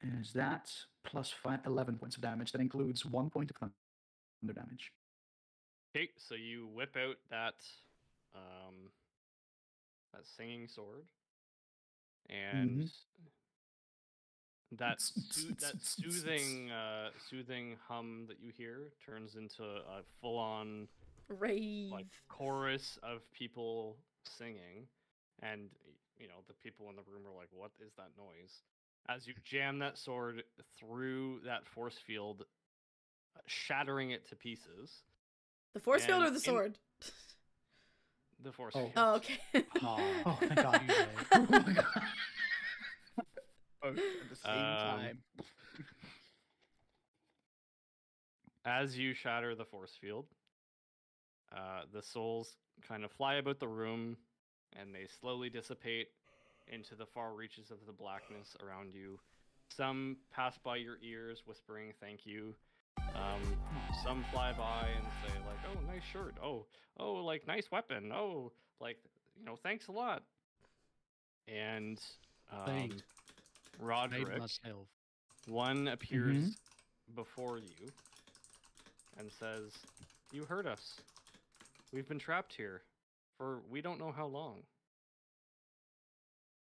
is that plus five, 11 points of damage. That includes one point of thunder damage. Okay, so you whip out that um that singing sword, and that soo- that soothing uh, soothing hum that you hear turns into a full on Rave. like chorus of people singing, and you know the people in the room are like, "What is that noise?" As you jam that sword through that force field, shattering it to pieces. The force field or and the in- sword? The force Oh. field. Oh, okay. Aw, Oh, thank God. you guys. oh my god. Both at the same Um, time. as you shatter the force field, uh, the souls kind of fly about the room and they slowly dissipate into the far reaches of the blackness around you. Some pass by your ears whispering thank you. Um, some fly by and say like, "Oh, nice shirt. Oh, oh, like nice weapon. Oh, like you know, thanks a lot." And um, Thanks. Roderick, one appears before you and says, You heard us. We've been trapped here for we don't know how long.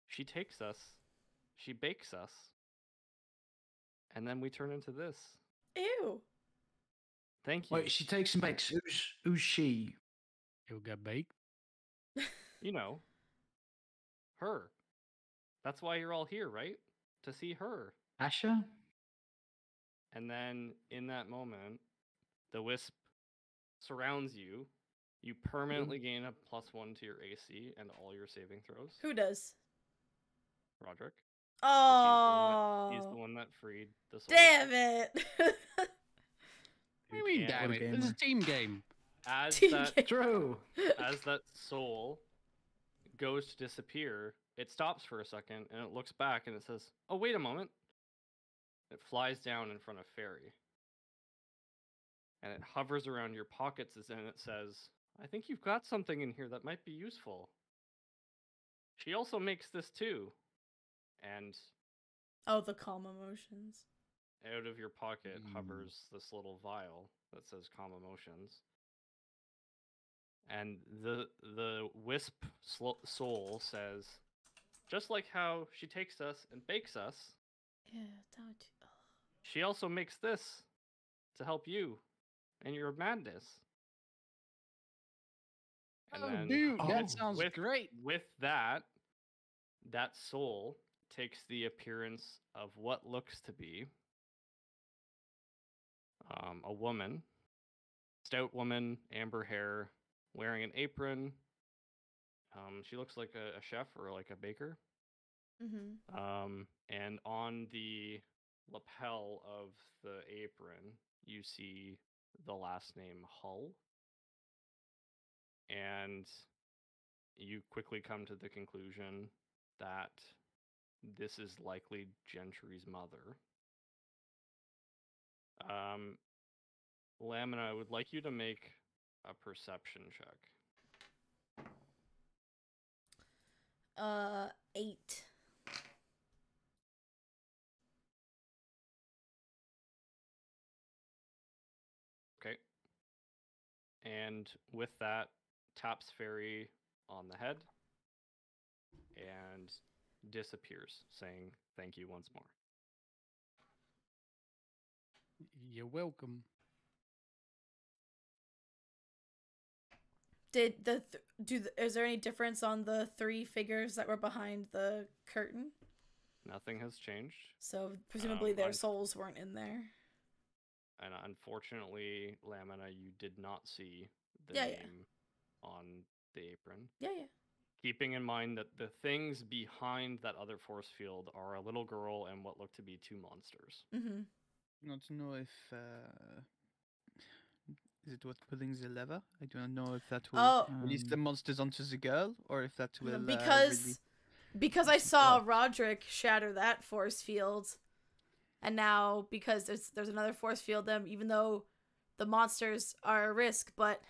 She takes us, she bakes us, and then we turn into this. Ew. Thank you. Wait, she takes and bakes. Who's who's she? You got baked. You know, her. That's why you're all here, right? To see her. Tasha? And then in that moment, the wisp surrounds you. You permanently gain a plus one to your AC and all your saving throws. Who does? Roderick. Oh. He's the one that freed the soul. Damn it. What do you mean, can't- damn it? This is a team game. As Team that game. True. as that soul goes to disappear, it stops for a second and it looks back and it says, "Oh, wait a moment." It flies down in front of Fairy. And it hovers around your pockets as- and it says, "I think you've got something in here that might be useful." She also makes this too. And oh, the calm emotions. Out of your pocket Mm. hovers this little vial that says calm emotions and the the wisp slo- soul says just like how she takes us and bakes us Yeah, that would. Oh. she also makes this to help you and your madness and oh, then dude, Oh, that sounds with- great. with that that soul takes the appearance of what looks to be um, a woman stout woman amber hair wearing an apron Um, she looks like a, a chef or like a baker. Mm-hmm. Um, and on the lapel of the apron, you see the last name Hull. And you quickly come to the conclusion that this is likely Gentry's mother. Um, Lamina, I would like you to make a perception check. Uh, eight. Okay. And with that, taps Fairy on the head and disappears, saying thank you once more. You're welcome. Did the th- do? The, is there any difference on the three figures that were behind the curtain? Nothing has changed. So presumably Um, their souls weren't in there. And unfortunately, Lamina, you did not see the Yeah, yeah. name on the apron. Yeah, yeah. Keeping in mind that the things behind that other force field are a little girl and what look to be two monsters. Mm-hmm. Not know if uh, is it what pulling the lever? I do not know if that will Oh. release the Um, monsters onto the girl or if that will uh, because really- because I saw Oh. Roderick shatter that force field, and now because there's there's another force field them, even though the monsters are a risk, but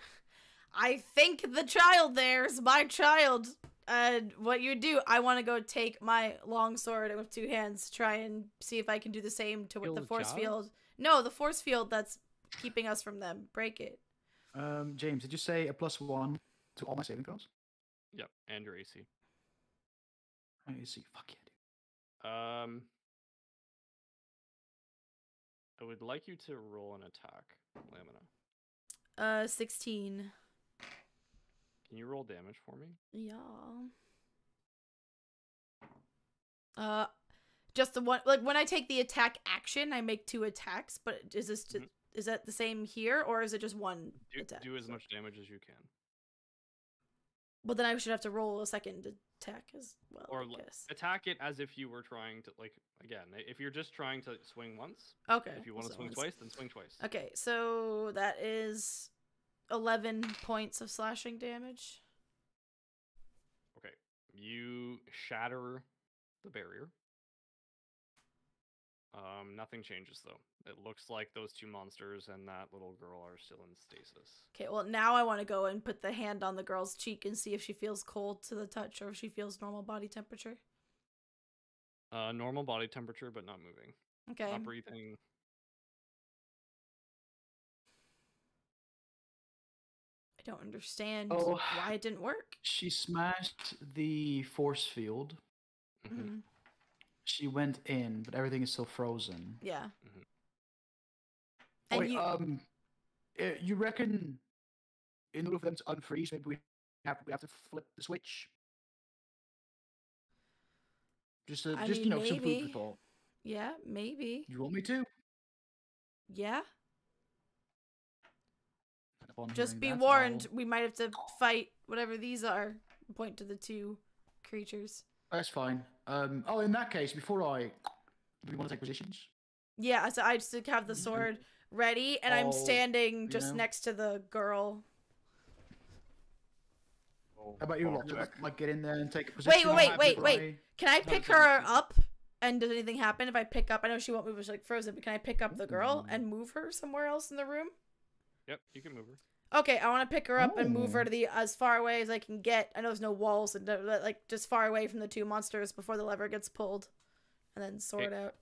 I think the child there is my child. And what you do, I want to go take my long sword and with two hands try and see if I can do the same to Kill the the force child? field. No, the force field that's keeping us from them. Break it. Um, James, did you say a plus one to all my saving throws? Yep, and your AC. I see. Fuck yeah, dude. Um, I would like you to roll an attack, Lamina. Uh, sixteen. Can you roll damage for me? Yeah. Uh, just the one. Like when I take the attack action, I make two attacks. But is this ju- Mhm. is that the same here, or is it just one Do, attack? do as much damage as you can. But then I should have to roll a second attack as well. or I l- guess. attack it as if you were trying to like again if you're just trying to swing once Okay. if you want to swing once- twice then swing twice Okay, so that is eleven points of slashing damage. okay you shatter the barrier um nothing changes though it looks like those two monsters and that little girl are still in stasis Okay, well now I want to go and put the hand on the girl's cheek and see if she feels cold to the touch or if she feels normal body temperature. uh normal body temperature but not moving Okay. not breathing don't understand Oh. why it didn't work. She smashed the force field. Mhm. Mhm. She went in, but everything is still frozen. Yeah. Mhm. And Wait, you, um, uh, you reckon in order for them to unfreeze, maybe we have we have to flip the switch? Just, uh, I just mean, you know, some food maybe. for thought. yeah, maybe. You want me to? Yeah. And upon Just be that, warned, I'll- we might have to fight whatever these are. Point to the two creatures. That's fine. Um. Oh, in that case, before I, do we want to take positions? Yeah, so I just have the Mhm. sword ready, and I'm standing just know. next to the girl. How about you, Fall Roger? Like, like get in there and take a Wait, position. wait, on wait, that wait, Can I pick don't her up? And does anything happen if I pick up? I know she won't move; she's like frozen. But can I pick up the girl Ooh. and move her somewhere else in the room? Yep you can move her Okay, I want to pick her up and move her Oh. to the as far away as I can get. I know there's no walls and uh, like just far away from the two monsters before the lever gets pulled, and then sort out.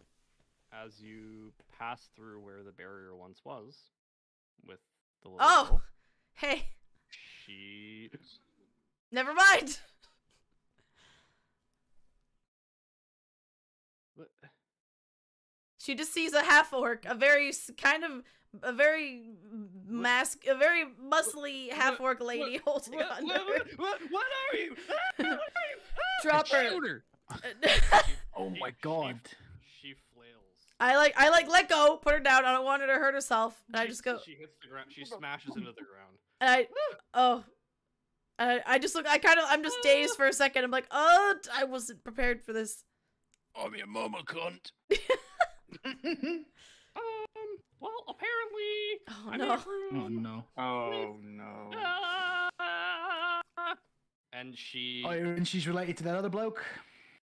as you pass through where the barrier once was with the little Oh, girl, hey, she never mind. What? She just sees a half orc, a very kind of a very mask, a very muscly half orc lady holding What, on. what, what, what, what are you? Ah, what are you? Ah! Drop her. Shoot. Oh my god. She flails. I like, I like, let go, put her down. I don't want her to hurt herself. And I just go, She hits the ground. She smashes into the ground. and I, oh, I, I just look. I kind of. I'm just dazed for a second. I'm like, oh, I wasn't prepared for this. I'm your mama cunt. Well, apparently. Oh I'm no. in a Oh no. oh no. Ah! and she Oh, and she's related to that other bloke.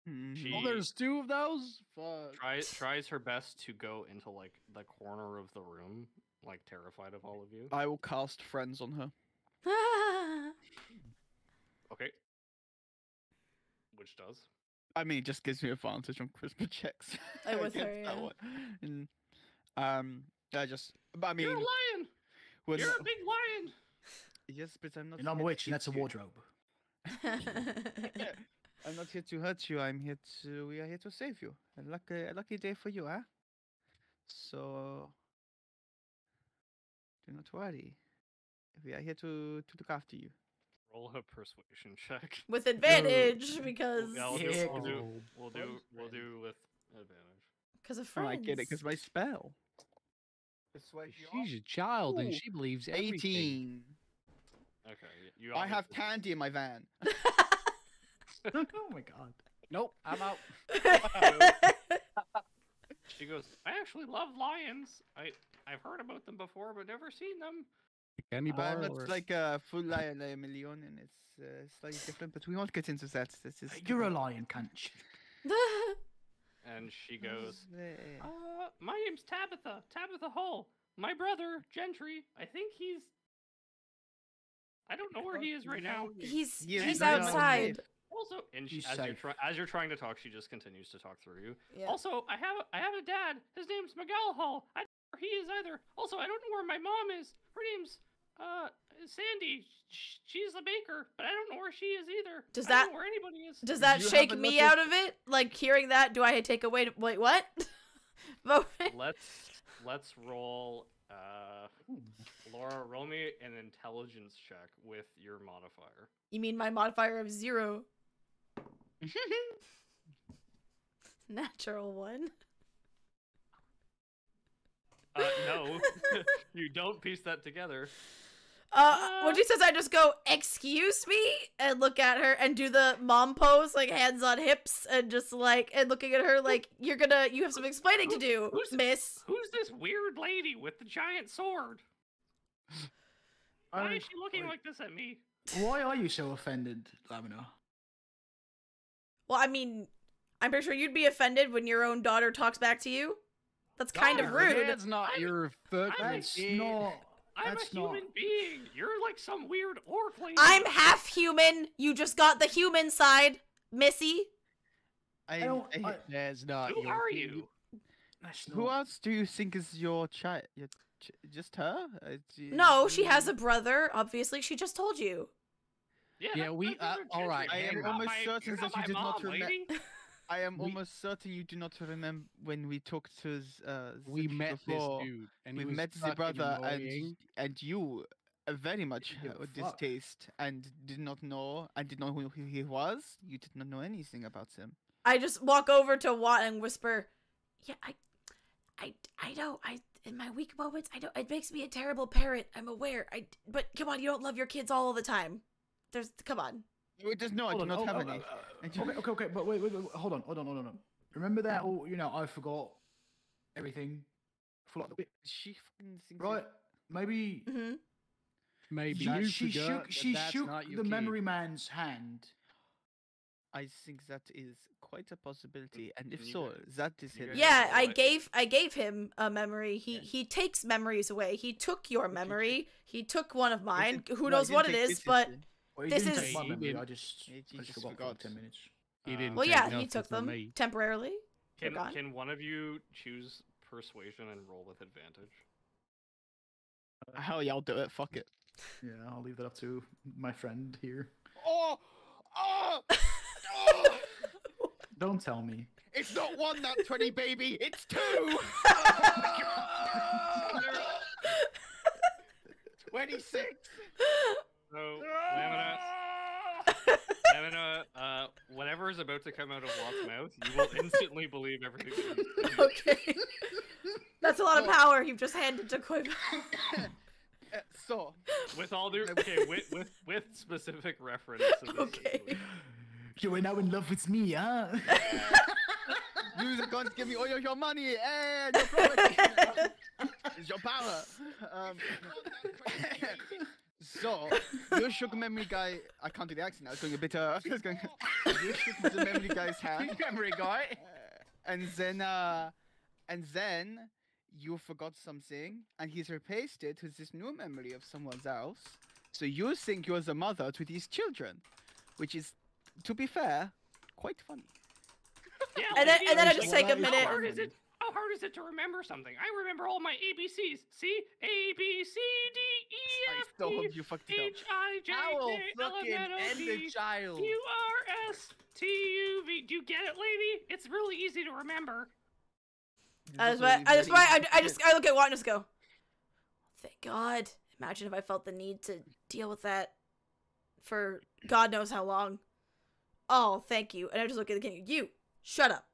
Mhm. She- Oh, there's two of those. Fuck. tries tries her best to go into like the corner of the room, like terrified of all of you. I will cast friends on her. Okay. Which does. I mean, it just gives me advantage on charisma checks. I with her, against that yeah. one. And, um, I just, but I mean, You're a lion. You're not- a big lion. yes, but I'm not. You're not a witch, and hit that's a you. wardrobe. I'm not here to hurt you. I'm here to. We are here to save you. A lucky, a lucky day for you, huh? So, do not worry. We are here to to look after you. Roll a persuasion check. With advantage We'll- because yeah, we'll do, we'll do, we'll do, we'll do with advantage. because of Oh, friends. I get it, because my spell. She's a child and she believes everything. 18. Okay, you. I have candy in my van. oh my god. Nope, I'm out. She goes. I actually love lions. I I've heard about them before, but never seen them. Candy bar I'm or like a full lion, like a million, and it's uh, slightly different, but we won't get into that. This is You're a lion, can't you? And she goes. Uh, my name's Tabitha. Tabitha Hull. My brother, Gentry. I think he's. I don't know where he is right now. he's Yeah, he's no, no, outside. Also, and she, He's as you're try- as you're trying to talk, she just continues to talk through you. Yeah. Also, I have I have a dad. His name's Miguel Hull. I don't know where he is either. Also, I don't know where my mom is. Her name's uh Sandy. She's the baker, but I don't know where she is either. Does I don't that- know where anybody is? Does that you shake me out of it? Like hearing that, do I take away? Wait, what? Let's let's roll. Uh, Laura, roll me an intelligence check with your modifier. You mean my modifier of zero? Natural one. Uh, no, you don't piece that together. Uh, when she says, I just go, "Excuse me," and look at her and do the mom pose, like hands on hips, and just like and looking at her like you're gonna, you have some explaining to do, Who's- Miss. Who's this weird lady with the giant sword? Why I- is she looking I- like this at me? Why are you so offended, Lamina? Well, I mean, I'm pretty sure you'd be offended when your own daughter talks back to you. That's kind of rude. That's not I'm- your fucking I'm That's not. I'm That's a not. human being. You're like some weird orc lady. I'm half human. You just got the human side, Missy. I, don't- I- I- That's not Who your are you? That's who else do you think is your child? Your ch- just her? Uh, do No, she you- has a brother. Obviously, she just told you. Yeah, Yeah, that's we- uh, all right, I am almost certain that not you did not mom, remem- lady. I am We- almost certain you do not remember when we talked to s- uh, We met before. this dude, and we met the brother, annoying. and and you uh, very much uh, distaste and did not know and did not know who he was. You did not know anything about him. I just walk over to Watt and whisper, "Yeah, I, I, I don't. I in my weak moments, I know it makes me a terrible parent. I'm aware. I, but come on, you don't love your kids all the time. There's, come on. It does no, I do on, not oh, have oh, any. oh, I oh, okay, okay, okay, but wait, wait, wait, hold on, hold on, hold on, hold on. Remember that? Oh, you know, I forgot everything. Forgot the bit, She fucking right? Maybe hmm Maybe she, you she forgot shook, she shook the kid. memory man's hand. I think that is quite a possibility, and if so, that is you Yeah, I gave, I gave him a memory. He, Yeah. he takes memories away. He took your memory. He took one of mine. Who knows didn't what it take is, pictures, but uh, Well, he This didn't is- take my He memory. didn't- I just, he- he I just just forgot, for forgot. ten minutes. He Uh, didn't well, yeah, he took them me. temporarily. Can Forgot. can one of you choose persuasion and roll with advantage? Hell yeah, I'll do it. Fuck it. Yeah, I'll leave that up to my friend here. Oh, oh, oh! Don't tell me. It's not one that twenty, baby. It's two. Twenty-six. So, Lamina, Lamina, uh, whatever is about to come out of Watt's mouth, you will instantly believe everything. that he's saying. okay. That's a lot of power you've just handed to Quiv. Uh, So, With all due, okay, with with with specific reference. To this Okay. situation. You are now in love with me, huh? you're going to give me all of your money and your property. it's your power. Um, so, your sugar memory guy. I can't do the accent. I was going a bit. Uh, I was going. your sugar memory guy's hand. Memory guy. Uh, and then uh and then you forgot something and he's replaced it with this new memory of someone else so you think you're the mother to these children which is to be fair quite funny Yeah, And then- and then I just take a minute- hard is it? How hard is it to remember something? I remember all my ABCs. See, A B C D E i F still G hope you fucked it up H I J I will K L fucking M N O end the P child. Q R S T U V. Do you get it, lady? It's really easy to remember. I just, why, I just, why, I, I just, I look at Watt and just go, thank God. Imagine if I felt the need to deal with that for God knows how long. Oh, thank you. And I just look at the king. You, shut up.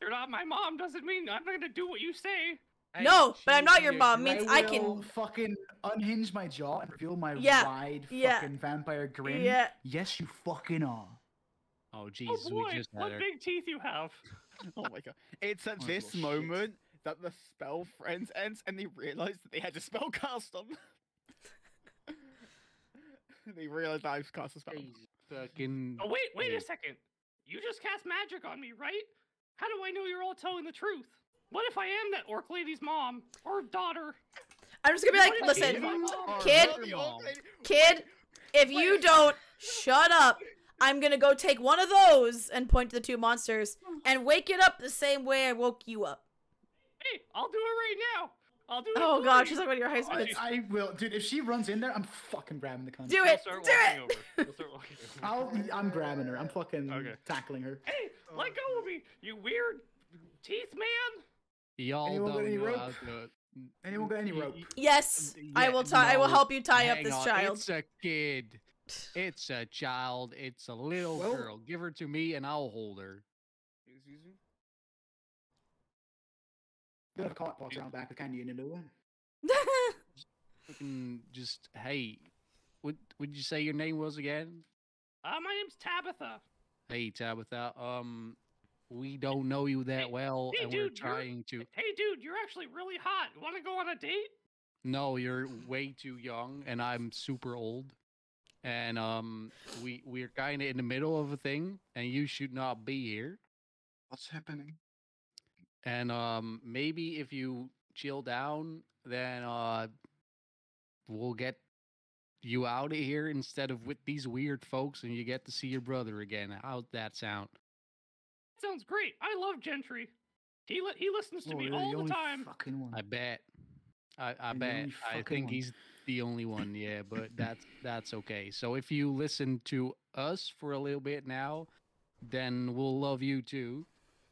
You're not my mom. Doesn't mean I'm not gonna do what you say. Hey, No, but I'm not your mom. means I will can- fucking unhinge my jaw and reveal my Yeah, wide yeah, fucking vampire grin. Yeah. Yes, you fucking are. Oh Oh boy, we just had what her. big teeth you have. oh my god it's at Oh, this bullshit. moment that the spell friends ends and they realize that they had a spell cast on they realize that i've cast a spell fucking. Oh wait, wait Hey. a second. You just cast magic on me, right? How do I know you're all telling the truth? What if I am that orc lady's mom or daughter? I'm just gonna be like, listen, kid, the old lady- kid, if you don't shut up, I'm gonna go take one of those and point to the two monsters and wake it up the same way I woke you up. Hey, I'll do it right now. I'll do it. Oh for god, she's like one of your high oh, school. spirits. I will, dude. If she runs in there, I'm fucking grabbing the cunt. Do She'll it, start do it. over. She'll start walking. I'll, I'm grabbing her. I'm fucking Okay. tackling her. Hey, let go of me, you weird teeth man. Y'all Anyone got don't any know rope? how to. Anyone got any rope? y- Yes, I will tie. I will help you tie up this on, child. It's a kid. It's a child. It's a little Well- girl. Give her to me and I'll hold her. Bit of a caught box around back with candy in the door. Fucking just hey, what would you say your name was again? Uh, my name's Tabitha. Hey Tabitha. Um, we don't know you that Hey- well, hey, and we're dude, you're- trying to. Hey, dude, you're actually really hot. Want to go on a date? No, you're way too young, and I'm super old. And um, we we're kind of in the middle of a thing, and you should not be here. What's happening? And um, maybe if you chill down, then uh, we'll get you out of here instead of with these weird folks, and you get to see your brother again. How'd that sound? Sounds great. I love Gentry. He li- he listens to Oh, me all the only time. Fucking one. I bet. I, I bet. I think one. he's the only one. Yeah, but that's that's okay. So if you listen to us for a little bit now, then we'll love you too,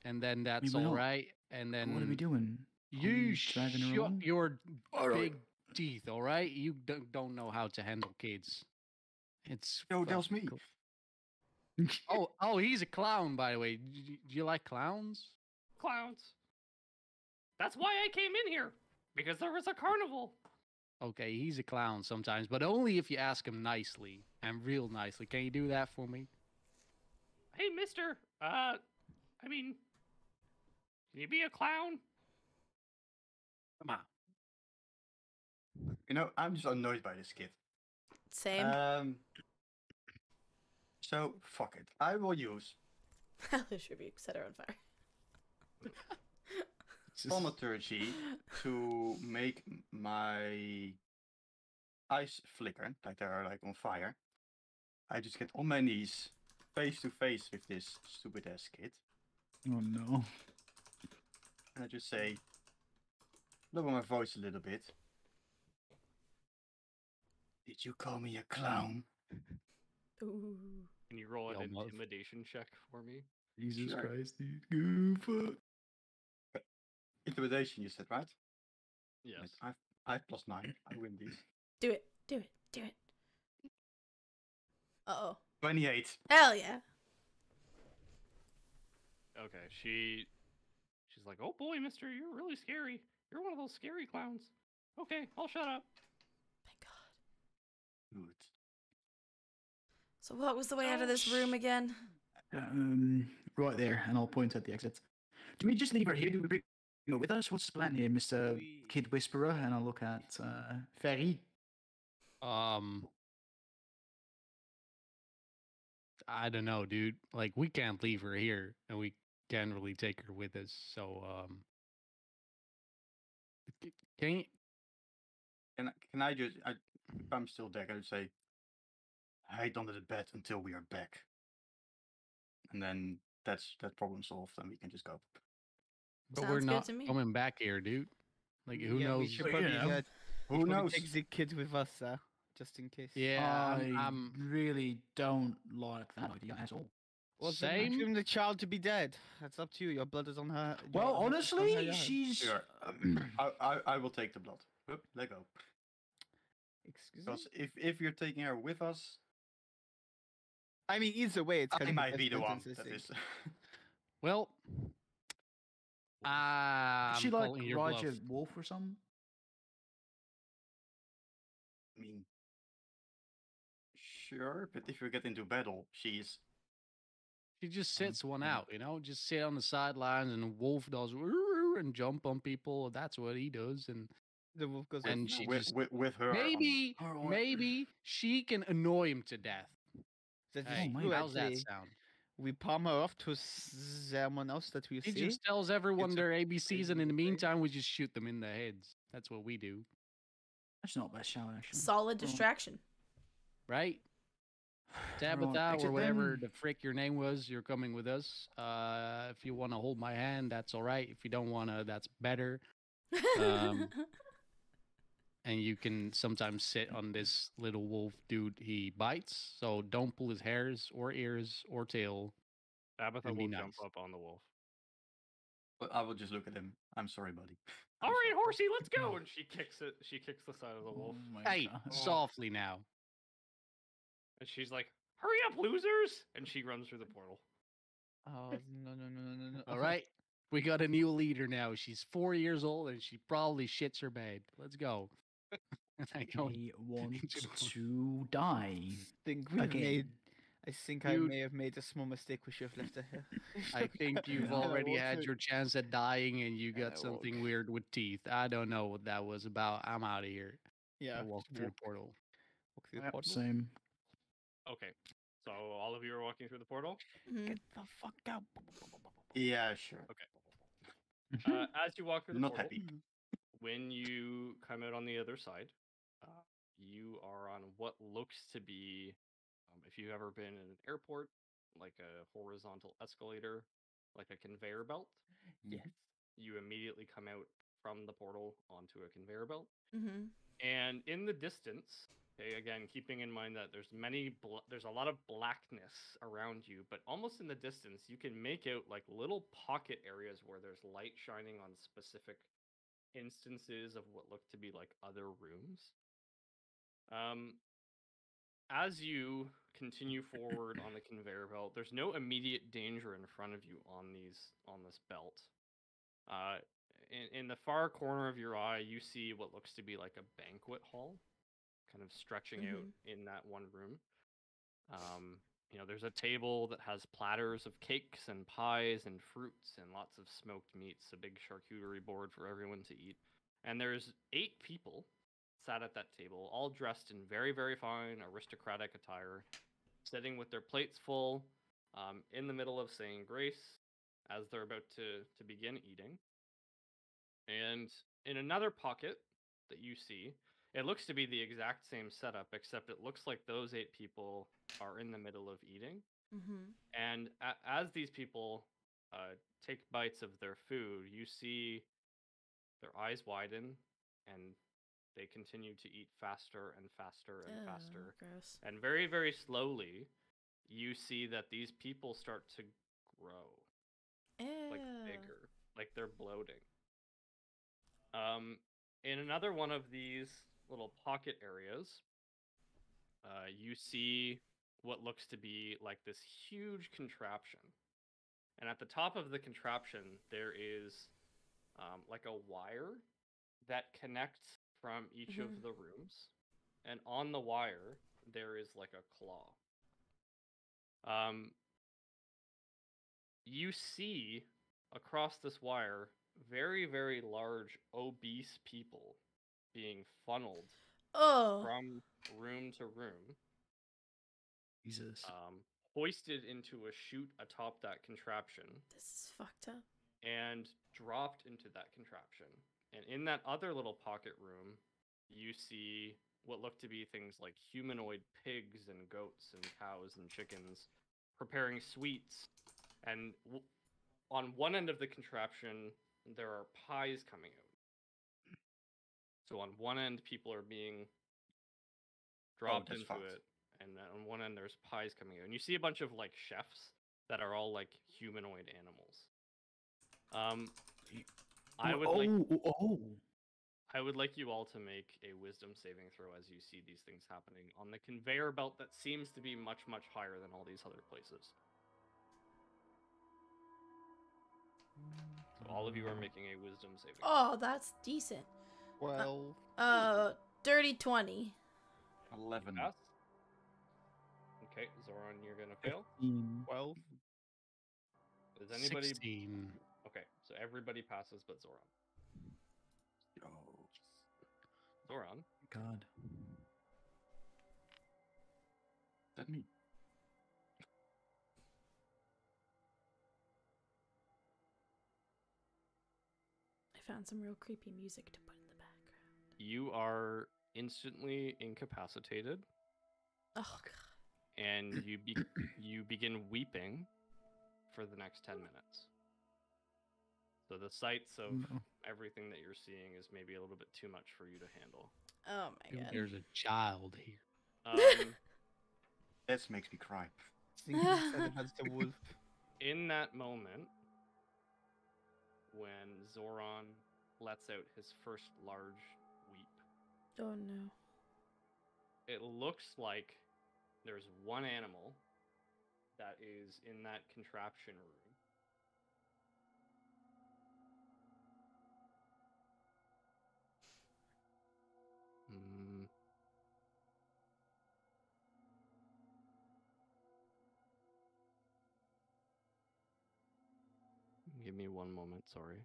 and then that's all right. And then what are we doing? You we dragging shut along? your All right. big teeth, all right? You don't, don't know how to handle kids. It's no, that was fucking me. cool. Oh, oh, he's a clown, by the way. Do you, do you like clowns? Clowns. That's why I came in here because there was a carnival. Okay, he's a clown sometimes, but only if you ask him nicely and real nicely. Can you do that for me? Hey, Mister. Uh, I mean, can you be a clown? Come on. You know, I'm just annoyed by this kid. Same. Um. So fuck it. I will use it should be set her on fire. thaumaturgy to make my eyes flicker, like they're like on fire. I just get on my knees, face to face with this stupid ass kid, Oh no. And I just say, lower my voice a little bit. Did you call me a clown? Ooh. Can you roll an Almost. intimidation check for me? Jesus Sure. Christ, dude. Go fuck. Intimidation, you said, right? Yes. I've, I've plus nine. I win these. Do it. Do it. Do it. Uh oh. 28. Hell yeah. Okay. She. She's like, oh boy, Mister, you're really scary. You're one of those scary clowns. Okay, I'll shut up. Thank God. Good. So what was the way out of this room again? Um, right there, and I'll point at the exit. Do we just leave her here? Do we bring her with us? What's the plan here, Mister We- Kid Whisperer? And I'll look at uh, Fairy. Um, I don't know, dude. Like, we can't leave her here, and we can't really take her with us. So, um, can you, Can can I just, I, if I'm still there, I would say, hide under the bed until we are back. And then that's that problem solved, and we can just go. but Sounds we're not coming back here, dude. Like, who Yeah, We knows? should probably, you know, uh, Who probably knows? take the kids with us, uh, just in case. Yeah, I I'm, I'm really don't like that idea at all. Well, Same. Same. the child to be dead. That's up to you. Your blood is on her. Well, your- it's on her honestly, yard. she's. Sure. I, I, I will take the blood. Oop, let go. Excuse me. Because if, if you're taking her with us, I mean, either way, it's I kind of might be the one best that is. well. I'm Is she like calling your Roger bluff. Wolf or something? I mean, sure, but if we get into battle, she's She just Um, sits one yeah. out, you know, just sit on the sidelines and Wolf does and jump on people. That's what he does. And The wolf goes. And "No." she with, just- with, with her. maybe, Or what? maybe she can annoy him to death. That is Hey, my true, how's that sound? We palm her off to someone else that we He see. just tells everyone It's their ABCs, and in the meantime, we just shoot them in the heads. That's what we do, That's not a bad shout, actually. Solid distraction. right? Right, Tabitha, or whatever then. the frick your name was, you're coming with us. Uh, if you want to hold my hand, that's all right. If you don't want to, that's better. Um, and you can sometimes sit on this little wolf dude he bites so don't pull his hairs or ears or tail Tabitha And be will jump up on the wolf. But I will just look at him. I'm sorry, buddy. All I'm right, sorry. horsey, let's go! And she kicks it. She kicks the side of the wolf, Oh hey God. softly now and she's like, "Hurry up, losers!" And she runs through the portal. Oh no no no no no no! all right we got a new leader now she's four years old and she probably shits her bed let's go and i go I want into the wall. to die. think we Again. made. I think I may have made a small mistake. We should have left her here. i think you've already had through- your chance at dying and you Yeah, got walk. something weird with teeth i don't know what that was about i'm out of here Yeah. i walk just through the portal walk through the portal. same. Okay, so all of you are walking through the portal. Mhm. Get the fuck out! Yeah, sure. Okay. uh, as you walk through the Not portal, happy. when you come out on the other side, uh, you are on what looks to be, um, if you've ever been in an airport, like a horizontal escalator, like a conveyor belt. Yes. You immediately come out from the portal onto a conveyor belt. Mhm. And in the distance, okay, again, keeping in mind that there's many, bl- there's a lot of blackness around you, but almost in the distance, you can make out like little pocket areas where there's light shining on specific instances of what look to be like other rooms. Um, as you continue forward on the conveyor belt, there's no immediate danger in front of you on these on this belt. Uh, in, in the far corner of your eye, you see what looks to be like a banquet hall, kind of stretching out in that one room. Um, you know, there's a table that has platters of cakes and pies and fruits and lots of smoked meats, a big charcuterie board for everyone to eat. And there's eight people sat at that table, all dressed in very, very fine aristocratic attire, sitting with their plates full, um, in the middle of saying grace as they're about to, to begin eating. And in another pocket that you see, it looks to be the exact same setup, except it looks like those eight people are in the middle of eating. Mhm. And a- as these people uh, take bites of their food, you see their eyes widen and they continue to eat faster and faster and Ew, faster. Gross. And very, very slowly, you see that these people start to grow like bigger, like they're bloating. Um, in another one of these little pocket areas, uh, you see what looks to be like this huge contraption, and at the top of the contraption there is um, like a wire that connects from each Mhm. of the rooms, and on the wire there is like a claw. Um, you see across this wire very, very large, obese people being funneled Oh. from room to room, Jesus. um, hoisted into a chute atop that contraption, This is fucked up. and dropped into that contraption. And in that other little pocket room, you see what look to be things like humanoid pigs and goats and cows and chickens preparing sweets. And w- on one end of the contraption, there are pies coming out. So on one end, people are being dropped that's into fucked. it, and then on one end, there's pies coming out. And you see a bunch of like chefs that are all like humanoid animals. Um, I would oh, like oh, oh. I would like you all to make a wisdom saving throw as you see these things happening on the conveyor belt that seems to be much, much higher than all these other places. So all of you are making a wisdom saving. Oh, that's decent. Well, Uh, dirty 20. Eleven. Pass. Okay, Zoran, you're gonna fail. Mm. 12. Is anybody? 16. Okay, so everybody passes but Zoran. Oh, Zoran, God. That me? I found some real creepy music to put in the background. You are instantly incapacitated, Oh, God. and you be- you begin weeping for the next ten minutes. So the sights of No. everything that you're seeing is maybe a little bit too much for you to handle. Oh, my God. There's a child here. Um, This makes me cry. Singing said has the wolf. in that moment, when Zoran lets out his first large weep, Oh, no. it looks like there's one animal that is in that contraption room. Mm. Give me one moment, sorry.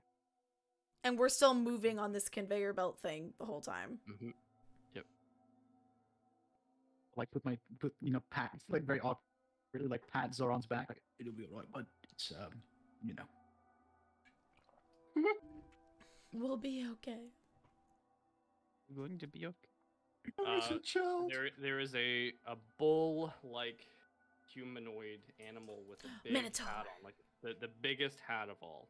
And we're still moving on this conveyor belt thing the whole time. hmm Like put my put you know pat like very awkward, really like pat Zoran's back. Like it'll be alright, but it's um you know. We'll be okay. Going to be okay. Oh, Uh, a child. There, there is a a bull-like humanoid animal with a big Minotaur. hat on, like the the biggest hat of all.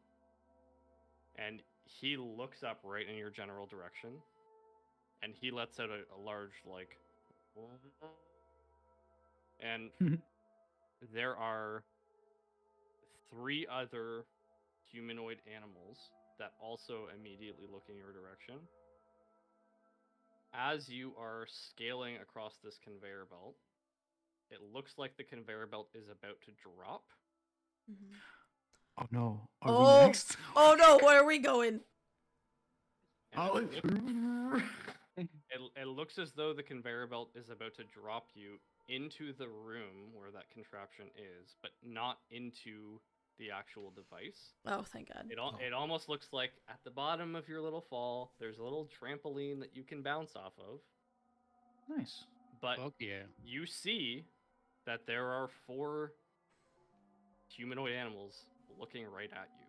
And he looks up right in your general direction, and he lets out a, a large like. And there are three other humanoid animals that also immediately look in your direction. As you are scaling across this conveyor belt, it looks like the conveyor belt is about to drop. Mhm. Oh no. Are Oh. we next? Oh, no. Where are we going? and Oh, it, it- look- it, it looks as though the conveyor belt is about to drop you into the room where that contraption is, but not into the actual device. Oh, thank God. It al- Oh. it almost looks like at the bottom of your little fall, there's a little trampoline that you can bounce off of. nice. But Fuck yeah. you see that there are four humanoid animals looking right at you.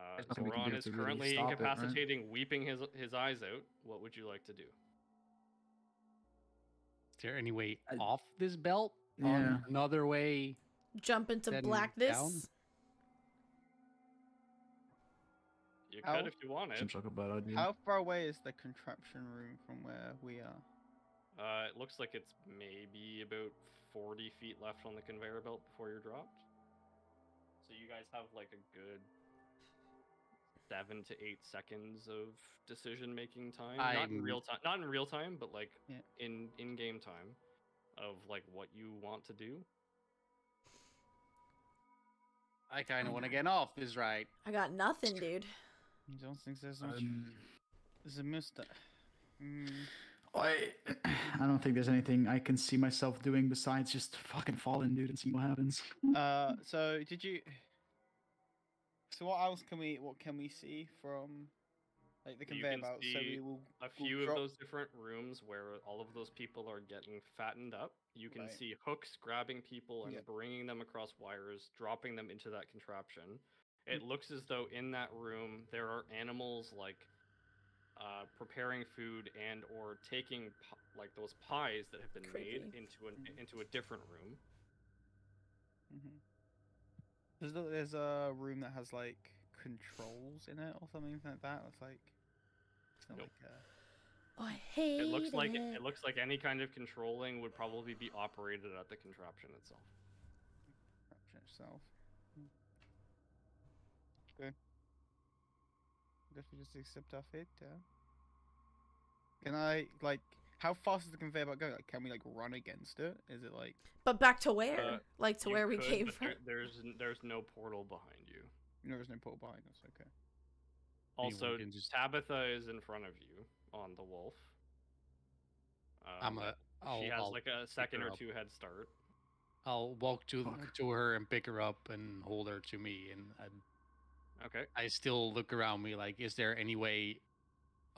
Uh, There's nothing we can Zoran is to really currently it, right? incapacitating, weeping his his eyes out. What would you like to do? Is there any way I- off this belt? On Yeah. Another way? Jump into Then blackness. down? You How- could if you wanted. Seems like a. How far away is the contraption room from where we are? Uh, it looks like it's maybe about 40 feet left on the conveyor belt before you're dropped. So you guys have like a good seven to eight seconds of decision making time. Not in real time, not in real time, but like Yeah. in in game time of like what you want to do. I kind of want to get off this ride. I got nothing, dude. I don't think there's much. Um, There's a mustache. Mm. I I don't think there's anything I can see myself doing besides just fucking fall in, dude, and see what happens. Uh, so did you? So what else can we? What can we see from, like the conveyor belt? So we will. A we'll few of drop- those different rooms where all of those people are getting fattened up. You can Right. see hooks grabbing people and Yep. bringing them across wires, dropping them into that contraption. It looks as though in that room there are animals like uh, preparing food and or taking like those pies that have been made into an Mhm. into a different room. Mhm. There's a, there's a room that has like controls in it or something like that. It's like. It's not Nope. like. A, Oh, I hate It looks like it. it looks like any kind of controlling would probably be operated at the contraption itself. contraption itself. Hmm. Okay. Guess we just accept our fate, yeah. Can I like how fast is the conveyor belt going? Like, can we like run against it? Is it like But back to where? Uh, like to You where we could, came but from. there's there's no portal behind you. no, there's no portal behind us? Okay. Also, just- Tabitha is in front of you on the wolf. I'm Um, a. I'll, she has I'll, like a second or two head start. I'll walk to Fuck. to her and pick her up and hold her to me, and I, Okay. I still look around me like, is there any way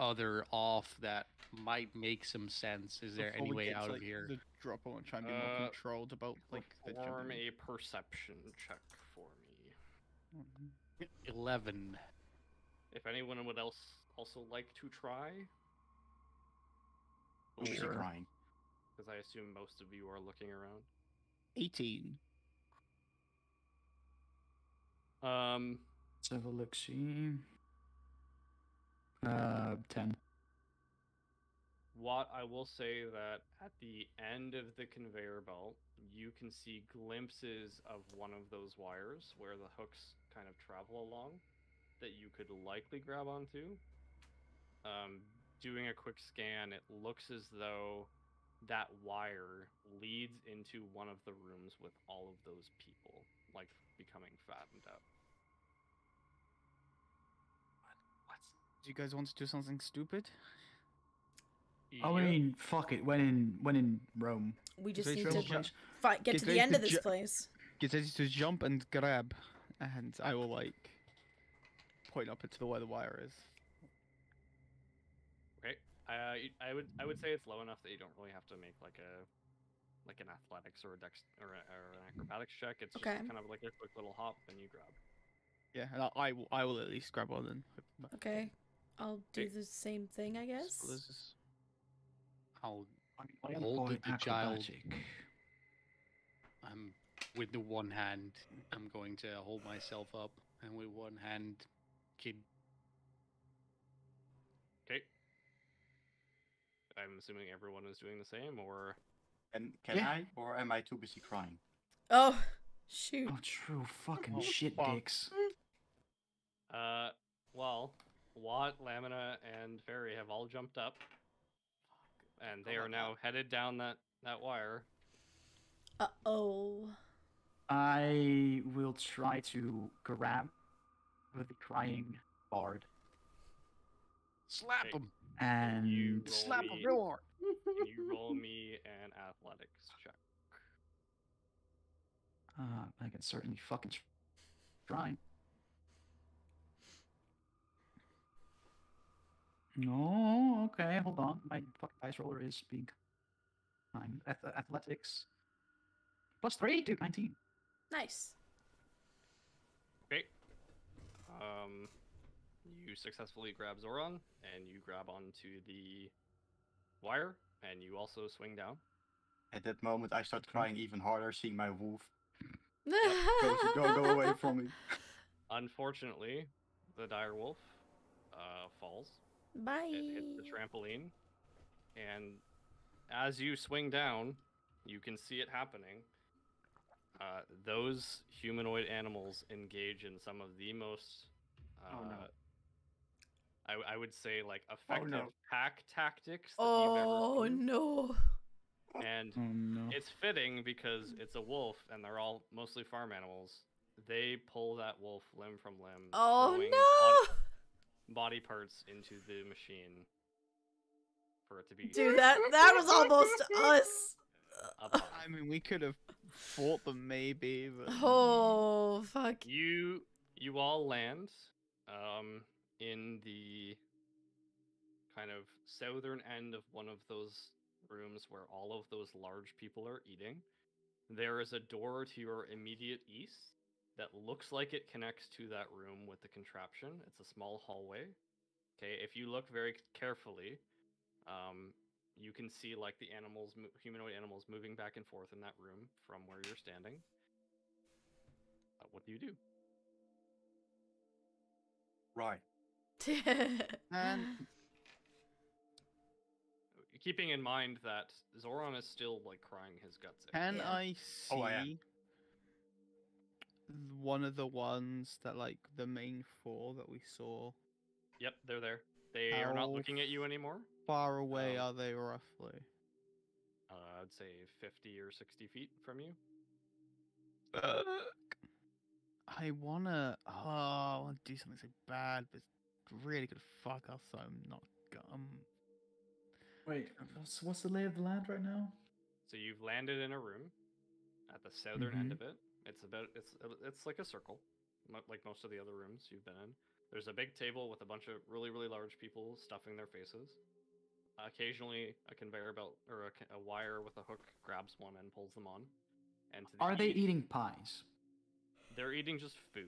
other off that might make some sense? Is there Before any way get to, out of here? The drop, I want to try and be more Uh, controlled about like the Perform a perception check for me. Eleven. If anyone would else also like to try, Who's Sure. crying? because I assume most of you are looking around. Eighteen. Um, Let's have a look. See. Uh, ten. What I will say that at the end of the conveyor belt, you can see glimpses of one of those wires where the hooks kind of travel along that you could likely grab onto. Um, doing a quick scan, it looks as though that wire leads into one of the rooms with all of those people, like becoming fattened up. Do you guys want to do something stupid? I mean, fuck it. When in when in Rome. We just need to Ju- fi- get Get to the end to of this ju- place. Get ready to jump and grab, and I will like point up into the where the wire is. Okay. Uh, y- I would I would say it's low enough that you don't really have to make like a like an athletics or a dex or, a, or an acrobatics check. It's Okay. just kind of like a quick little hop and you grab. Yeah, and I, I will. I will at least grab one then. Okay. I'll do Okay. the same thing, I guess. So this is I'll I mean, Hold employ the child. I'm with the one hand. I'm going to hold myself up, and with one hand, kid. Okay. I'm assuming everyone is doing the same, or And can Yeah. I, or am I too busy crying? Oh, shoot. Oh, true. Fucking Oh, shit fuck. dicks. uh, well, Watt, Lamina, and Fairy have all jumped up, and they Oh are now God. headed down that that wire. Uh oh. I will try to grab the crying bard Slap Okay. him. and you roll Slap him real hard. Can you roll me an athletics check? uh, I can certainly fucking try. No, okay, hold on. My fucking dice roller is being kind. Ath- athletics plus three, dude, nineteen. Nice. Okay. Um, you successfully grab Zoran, and you grab onto the wire, and you also swing down. At that moment, I start crying even harder, seeing my wolf go, go, go away from me. Unfortunately, the dire wolf uh, falls. Bye. It hits the trampoline, and as you swing down, you can see it happening. Uh, those humanoid animals engage in some of the most, uh, Oh, no. I, I would say, like Oh, effective no. pack tactics. That you've ever Oh no. And Oh no. it's fitting because it's a wolf, and they're all mostly farm animals. They pull that wolf limb from limb. Oh throwing no. Body parts into the machine for it to be Dude, that that was almost us. I mean, we could have fought them maybe, but Oh fuck. You you all land um in the kind of southern end of one of those rooms where all of those large people are eating. There is a door to your immediate east that looks like it connects to that room with the contraption. It's a small hallway. Okay, if you look very carefully, um, you can see like the animals, humanoid animals, moving back and forth in that room from where you're standing. Uh, what do you do? Right. and Keeping in mind that Zoran is still like crying his guts out. can Yeah. I see Oh, I am. One of the ones that like the main four that we saw? Yep, they're there. They are not looking at you anymore. Far away Um, are they roughly? Uh, I'd say 50 or 60 feet from you. I wanna. Oh, I wanna do something so bad, but it's really good to fuck us. So I'm not. go- Um, Wait, what's what's the lay of the land right now? So you've landed in a room at the southern end Mhm. of it. It's about it's uh, it's like a circle, like most of the other rooms you've been in. There's a big table with a bunch of really really large people stuffing their faces. Occasionally, a conveyor belt or a, a wire with a hook grabs one and pulls them on. And to the Are they east- eating pies? They're eating just food.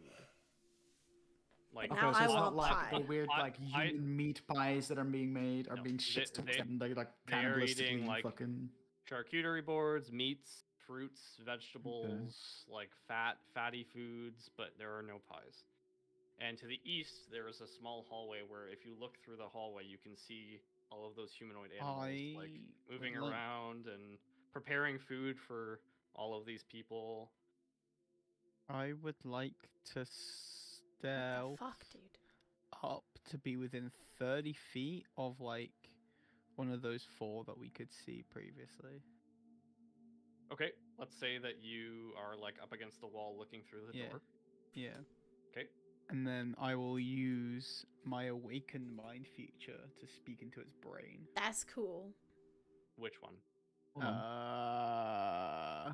Like Now so I it's want not like pie. the weird I- like I- human meat pies that are being made are No, being they- shipped to they- and they like they are cannibalistically eating, like, fucking. charcuterie boards, meats, fruits, vegetables, like fat, fatty foods, but there are no pies. And to the east, there is a small hallway where, if you look through the hallway, you can see all of those humanoid animals like moving would like- around and preparing food for all of these people. I would like to What stealth the fuck, dude? up to be within 30 feet of like one of those four that we could see previously. Okay, let's say that you are like up against the wall, looking through the Yeah. door. Yeah. Okay. And then I will use my awakened mind feature to speak into its brain. That's cool. Which one? Uh,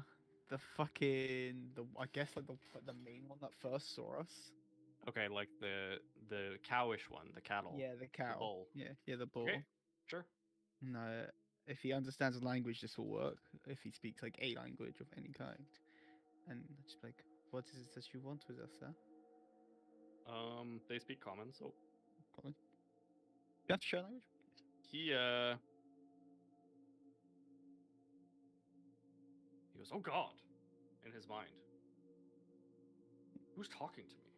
the fucking the I guess like the the main one that first saw us. Okay, like the the cowish one, the cattle. Yeah, the cow. bull. Yeah, yeah, the bull. Okay, sure. No, if he understands a language, this will work. If he speaks like a language of any kind, and just like, what is it that you want with us, sir? Um, they speak common, so common. You have to share language. he uh he goes, "Oh God," in his mind. Who's talking to me?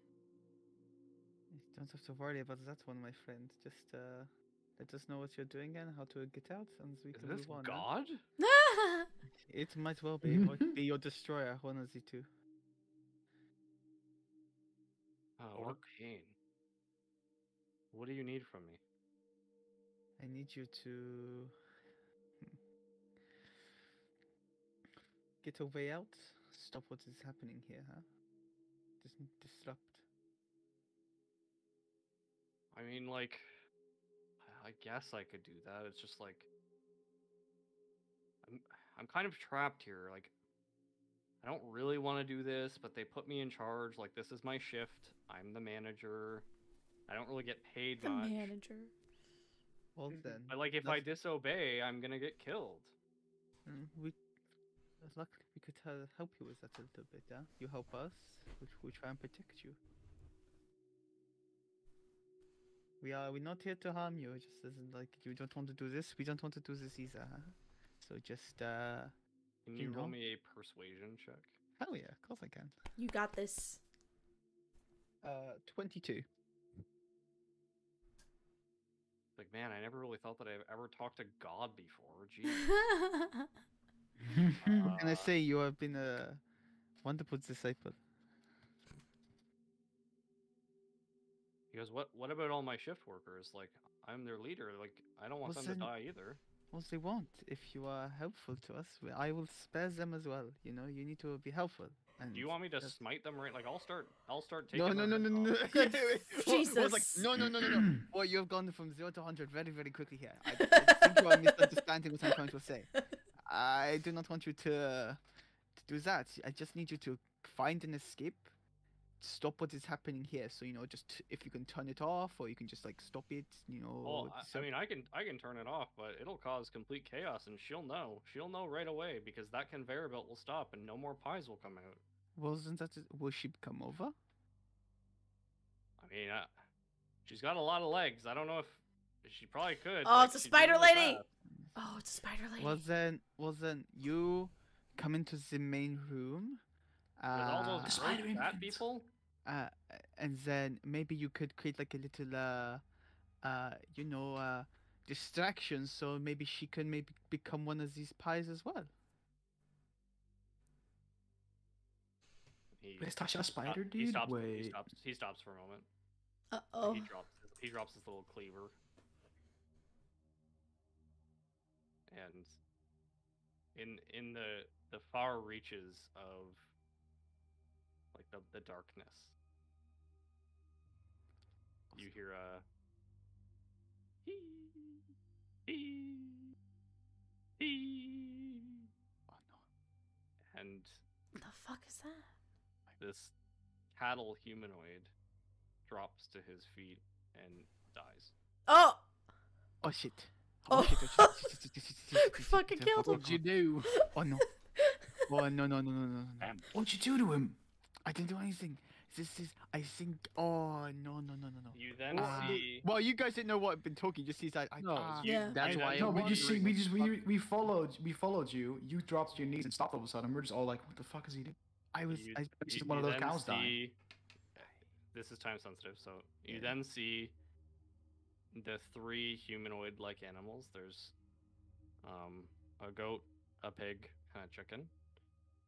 You don't have to worry about that one, my friend. Just uh, let us know what you're doing and how to get out, and we Is can this move on. huh? God? It might well be. Be your destroyer, one of the two. Oh, what pain. What do you need from me? I need you to get a way out. Stop what is happening here, huh? Dis- disrupt. I mean, like, I- I guess I could do that. It's just like, I'm, I'm kind of trapped here. Like, I don't really want to do this, but they put me in charge. Like, this is my shift. I'm the manager. I don't really get paid the much. manager. Well Mhm. then, But like, if I disobey, I'm gonna get killed. mm, we luckily we could uh, help you with that a little bit. Yeah, You help us, we, we try and protect you. We are we're not here to harm you. It just isn't like you don't want to do this. We don't want to do this either. Huh? So just uh, Can You you roll know. me a persuasion check? hell yeah, of course I can. You got this. Uh, twenty-two. Like, man, I never really thought that I've ever talked to God before. Jeez. What can I Uh, say? You have been a wonderful disciple. He goes, "What? What about all my shift workers? Like, I'm their leader. Like, I don't want Well, them to die either." What they want. If you are helpful to us, I will spare them as well. You know, you need to be helpful. And Do you want me to that's- smite them right? Like I'll start. I'll start taking. No, no, no, no, no. Good Wa- like, Jesus. no, no, no, no, no. Well, you have gone from zero to hundred very, very quickly here. I, I think you are misunderstanding what I'm trying to say. I do not want you to, uh, to do that. I just need you to find an escape, stop what is happening here. So you know, just if you can turn it off, or you can just like stop it. You know. Well, I, I mean, I can I can turn it off, but it'll cause complete chaos, and she'll know. She'll know right away because that conveyor belt will stop, and no more pies will come out. wasn't that? Will she come over? I mean, uh, she's got a lot of legs. I don't know if she probably could. Oh, like, it's a spider lady! fast. Oh, it's a spider lady. Well then, well then, you come into the main room. With all those uh, The spider great fat people. Uh, and then maybe you could create like a little uh uh you know uh distraction so maybe she can maybe become one of these pies as well He, Is Tasha a spider he dude? stops. He stops. He stops for a moment. uh-oh He drops. His, he drops his little cleaver. And in in the the far reaches of like the the darkness, you hear a hee hee hee, oh no and The fuck is that? this cattle humanoid drops to his feet and dies. Oh! oh shit Oh. shit, oh, shit, fucking shit, killed oh, him. What'd you do? oh no oh no no no no no no no Damn. What'd you do to him? i didn't do anything this is i think oh no no no no no You then Ah. see well you guys didn't know what i've been talking just he's like I, No, you- Yeah. That's I- why. I- No, we just see, we just we we followed we followed you. You dropped your knees and stopped all of a sudden. We're just all like, what the fuck is he doing? i was you, I, It's you- just one of those then cows dying. see- This is time sensitive, so you Yeah. then see the three humanoid-like animals. There's um, a goat, a pig, and a chicken,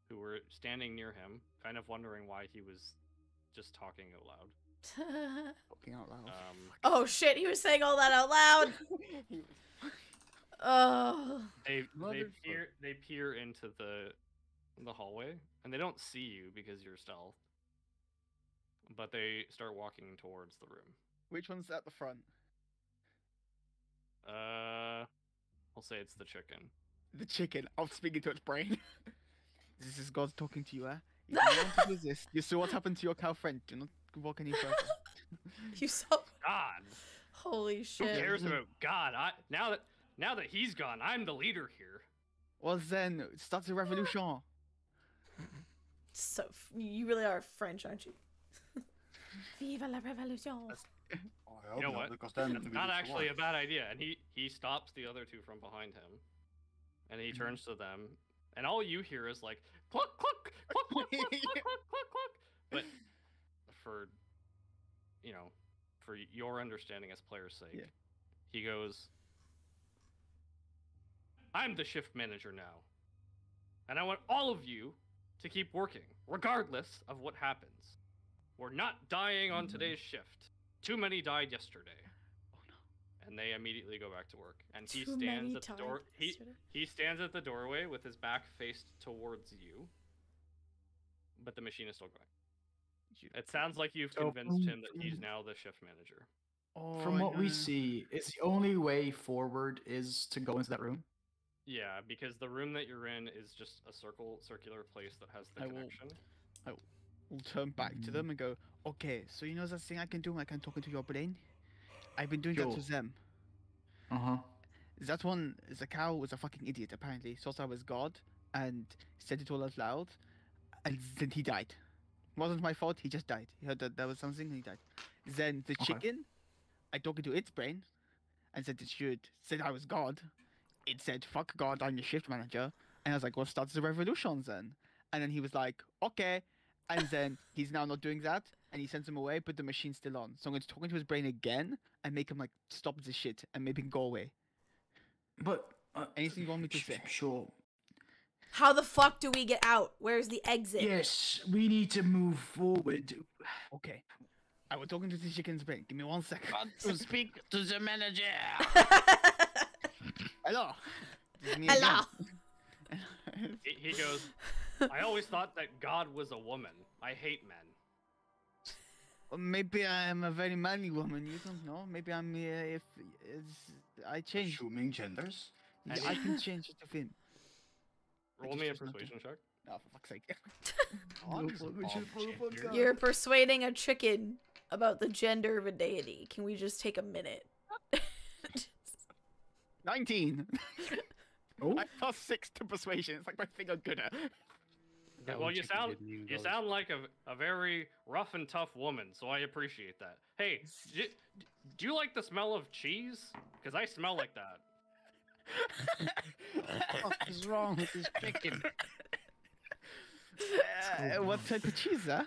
who were standing near him, kind of wondering why he was just talking out loud. talking out loud Um, oh shit, he was saying all that out loud. Oh. they they peer they peer into the the hallway, and they don't see you because you're stealth. But they start walking towards the room. which one's at the front Uh, I'll say it's the chicken. the chicken. I'm speaking to its brain. this is God talking to you, eh? If you want to do this, you saw what happened to your cow friend. Do not walk any further. You saw. God, Holy shit. who cares about God? I now that now that he's gone, I'm the leader here. well then, start the revolution. So, you really are French, aren't you? Vive la révolution. Oh, I hope know not, what? Because then That's we not will actually a bad idea. And he he stops the other two from behind him, and he Mhm. turns to them, and all you hear is like cluck cluck cluck cluck cluck cluck cluck cluck. But for you know, for your understanding as player's sake, yeah. he goes, "I'm the shift manager now, and I want all of you to keep working, regardless of what happens. We're not dying on mm-hmm. today's shift. Too many died yesterday. No. and they immediately go back to work. And he Too stands at the door. He he stands at the doorway with his back faced towards you, but the machine is still going. You- It sounds like you've convinced him that he's now the shift manager. Oh, From what we see, it's the only way forward is to go into that room. Yeah, because the room that you're in is just a circle, circular place that has the I will- connection. we'll turn back to them hmm. and go, okay, so you know that thing I can do when I can talk into your brain? I've been doing that to them. Uh huh. That one, the cow was a fucking idiot, apparently. Thought I was God and said it all out loud. And then he died. Wasn't my fault, he just died. He heard that there was something and he died. Then the Okay. chicken, I talked into its brain and said it should, said I was God. It said, fuck God, I'm your shift manager. And I was like, well, start the revolution then. And then he was like, okay. And then he's now not doing that. And he sends him away, but the machine's still on. So I'm going to talk into his brain again and make him like stop this shit and maybe go away. But uh, Anything you want me to sh- say? Sure. How the fuck do we get out? Where's the exit? Yes, we need to move forward. Okay. I was talking to the chicken's brain. Give me one second. Want to speak to the manager. Hello. This is Hello. He, he goes, I always thought that God was a woman. I hate men. Or maybe I am a very manly woman. You don't know. Maybe I'm. Uh, if it's, I change. Assuming genders. Yeah, I can change it to him. Roll me a choose not to. persuasion check. Oh, for fuck's sake. On What would you on prove on gender. God? You're persuading a chicken about the gender of a deity. Can we just take a minute? 19. Oh, I plus six to persuasion. It's like my thing I'm good at. That well, you sound you go- sound like a, a very rough and tough woman, so I appreciate that. Hey, d- do you like the smell of cheese? Because I smell like that. What is wrong with this chicken? Uh, what type of cheese, huh?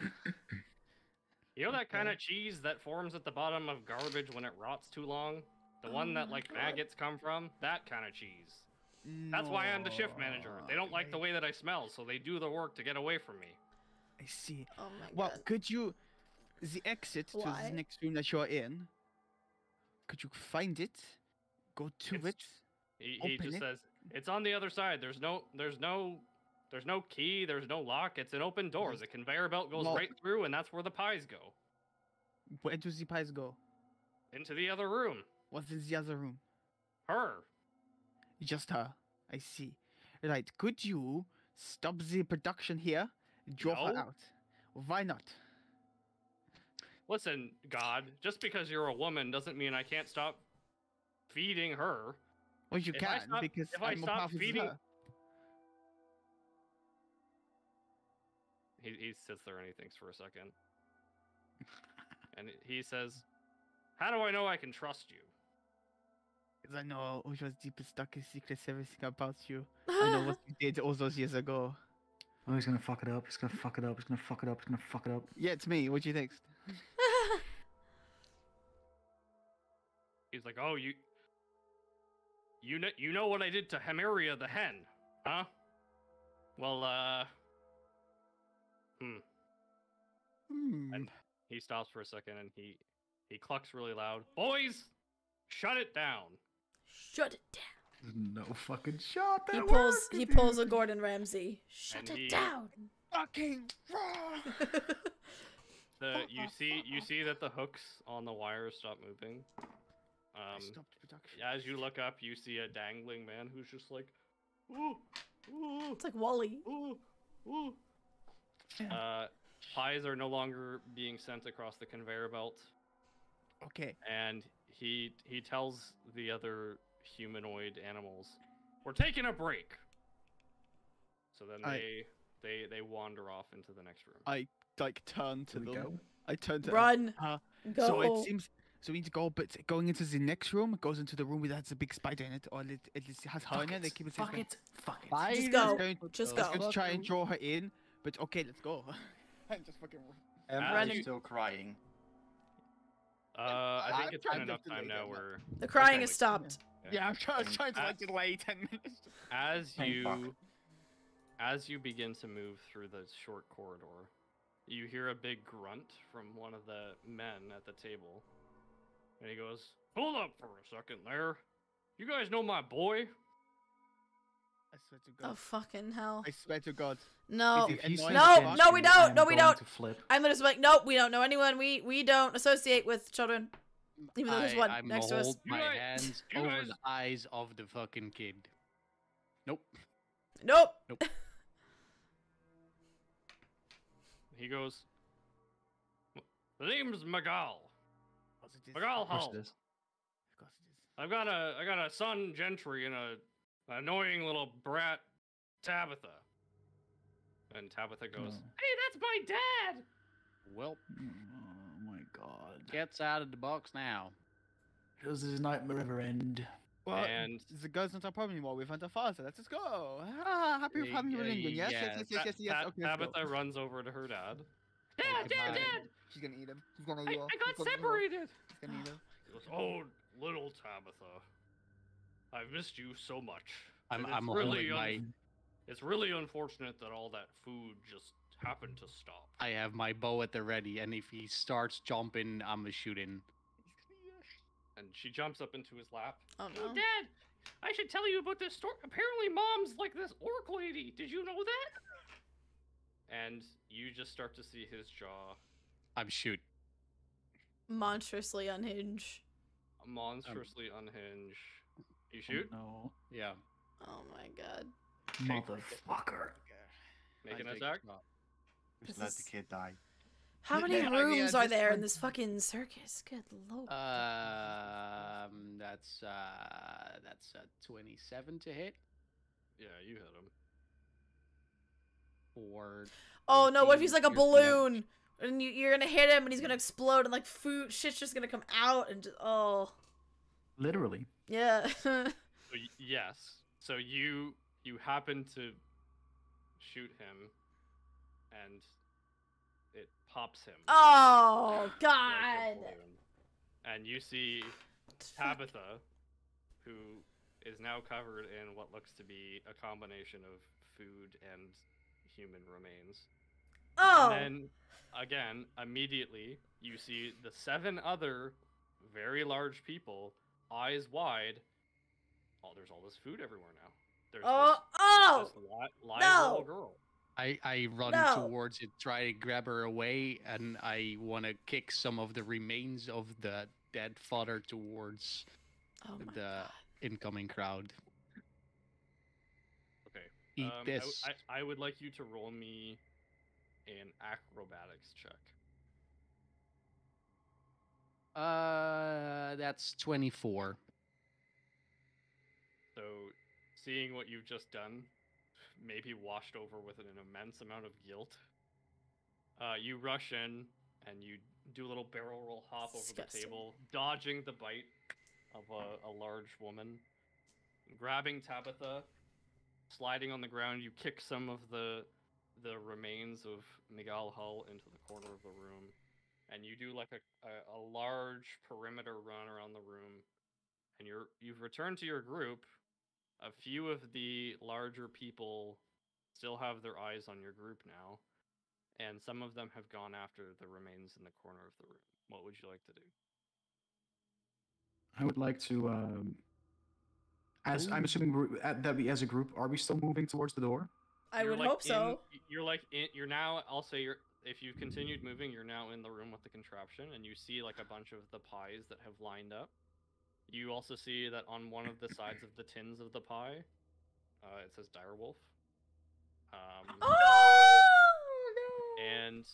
You know that kind of cheese that forms at the bottom of garbage when it rots too long? The one Oh that like God. maggots come from? That kind of cheese. That's why I'm the shift manager. They don't like the way that I smell, so they do the work to get away from me. I see. Oh my Well, god. could you, the exit to the next room that you're in, could you find it, go to It's- it? He, he just it. says it's on the other side. There's no there's no there's no key, there's no lock. It's an open door. The conveyor belt goes no- right through and that's where the pies go. Where do the pies go? Into the other room. What's in the other room? Her. Just her. I see. Right. Could you stop the production here? Draw her out. Why not? Listen, God, just because you're a woman doesn't mean I can't stop feeding her. Well, you If I can stop- because if I I'm more stop feeding- He, he sits there and he thinks for a second. and he says, How do I know I can trust you? Because I know which was deepest, darkest secrets, everything about you. I know what you did all those years ago. oh, he's gonna fuck it up. He's gonna fuck it up. He's gonna fuck it up. He's gonna fuck it up. Yeah, it's me. What do you think? He's like, Oh, you. You know, you know what I did to Hemeria the hen, huh? Well, uh. Hmm. Hmm. And he stops for a second and he he clucks really loud. Boys, shut it down. Shut it down. There's no fucking shot. He pulls worked, he dude. pulls a Gordon Ramsay. Shut And it he- down. Fucking raw. The you see you see that the hooks on the wires stop moving. I Um, stopped production. as you look up, you see a dangling man who's just like, ooh, ooh, It's like Wally. ooh, ooh. Yeah. Uh, pies are no longer being sent across the conveyor belt, Okay. and he he tells the other humanoid animals, "We're taking a break." So then I- they they they wander off into the next room. I like turn to Here we them. go. I turn to Run. Uh, Go. So it seems. So we need to go, but going into the next room, it goes into the room that has a big spider in it, or it, at least it has her Fuck in it. They keep it Fuck separate. it. Fuck it. Bye. Just go. going Just go. going to try and draw her in, but okay, let's go. I'm just fucking. Emma Running. is still crying. Uh, I I'm think it's trying been enough time now where The crying Okay. has stopped. Yeah, I'm trying, Um, trying to like delay ten minutes. as you fuck. as you begin to move through the short corridor, you hear a big grunt from one of the men at the table. And he goes, Hold up for a second there. You guys know my boy? I swear to Oh God. fucking hell. I swear to God. No. Is If he you annoying say No, as again fuck? no, we don't, no, we don't. I'm gonna just like, nope, we don't know anyone. We we don't associate with children. Even though there's one I'm next to gonna us. hold my hands over the eyes of the fucking kid. Nope. Nope. Nope. He goes, The name's Miguel. Of course. Miguel Of Hall. Of course it is. I've got a I got a son Gentry and a an annoying little brat Tabitha. And Tabitha goes, Oh. Hey, that's my dad! Well, Oh my god. gets out of the box now. Does this nightmare ever end? Well, And- the girl's not a problem anymore. We found a father. Let us just go. Ah, happy Uh, family uh, reunion. Yes, yeah, yes, yes, yes, yes, yes. Okay, let's go. Tabitha runs over to her dad. Dad, dad, dad! She's gonna eat him. She's gonna I, eat him. I She's got gonna eat him. separated! She's gonna eat him. Oh, little Tabitha. I've missed you so much. I'm, and I'm it's really holding my. un- It's really unfortunate that all that food just happened to stop. I have my bow at the ready, and if he starts jumping, I'm a shooting. And she jumps up into his lap. Oh no. Dad, I should tell you about this story. Apparently, mom's like this orc lady. Did you know that? and you just start to see his jaw I'm shoot. Monstrously unhinged. monstrously unhinge. You Oh, shoot, no. Yeah. Oh my god. Motherfucker. make I an attack. Just let the kid die. How Yeah, many I mean, at rooms are this there in this fucking circus? Good lord. Um, that's uh, that's uh, 27 to hit Yeah, you hit him. or. oh no, what if he's like a 14 damage. balloon? And you, you're gonna hit him and he's gonna explode and like food shit's just gonna come out and just oh Literally. Yeah. So yes. So you you happen to shoot him, and it pops him. oh god. balloon. And you see Tabitha, who is now covered in what looks to be a combination of food and human remains. Oh. And then again, immediately you see the seven other very large people, eyes wide. Oh, there's all this food everywhere now. There's oh this, oh. this live no. little girl. I, I run No. towards it, try to grab her away, and I want to kick some of the remains of the dead father towards Oh the god. incoming crowd. Okay. Eat um, I w- this. I, I would like you to roll me an acrobatics check. Uh, that's 24. So, seeing what you've just done, maybe washed over with an immense amount of guilt, uh, you rush in and you do a little barrel roll hop over the table, dodging the bite of a, a large woman, grabbing Tabitha, sliding on the ground. You kick some of the the remains of Miguel Hull into the corner of the room, and you do like a, a, a large perimeter run around the room and you're you've returned to your group. A few of the larger people still have their eyes on your group now, and some of them have gone after the remains in the corner of the room. What would you like to do? I would like to. Um, as I'm assuming at, that we, as a group, are we still moving towards the door? I You're, would like, hope so. in- y- you're like in, you're now. I'll say you're. If you've continued moving, you're now in the room with the contraption, and you see like a bunch of the pies that have lined up. You also see that on one of the sides of the tins of the pie, uh, it says Direwolf. Um, Oh no. and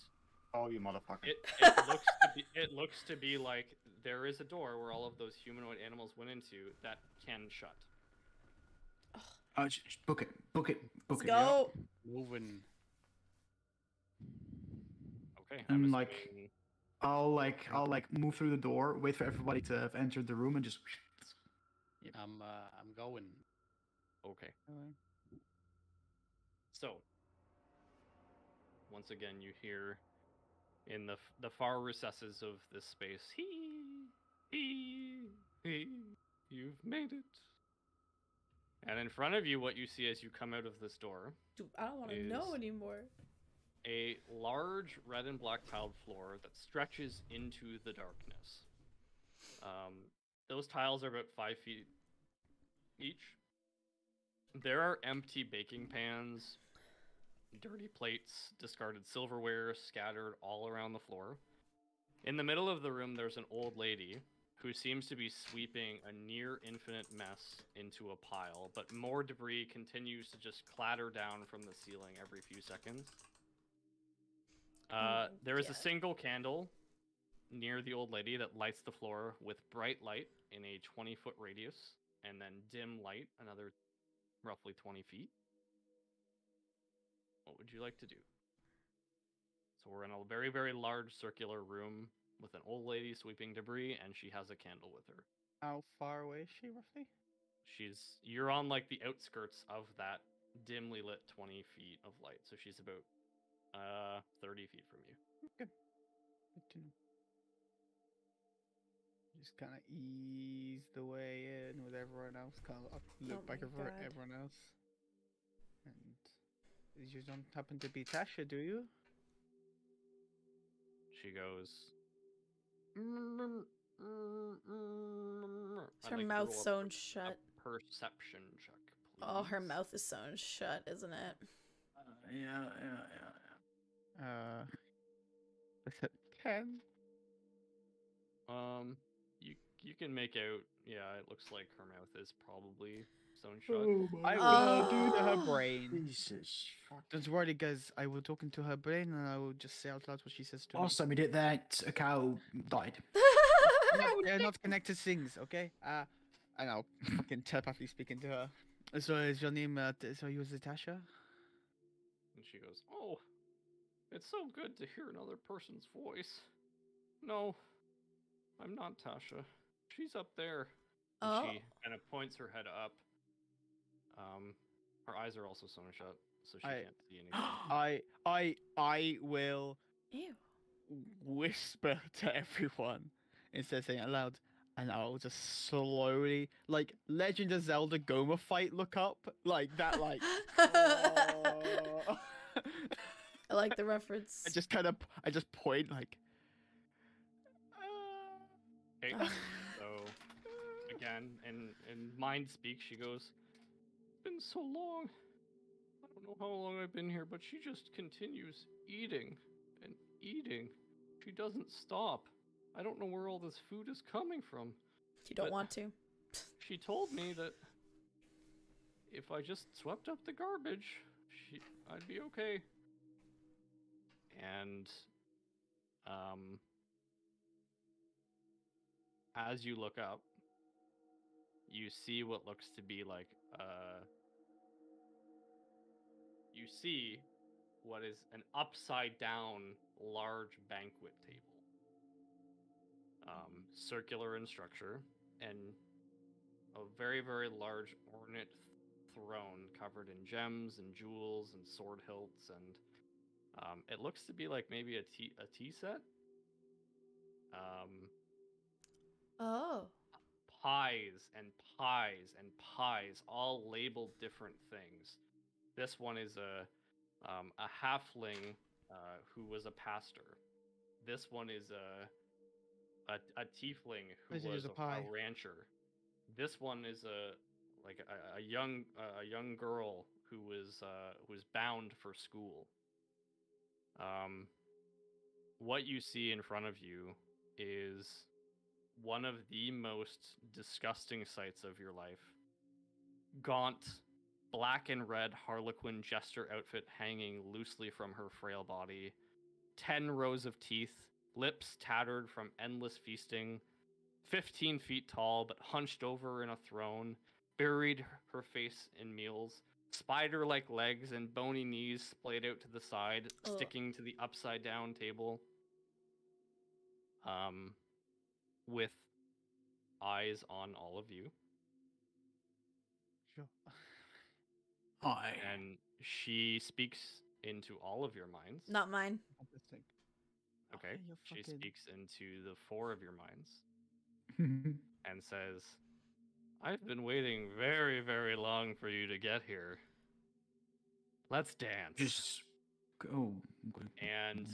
Oh, you motherfucker. it, it looks to be it looks to be like there is a door where all of those humanoid animals went into that can shut. Uh, sh- sh- book it. Book it. Book Let's it. go. Moving. Okay. I'm like, assuming- I'll like I'll like move through the door, wait for everybody to have entered the room, and just. I'm uh, I'm going. okay. So, once again, you hear in the the far recesses of this space, he, he, he, you've made it. And in front of you, what you see as you come out of this door, Dude, I don't want to know anymore. A large red and black tiled floor that stretches into the darkness. Um, those tiles are about five feet each. There are empty baking pans, dirty plates, discarded silverware scattered all around the floor. In the middle of the room, there's an old lady who seems to be sweeping a near infinite mess into a pile, but more debris continues to just clatter down from the ceiling every few seconds. Uh, my there is a single candle near the old lady that lights the floor with bright light in a 20 foot radius, and then dim light another roughly 20 feet. What would you like to do? So we're in a very, very large circular room with an old lady sweeping debris, and she has a candle with her. How far away is she roughly? She's you're on like the outskirts of that dimly lit 20 feet of light, so she's about uh 30 feet from you. Good to know. Just kind of ease the way in with everyone else. Kind of look Oh back over God. everyone else. And you don't happen to be Tasha, do you? She goes. Is I'd her like you mouth roll a sewn shut? A perception check, please. Oh, her mouth is sewn shut, isn't it? Uh, yeah, yeah, yeah, Uh, is it ten? Um, you you can make out. Yeah, it looks like her mouth is probably sewn shut. I will Oh. do to her brain. Jesus. Don't worry, guys. I will talk into her brain, and I will just say out loud what she says to me. Last time we did that, a cow died. No, they're not connected things, okay? Uh, I know. Fucking telepathically speaking to her. So is your name? Uh, so you was Natasha? And she goes, "Oh, it's so good to hear another person's voice." No, I'm not Tasha. She's up there. And Oh. She kind of points her head up. Um, her eyes are also sewn shut, so she I- can't see anything. I, I, I will Ew. whisper to everyone instead of saying it aloud, and I'll just slowly, like Legend of Zelda Gohma fight, look up like that, like. oh. I like the reference. I just kind of, I just point like. uh, Okay, so again, in in mind speak, she goes, "Been so long. I don't know how long I've been here, but she just continues eating and eating. She doesn't stop. I don't know where all this food is coming from. you don't want to. She told me that if I just swept up the garbage, she I'd be okay. And um as you look up, you see what looks to be like uh you see what is an upside down large banquet table. Um, circular in structure and a very, very large ornate throne covered in gems and jewels and sword hilts, and um, it looks to be like maybe a tea a tea set. Um, Oh. pies and pies and pies, all labeled different things. This one is a um, a halfling uh, who was a pastor. This one is a a, a tiefling who This was a a, pie. a rancher. This one is a like a, a young a young girl who was uh, who was bound for school. Um, what you see in front of you is one of the most disgusting sights of your life. Gaunt, black and red Harlequin jester outfit hanging loosely from her frail body, ten rows of teeth, lips tattered from endless feasting, fifteen feet tall but hunched over in a throne, buried her face in meals, spider like legs and bony knees splayed out to the side, Ugh. sticking to the upside down table. Um, with eyes on all of you, Sure. Hi. and she speaks into all of your minds. Not mine. Okay, you're she speaks into the four of your minds and says, "I've been waiting very, very long for you to get here. Let's dance." Just go. and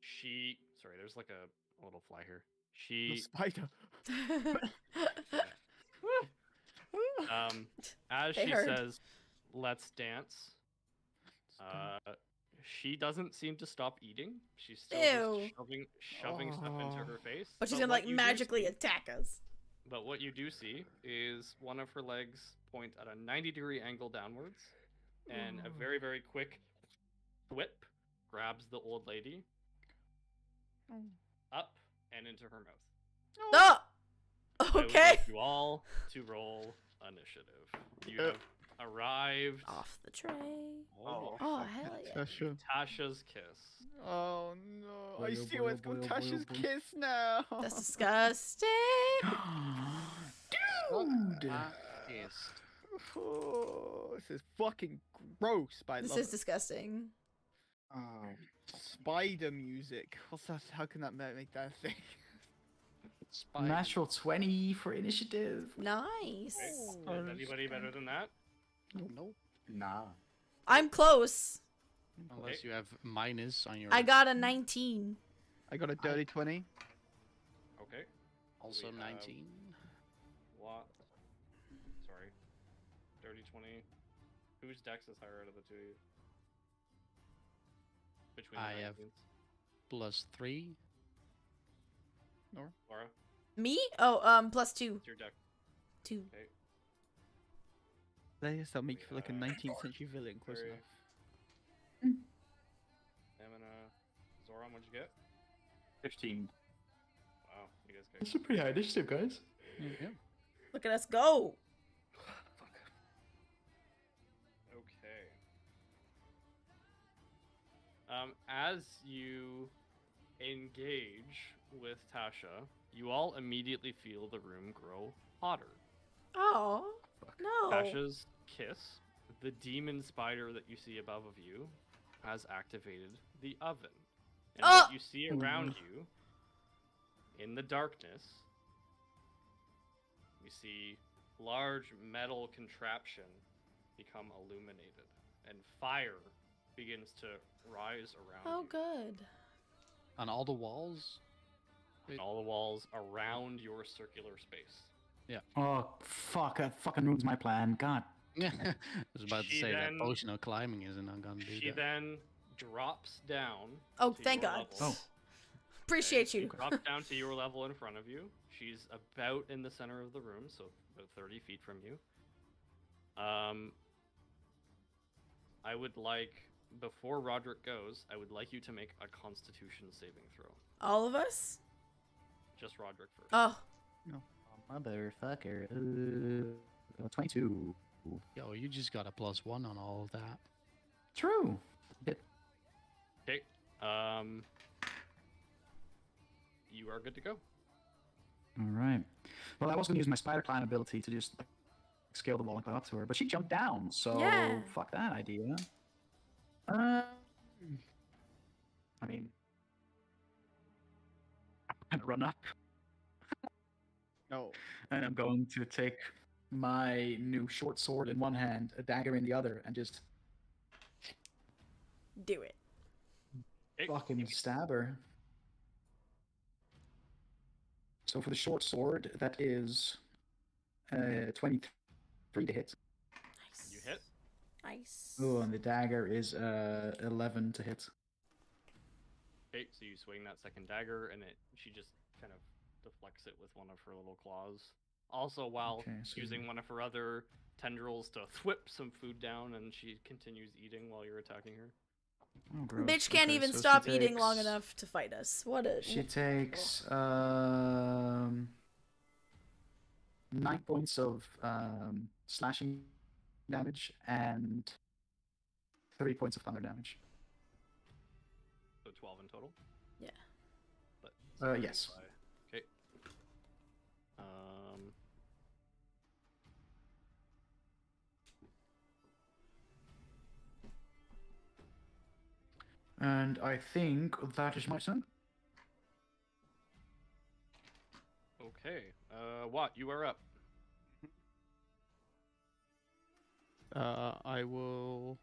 she, sorry, there's like a, a little fly here. She. The She spider. um as They she heard. says let's dance uh she doesn't seem to stop eating she's still Ew. just shoving shoving stuff into Oh. her face but she's what gonna like magically attack us. But what you do see is one of her legs point at a 90 degree angle downwards and a very very quick whip grabs the old lady up and into her mouth Oh. I would Okay. like you all to roll initiative. You Uh. have arrived. Off the tray. Oh, Oh fuck oh, hell that. yeah. Tasha. Tasha's kiss. Oh no! I Boy, oh see boy, why oh it's called boy, oh boy, oh Tasha's kiss now. That's disgusting. Dude. Yes. Oh, this is fucking gross. But I This is it. disgusting. Oh, Spider music. What's that? How can that make that a thing? Spider. Natural 20 for initiative. Nice. Okay. Oh, Is anybody better than that? Nope. nah. I'm close. Unless Okay. you have minus on your. I got a 19. I got a dirty twenty. Okay. also we 19. What? Sorry. Dirty 20. Whose dex is higher out of the two of you? between I the have- 19s? Plus three. Laura, Me? Oh, um, plus two. it's your deck. Two. Okay. They just make you feel like a 19th century villain, close Very- enough. Stamina. Zoran, what'd you get? 15. Wow, you guys got That's a pretty high initiative, guys. Yeah. Look at us go. Okay. Um, as you engage with Tasha, you all immediately feel the room grow hotter. Oh. No. Tasha's kiss, the demon spider that you see above of you, has activated the oven. And Oh! what ah! you see around you, in the darkness, you see large metal contraption become illuminated, and fire begins to rise around Oh, you. good. On all the walls. on all the walls around your circular space. Oh, fuck. That fucking ruins my plan. God. Yeah, I was about to She say then- that potion of climbing isn't gonna do She that. then drops down. Oh, to thank your God. level. Oh. Appreciate She you. drops down to your level in front of you. She's about in the center of the room, so about 30 feet from you. Um, I would like, before Roderick goes, I would like you to make a Constitution saving throw. All of us? Just Roderick first. Oh. Motherfucker. Uh, 22. Yo, you just got a plus one on all of that. True. Okay. Um, you are good to go. All right. Well, I was going to use my spider climb ability to just like, scale the wall and climb up to her, but she jumped down, so Yeah. fuck that idea. Um, I mean, I'm gonna run up, No. and I'm going to take my new short sword in one hand, a dagger in the other, and just Do it. Fucking stab her. So for the short sword, that is uh, 23 to hit. Nice. You hit. Nice. Oh, and the dagger is uh 11 to hit. Okay, so you swing that second dagger, and it she just kind of deflects it with one of her little claws. Also, while Okay, so- using one of her other tendrils to whip some food down, and she continues eating while you're attacking her. Oh. Bitch can't Okay, even so she stop eating long enough to fight us. What a. She takes um nine points of um slashing damage and three points of thunder damage. So 12 in total. Yeah. But Uh, yes. Okay. And I think that is my turn. Okay. Uh, Watt, you are up. Uh, I will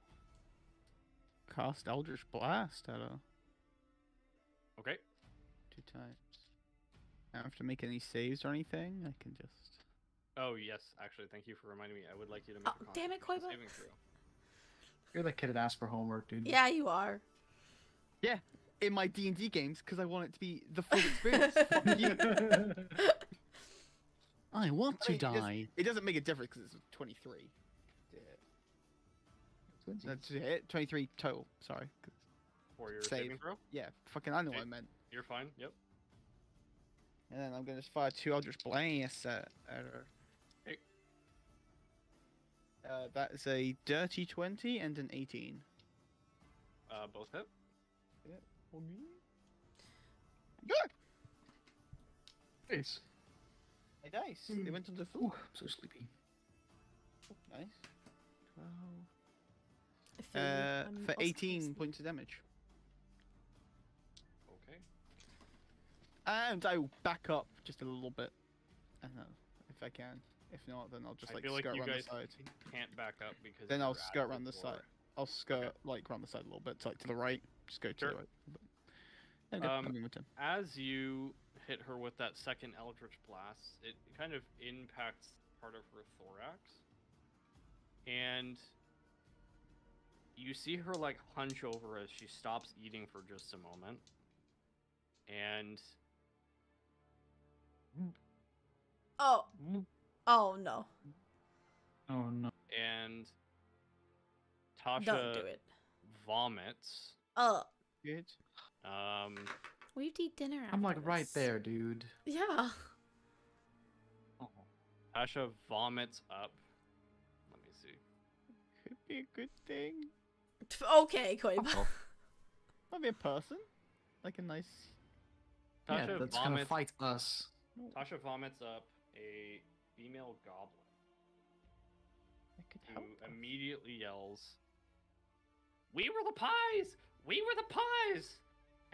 cast Eldritch Blast at her Okay. two times. I don't have to make any saves or anything. I can just. Oh yes, actually, thank you for reminding me. I would like you to make Oh, a damn it, Constitution Koiba. You're the kid that asked for homework, dude. Yeah, you are. Yeah, in my D and D games, because I want it to be the full experience. Fuck you. I want I to mean, die. It doesn't make a difference because it's 23. That's it. 23 total. Sorry. For your Save. saving throw, Yeah, fucking I know what I meant. you're fine. Yep. And then I'm gonna just fire two Eldritch Blasts at, at her. Okay. Uh, that is a dirty 20 and an 18. Uh, both hit. Good. Nice. My dice. They Mm. went on the Ooh, floor. I'm so sleepy. Nice. 12. I. Uh, I'm for also 18 thirsty. points of damage. Okay. And I will back up just a little bit. I don't know if I can. If not, then I'll just like feel like skirt around the side. can't back up because. Then I'll skirt around the floor. side. I'll skirt like around the side a little bit, so like to the right. Just go to Sure. the right. But... There we go, Um, I'm in with him. As you hit her with that second Eldritch Blast, it kind of impacts part of her thorax. And you see her like hunch over as she stops eating for just a moment, and Oh. Oh no. Oh no. and Tasha Don't do it. vomits. Oh. Good. Um, We'd eat dinner I'm like after right there, dude. Yeah. Tasha vomits up. Let me see. Could be a good thing. Okay, Koiba. Oh, Might be a person. Like a nice. yeah, Tasha that's gonna fight us. Tasha vomits up a female goblin That could who help. immediately yells, "We were the pies! We were the pies!"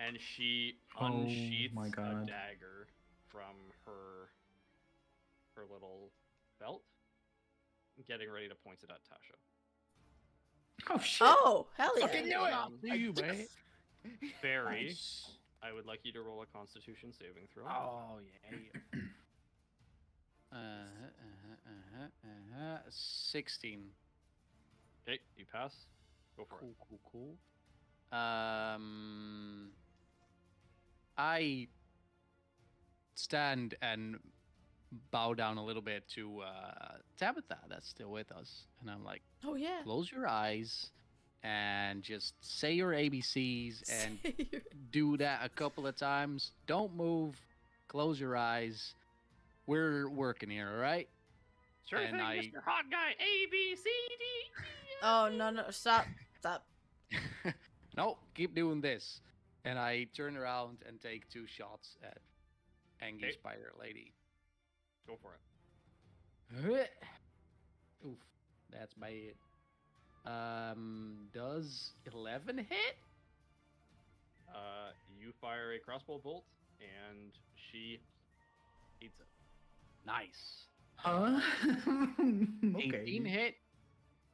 And she Oh unsheaths my a dagger from her her little belt, getting ready to point it at Tasha. Oh shit. Oh, hell yeah. Fucking knew it! Um, See you, mate. Barry, Nice. I would like you to roll a Constitution saving throw. Oh yeah. uh huh. Uh huh. Uh huh. Sixteen. Okay, you pass. Go for it. Cool. Cool. Cool. Um. I stand and bow down a little bit to uh, Tabitha, that's still with us, and I'm like, Oh yeah. close your eyes and just say your ABCs and do that a couple of times. Don't move. Close your eyes. We're working here, all right? Sure and thing, I- Mr. Hot Guy. A B C D. oh no no stop stop. no, keep doing this. And I turn around and take two shots at Angie Okay. Spider Lady. Go for it. Oof, that's bad. Um, does 11 hit? Uh, you fire a crossbow bolt, and she eats it. Nice. Huh? okay. 18 hit?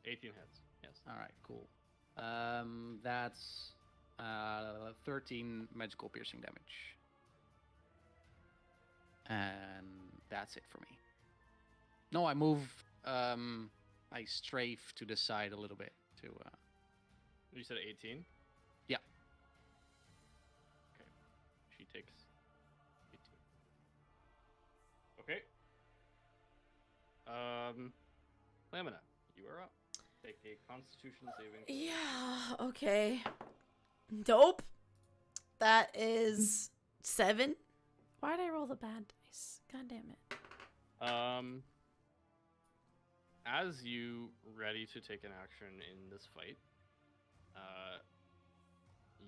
18 hits. Yes. All right, cool. Um, that's uh 13 magical piercing damage. And that's it for me. No, I move um I strafe to the side a little bit to uh You said 18? Yeah. Okay. She takes 18. Okay. Um, Lamina, you are up. Take a Constitution saving. Yeah. Okay. Dope. That is seven. Why did I roll the bad dice? God damn it. Um, as you ready to take an action in this fight, uh,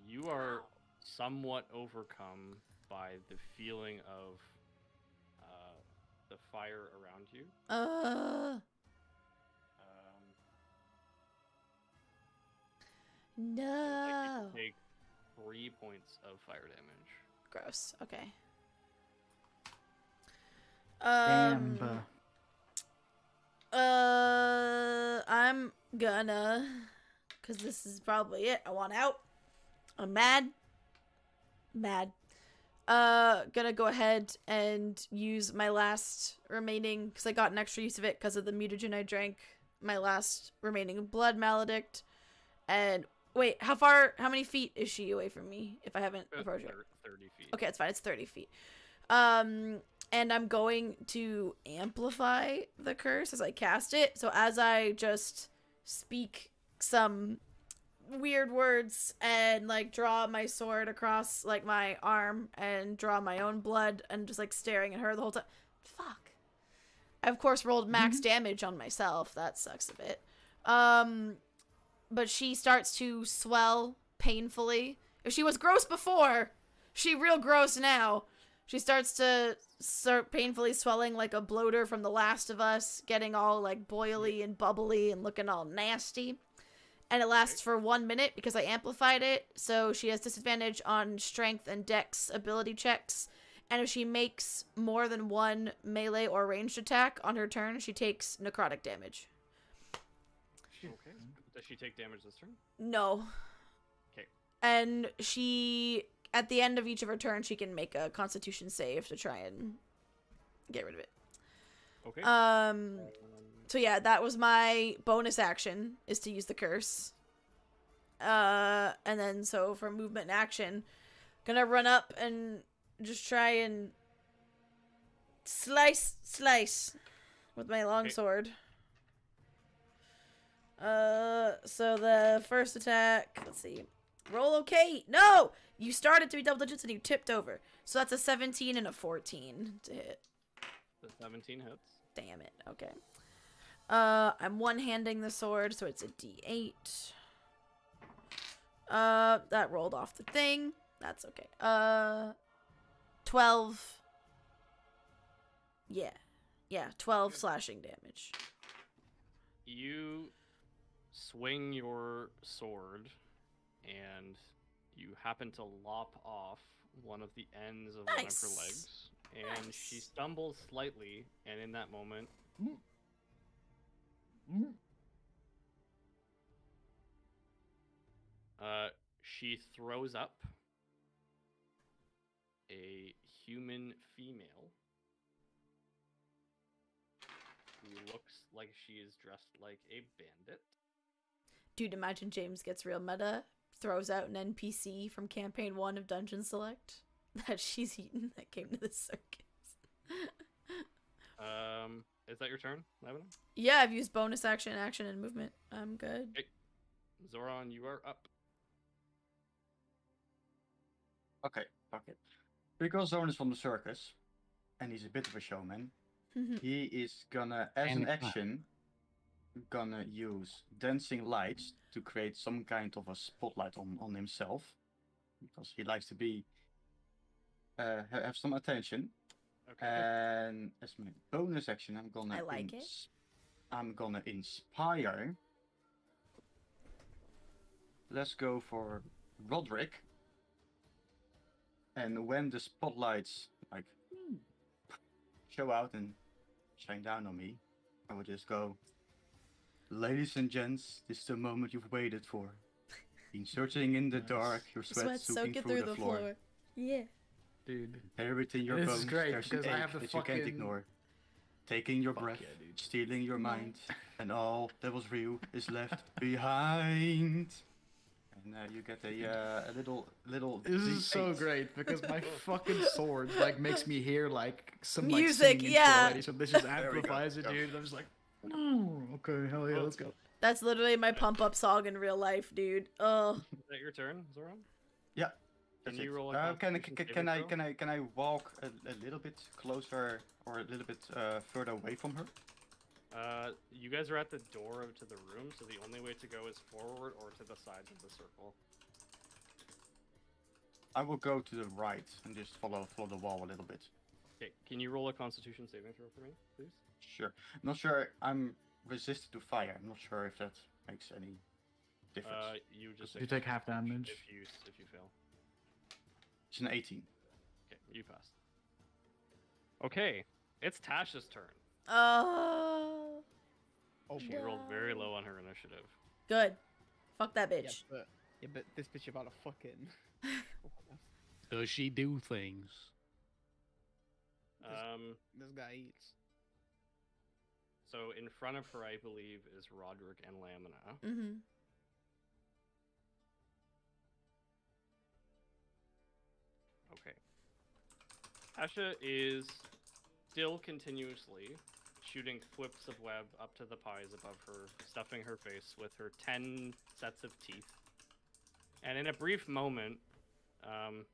you are somewhat overcome by the feeling of uh, the fire around you. Uh. No. like you take three points of fire damage. Gross. Okay. Damn. Um. bruh. Uh, I'm gonna, cause this is probably it. I want out. I'm mad. Mad. Uh, gonna go ahead and use my last remaining, cause I got an extra use of it because of the mutagen I drank. My last remaining blood maledict, and wait, how far? How many feet is she away from me? If I haven't Uh, approached her. 30 feet. Okay, it's fine. It's 30 feet. Um, and I'm going to amplify the curse as I cast it. So as I just speak some weird words and like draw my sword across like my arm and draw my own blood and just like staring at her the whole time. Fuck. I of course rolled max damage on myself. That sucks a bit. Um, but she starts to swell painfully. If she was gross before, she real gross now. She starts to start painfully swelling like a bloater from The Last of Us, getting all like boily and bubbly and looking all nasty. And it lasts for one minute because I amplified it, so she has disadvantage on strength and dex ability checks. And if she makes more than one melee or ranged attack on her turn, she takes necrotic damage. Does she take damage this turn? No. Okay. And she, at the end of each of her turns, she can make a Constitution save to try and get rid of it. Okay. Um. So yeah, that was my bonus action is to use the curse. Uh, and then so for movement and action, gonna run up and just try and slice, slice with my long Okay. Uh, so the first attack, let's see. Roll okay. No! You started to be double digits and you tipped over. So that's a 17 and a 14 to hit. The 17 hits. Damn it. Okay. Uh, I'm one-handing the sword, so it's a D8. Uh, that rolled off the thing. That's okay. Uh, 12. Yeah. Yeah, 12 slashing damage. You swing your sword and you happen to lop off one of the ends of one of her legs. And she stumbles slightly, and in that moment, uh, she throws up a human female who looks like she is dressed like a bandit. Dude, imagine James gets real meta, throws out an NPC from campaign 1 of Dungeon Select that she's eaten that came to the circus. Um, is that your turn, Lamina? yeah, I've used bonus action, action, and movement. I'm good. Zoran, you are up. Okay, fuck it. Because Zoran is from the circus, and he's a bit of a showman, he is gonna, as And an it's not. action, gonna use dancing lights to create some kind of a spotlight on, on himself, because he likes to be, uh, have some attention. Okay. And as my bonus action, I'm gonna. I like it. I'm gonna inspire. Let's go for Roderick. And when the spotlights like show out and shine down on me, I will just go. Ladies and gents, this is the moment you've waited for. Been searching in the Nice. dark, your sweat, Sweat soaking soaking through, the, floor. Yeah. Dude. Bury it in your This is bones. great, There's an ache have the that you can't ignore. Taking your Fuck breath, yeah, stealing your mind, and all that was real is left behind. And uh, you get a uh, a little little. This is so great because my fucking sword like makes me hear like some like, Music, singing yeah. already, so this just There we go, amplifies it, go. dude. I'm just like, "Mm, okay, hell yeah, Well, let's go. That's literally my pump up song in real life, dude. Oh, Is that your turn, Zoran? That's Can you roll a Uh, can, I- can, can I can I can I walk a, a little bit closer or a little bit uh, further away from her? Uh, you guys are at the door of- to the room, so the only way to go is forward or to the sides of the circle. I will go to the right and just follow follow the wall a little bit. Okay, can you roll a Constitution saving throw for me, please? Sure. I'm not sure. I'm resistant to fire. I'm not sure if that makes any difference. Uh, you just You take half damage. if you if you fail. it's an 18. Okay, you pass. Okay, it's Tasha's turn. oh, Oh, She Yeah. rolled very low on her initiative. good. Fuck that yeah, bitch. but yeah, but this bitch about to fucking. Does she do things? Um, this guy eats. So in front of her, I believe, is Roderick and Lamina. Mm-hmm. Okay. Tasha is still continuously shooting flips of web up to the pies above her, stuffing her face with her 10 sets of teeth. And in a brief moment, um,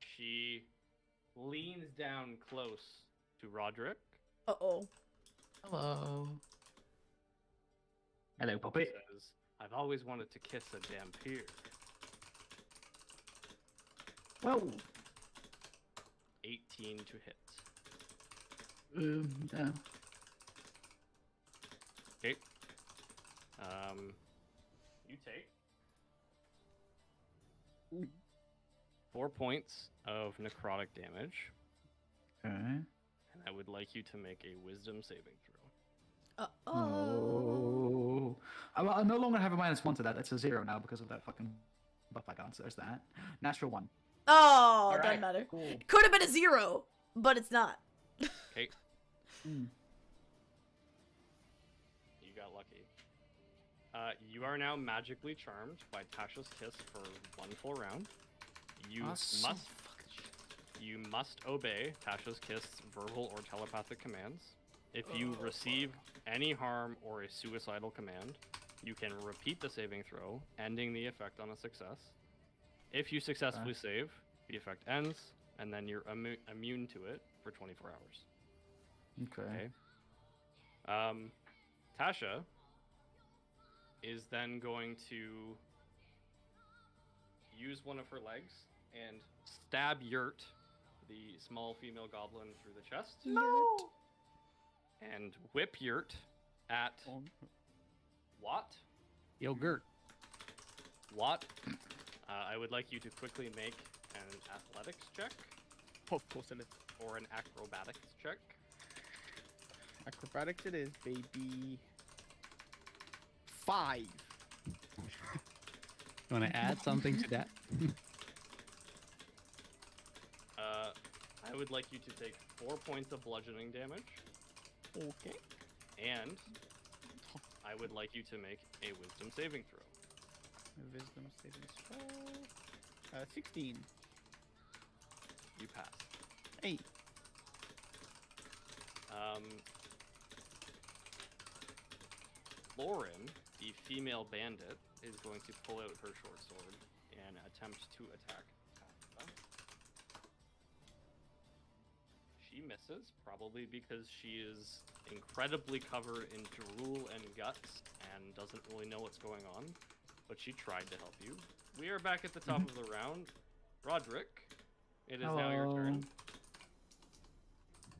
she leans down close to Roderick. Uh oh. Hello. Hello, and puppy. Says, I've always wanted to kiss a Dhampir. Whoa. 18 to hit. Um, yeah. Okay. Um, you take four points of necrotic damage, Okay. and I would like you to make a Wisdom saving throw. Uh oh. Oh. I, I no longer have a minus one to that. It's a zero now because of that fucking buff I got. So there's that. Natural one. Oh, Alright, doesn't matter. Cool. It could have been a zero, but it's not. Okay, Mm. you got lucky. Uh, you are now magically charmed by Tasha's kiss for one full round. You Awesome. must you must obey Tasha's kiss verbal or telepathic commands. If you Oh, receive any harm or a suicidal command, you can repeat the saving throw, ending the effect on a success. If you successfully save, the effect ends, and then you're immu- immune to it for 24 hours. Okay. Okay. Um, Tasha is then going to use one of her legs and stab Yurt, the small female goblin, through the chest. No. And whip Yurt at Oh, Watt. Yo, Gert. Watt, uh, I would like you to quickly make an athletics check Of course it is. or an acrobatics check. Acrobatics it is, baby. Five. You want to add something to that? Uh, I would like you to take four points of bludgeoning damage. Okay. And I would like you to make a wisdom saving throw. Wisdom saving throw. Uh, 16. You pass. 8. Um, Lauren, the female bandit, is going to pull out her short sword and attempt to attack Tasha. She misses, probably because she is incredibly covered in drool and guts and doesn't really know what's going on. But she tried to help you. We are back at the top of the round. Roderick, it is now your turn.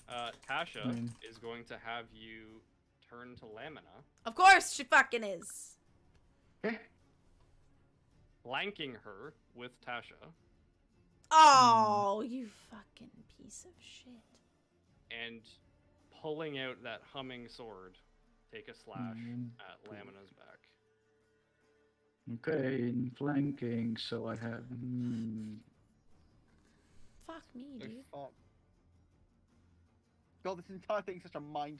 Uh, Tasha Mm. is going to have you turn to Lamina, Of course, she fucking is. Okay. flanking her with Tasha, Oh, you fucking piece of shit. And pulling out that humming sword. Take a slash Mm, at Lamina's back. Okay, in flanking, so I have. Hmm, Fuck me, dude. fuck. God, this entire thing's such a mindfuck.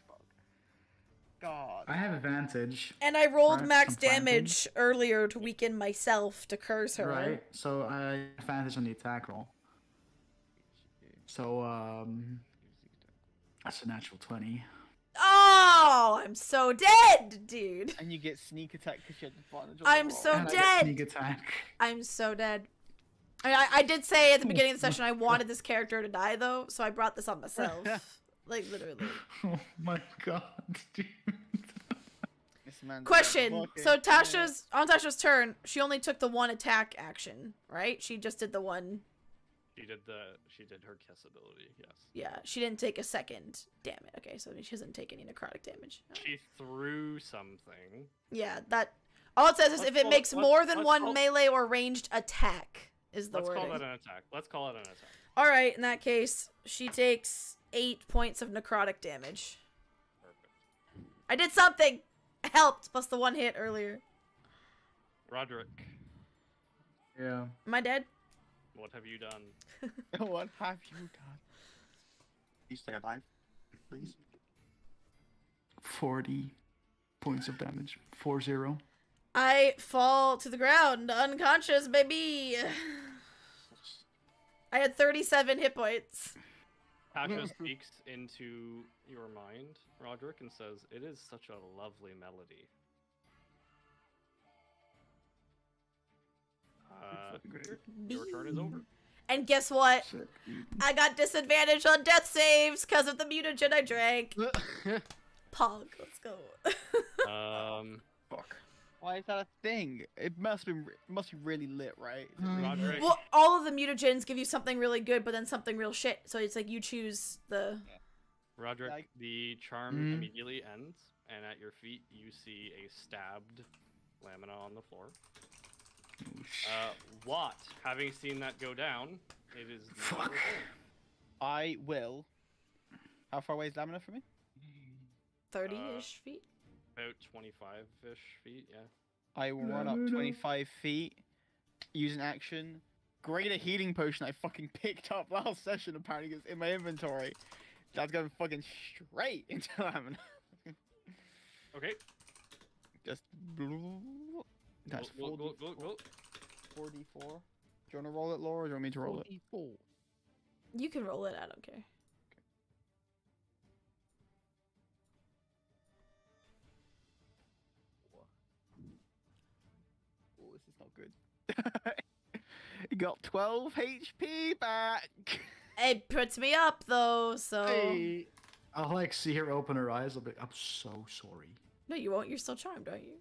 God. I have advantage, And I rolled Right, max damage earlier to weaken myself to curse her. right? So I have advantage on the attack roll. So um, that's a natural twenty. Oh, I'm so dead, dude. And you get sneak attack because you had advantage on the I'm roll. so and I get dead. Sneak attack. I'm so dead. I, I, I did say at the beginning of the session I wanted this character to die though, so I brought this on myself. like literally. Oh my god, dude. Question. So Tasha's on Tasha's turn, she only took the one attack action, right? She just did the one. She did the she did her kiss ability. Yes. Yeah, she didn't take a second. Damn it. Okay, so she doesn't take any necrotic damage. She threw something. Yeah, that. All it says is Let's if it makes let's- more than one call- melee or ranged attack is the Let's wording. call that an attack. Let's call it an attack. All right, in that case, she takes eight points of necrotic damage. Perfect. I did something. I helped. Plus the one hit earlier. Roderick, Yeah. Am I dead? What have you done? what have you done? Please stay alive, please. Forty points of damage. Four zero. I fall to the ground, unconscious, baby. I had 37 hit points. Tasha mm. speaks into your mind, Roderick, and says, "It is such a lovely melody." Uh, your turn is over. And guess what? I got disadvantage on death saves because of the mutagen I drank. Pog, let's go. Um, Fuck. Why is that a thing? It must be re- must be really lit, right? Mm. Roderick, well, all of the mutagens give you something really good, but then something real shit. So it's like you choose the. Roderick, Like- the charm Mhm. immediately ends, and at your feet you see a stabbed lamina on the floor. Uh, Watt, having seen that go down, it is Fuck. I will. How far away is Lamina from me? 30 ish feet? about 25-ish feet. Yeah. I will run up Lamina. 25 feet, use an action, greater healing potion I fucking picked up last session apparently 'cause it's in my inventory. That's going fucking straight into Lamina. Okay. Just. That's Go, go, go, go, go. 44. Do you want to roll it, Laura, or do you want me to roll it? 44. You can roll it. I don't care. Oh, this is not good. you got 12 HP back. It puts me up though, so Hey, I'll like see her open her eyes. I'll be, I'm so sorry. no, you won't. You're still charmed, aren't you?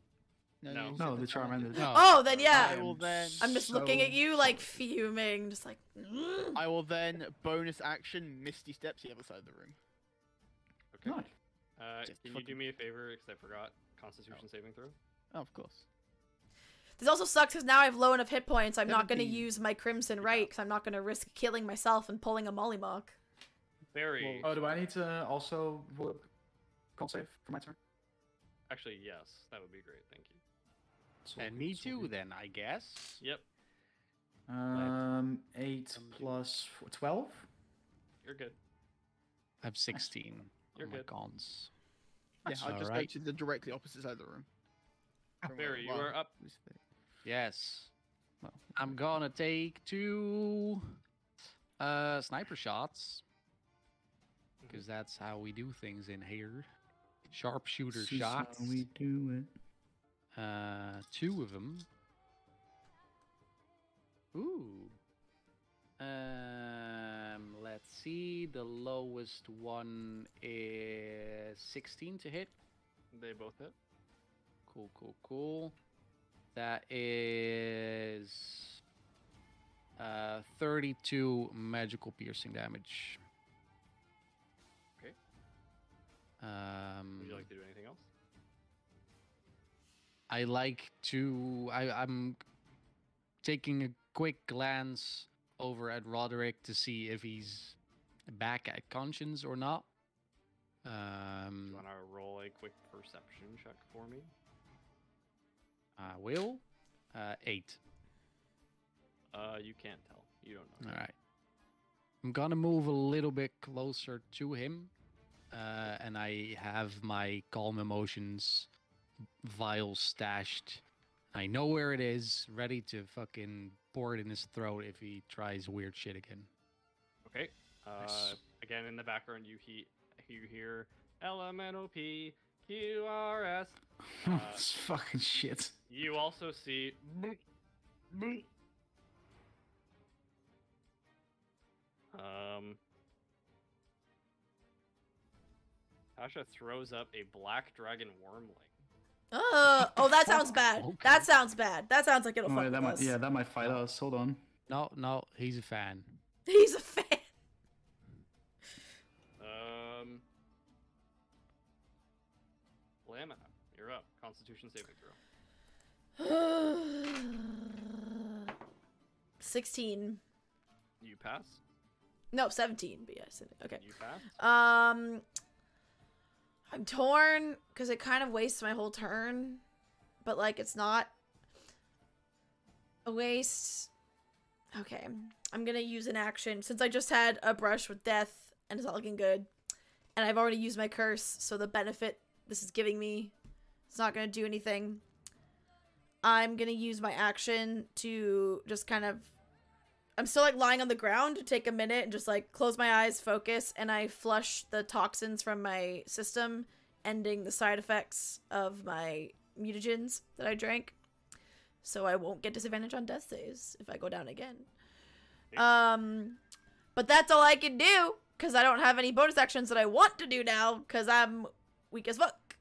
No. No, No, the charm charm ended. No. Oh, then yeah. I will then. I'm just looking at you like fuming, just like. "Mm." I will then bonus action Misty Steps the other side of the room. Okay. Nice. Uh, Just can you do me a favor? Because I forgot. Constitution saving throw. Oh, of course. This also sucks because now I have low enough hit points. I'm not going to use my Crimson Rite because I'm not going to risk killing myself and pulling a Mollymauk. Very. Oh, do I need to also roll a con save for my turn? Actually, yes. That would be great. Thank you. So And good, me so too, good. then, I guess. Yep. Um, eight Come to- plus four, twelve. You're good. I have 16 You're on my good. cons. Yeah, I'll just alright. go to the directly opposite side of the room. Barry, you are up. Yes. Well, I'm gonna take two uh, sniper shots. Because that's how we do things in here. Sharpshooter shots. how we do it. Uh, two of them. Ooh. Um, let's see. The lowest one is 16 to hit. They both hit. Cool, cool, cool. That is uh, 32 magical piercing damage. Okay. Um, Would you like to do anything else? I like to. I, I'm taking a quick glance over at Roderick to see if he's back at conscience or not. Do Um, you want to roll a quick perception check for me? I will. Uh, eight. Uh, you can't tell. You don't know. All right. I'm gonna move a little bit closer to him, uh, and I have my calm emotions vial stashed. I know where it is, ready to fucking pour it in his throat if he tries weird shit again. Okay. Uh, Nice. again, in the background, you he you hear L M N O P Q R S. Uh, It's fucking shit. You also see. Um. Tasha throws up a black dragon wyrmling. Uh, oh, that sounds bad. Okay. That sounds bad. That sounds like it'll Oh, fuck yeah, that with might, us. yeah, that might fight us. Hold on. No, no, he's a fan. He's a fan. Um. Lamina, you're up. Constitution saving throw. 16. You pass. No, 17. But yes. Okay. You pass. Um, I'm torn because it kind of wastes my whole turn, but like it's not a waste. Okay, I'm gonna use an action since I just had a brush with death and it's not looking good, and I've already used my curse, so the benefit this is giving me, it's not gonna do anything. I'm gonna use my action to just kind of I'm still like lying on the ground to take a minute and just like close my eyes, focus, and I flush the toxins from my system, ending the side effects of my mutagens that I drank. So I won't get disadvantage on death saves if I go down again. Um, but that's all I can do because I don't have any bonus actions that I want to do now because I'm weak as fuck.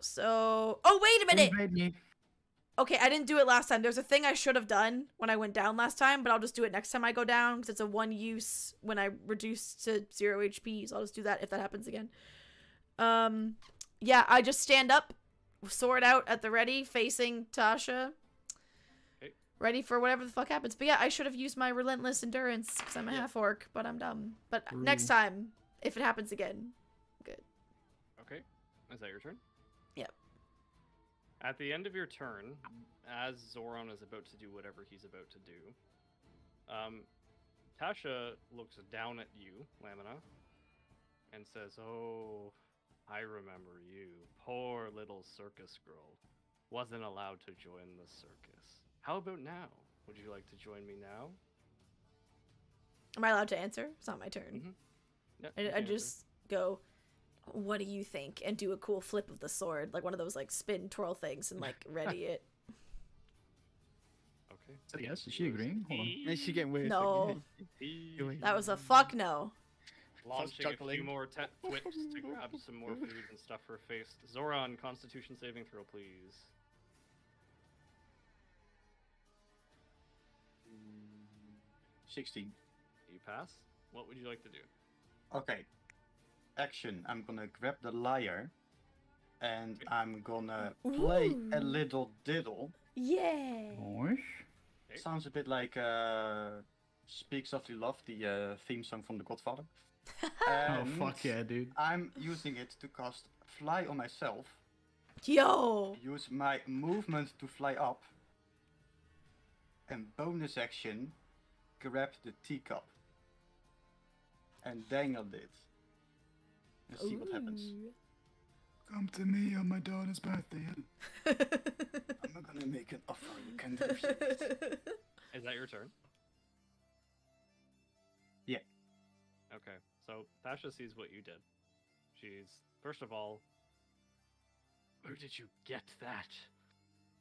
So, oh wait a minute. Okay, I didn't do it last time. There's a thing I should have done when I went down last time, but I'll just do it next time I go down because it's a one use when I reduce to zero HP. So I'll just do that if that happens again. Um, yeah, I just stand up, sword out at the ready, facing Tasha, ready for whatever the fuck happens. But yeah, I should have used my relentless endurance because I'm a Yeah. half orc, but I'm dumb. But next time, if it happens again, good. Okay. Is that your turn? At the end of your turn, as Zoran is about to do whatever he's about to do, um, Tasha looks down at you, Lamina, and says, "Oh, I remember you, poor little circus girl. wasn't allowed to join the circus. How about now? Would you like to join me now? Am I allowed to answer? It's not my turn. Mhm. Yep, I, I just go, what do you think? And do a cool flip of the sword, like one of those like spin twirl things, and like ready it. Okay. So yes, is she agreeing? Hold on. Is she getting weird? No. That was a fuck no. Launching a few juggling. more te- whips to grab some more food and stuff her face. Zoran, Constitution saving throw, please. Sixteen. You pass. What would you like to do? Okay. Action. I'm gonna grab the lyre, and I'm gonna play a little diddle. Yeah. Gosh. Okay. Sounds a bit like uh, "Speak Softly Love," the uh, theme song from The Godfather. Oh fuck yeah, dude. I'm using it to cast Fly on myself. Yo. Use my movement to fly up. And bonus action, grab the teacup. And dangle it. And see what happens. Come to me on my daughter's birthday. I'm not gonna make an offer you can refuse. Is that your turn? Yeah. Okay. So Tasha sees what you did. She's first of all, where did you get that?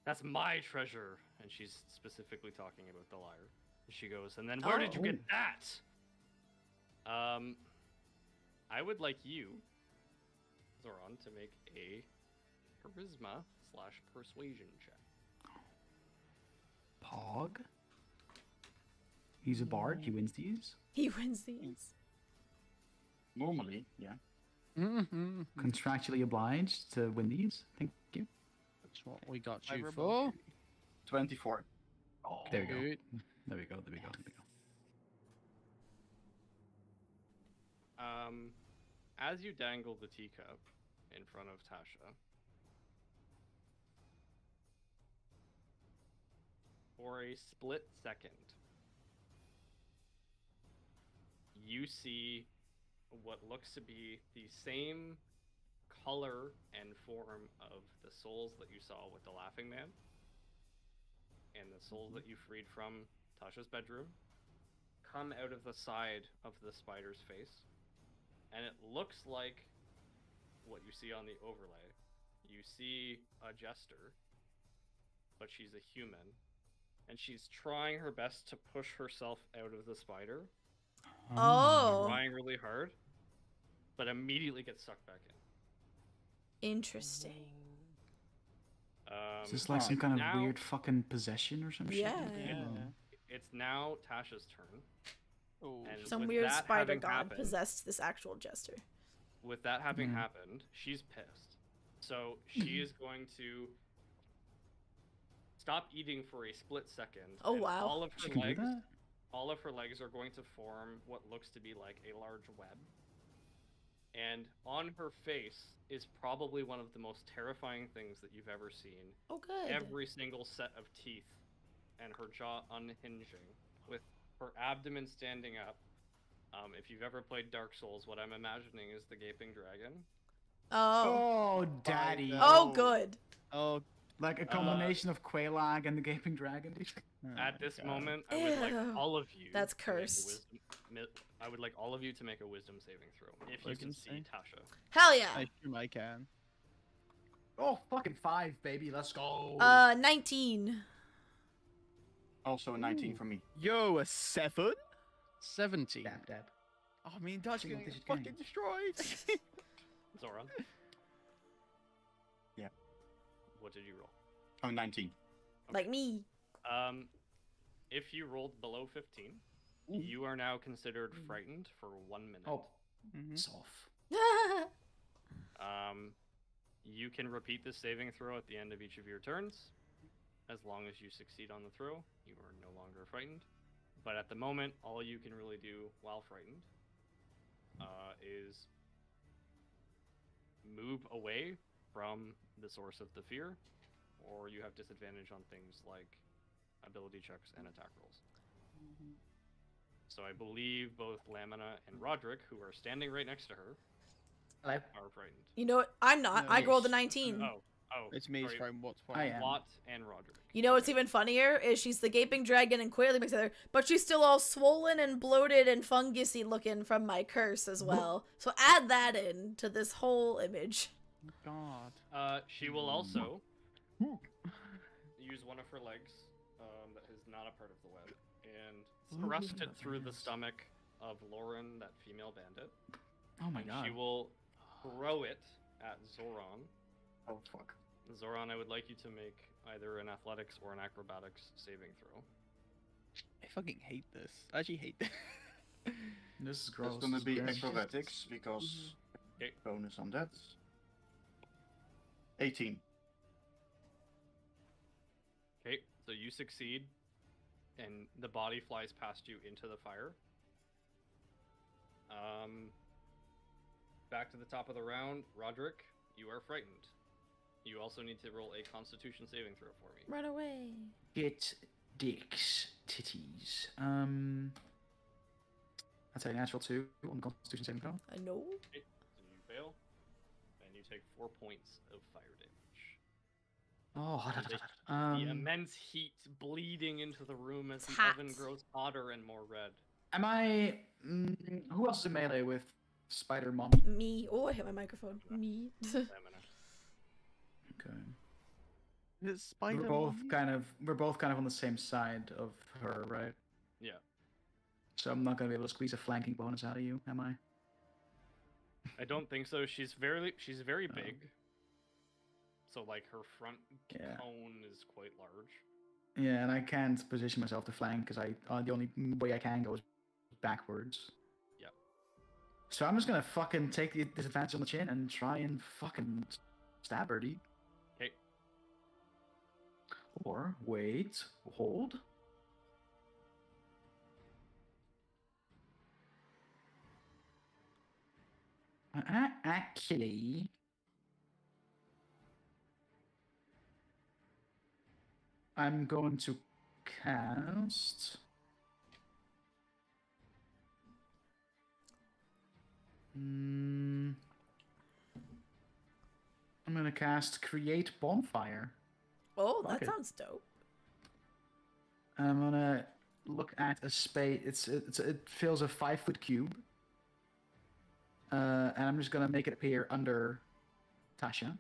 That's my treasure. And she's specifically talking about the lyre. She goes, and then where did you get Oh. that? Um, I would like you, Zoran, to make a charisma slash persuasion check. Pog. He's a bard. He wins these. he wins these. Normally, yeah. Mm-hmm. Contractually obliged to win these. Thank you. That's what we got you for. 24. Oh, there we go. There we go. There we go. There we go. Um, as you dangle the teacup in front of Tasha, for a split second, you see what looks to be the same color and form of the souls that you saw with the Laughing Man and the souls that you freed from Tasha's bedroom come out of the side of the spider's face and it looks like what you see on the overlay. You see a jester, but she's a human, and she's trying her best to push herself out of the spider, Oh. trying really hard, but immediately gets sucked back in. Interesting. Um, Is this like some kind of now- weird fucking possession or some Yeah. shit? Yeah. It's now Tasha's turn. Oh, And Some weird spider god happened- possessed this actual jester. with that having Mm. happened, she's pissed. So she is going to stop eating for a split second. Oh, and wow. All of her She can do legs, that? all of her legs are going to form what looks to be like a large web. And on her face is probably one of the most terrifying things that you've ever seen. Oh, good. Every single set of teeth and her jaw unhinging with her abdomen standing up. Um, if you've ever played Dark Souls, what I'm imagining is the gaping dragon. oh. Oh, daddy. Oh, Oh. good. oh, Like a combination of Quelaag and the Gaping Dragon. oh At this God. moment, I would like Ew. all of you. That's to make a cursed. wisdom- I would like all of you to make a wisdom saving throw if you can see? Tasha. Hell yeah. I assume I can. Oh, fucking five, baby. Let's go. Uh, 19. Also a 19 Ooh. for me. Yo, a seven? 17. dab, dab. Oh, I mean, Dutch Single getting digit fucking gain. destroyed. Zoran. Yeah. What did you roll? Oh, 19. Like me. Um, if you rolled below 15, you are now considered frightened for one minute. Oh, Mhm. it's off. Um, you can repeat this saving throw at the end of each of your turns. As long as you succeed on the throw, you are no longer frightened. But at the moment, all you can really do while frightened uh, is move away from the source of the fear, or you have disadvantage on things like ability checks and attack rolls. So I believe both Lamina and Roderick, who are standing right next to her, Hello. are frightened. You know what? I'm not. No, I rolled a yes. 19. Oh, Oh, It's me sorry, throwing what's I am. Watt and Roderick. You know what's even funnier is she's the gaping dragon and clearly mixed together, but she's still all swollen and bloated and fungusy looking from my curse as well. So add that in to this whole image. God. Uh, she will also use one of her legs um, that is not a part of the web and thrust it through the stomach of Lauren, that female bandit. Oh my and god. She will throw it at Zoran. Oh fuck. Zoran, I would like you to make either an athletics or an acrobatics saving throw. I fucking hate this. I actually hate this. This is gross. That's gonna be gross. acrobatics because Okay. bonus on that. 18. Okay, so you succeed, and the body flies past you into the fire. Um, back to the top of the round, Roderick. You are frightened. You also need to roll a Constitution saving throw for me. Run away. Get dicks, titties. Um, that's a natural two on the Constitution saving throw. I know. Okay, so you fail, and you take four points of fire damage. Oh, The- the um, immense heat bleeding into the room as It's the oven grows hotter and more red. am I? Mm, who else is in melee with Spider Mommy? Me. Oh, I hit my microphone. Me. Stamina. Spider. We're both Mommy? kind of we're both kind of on the same side of her, right? Yeah. So I'm not gonna be able to squeeze a flanking bonus out of you, am I? I don't think so. She's very she's very Oh. big. So like her front Yeah. cone is quite large. Yeah, and I can't position myself to flank because I uh, the only way I can go is backwards. Yeah. So I'm just gonna fucking take the disadvantage on the chin and try and fucking stab her, dude. Or wait, hold. Uh, actually, I'm going to cast. Mm, I'm gonna cast Create Bonfire. Oh, that Okay. sounds dope. I'm gonna look at a space. It's, it's it fills a five foot cube, uh, and I'm just gonna make it appear under Tasha.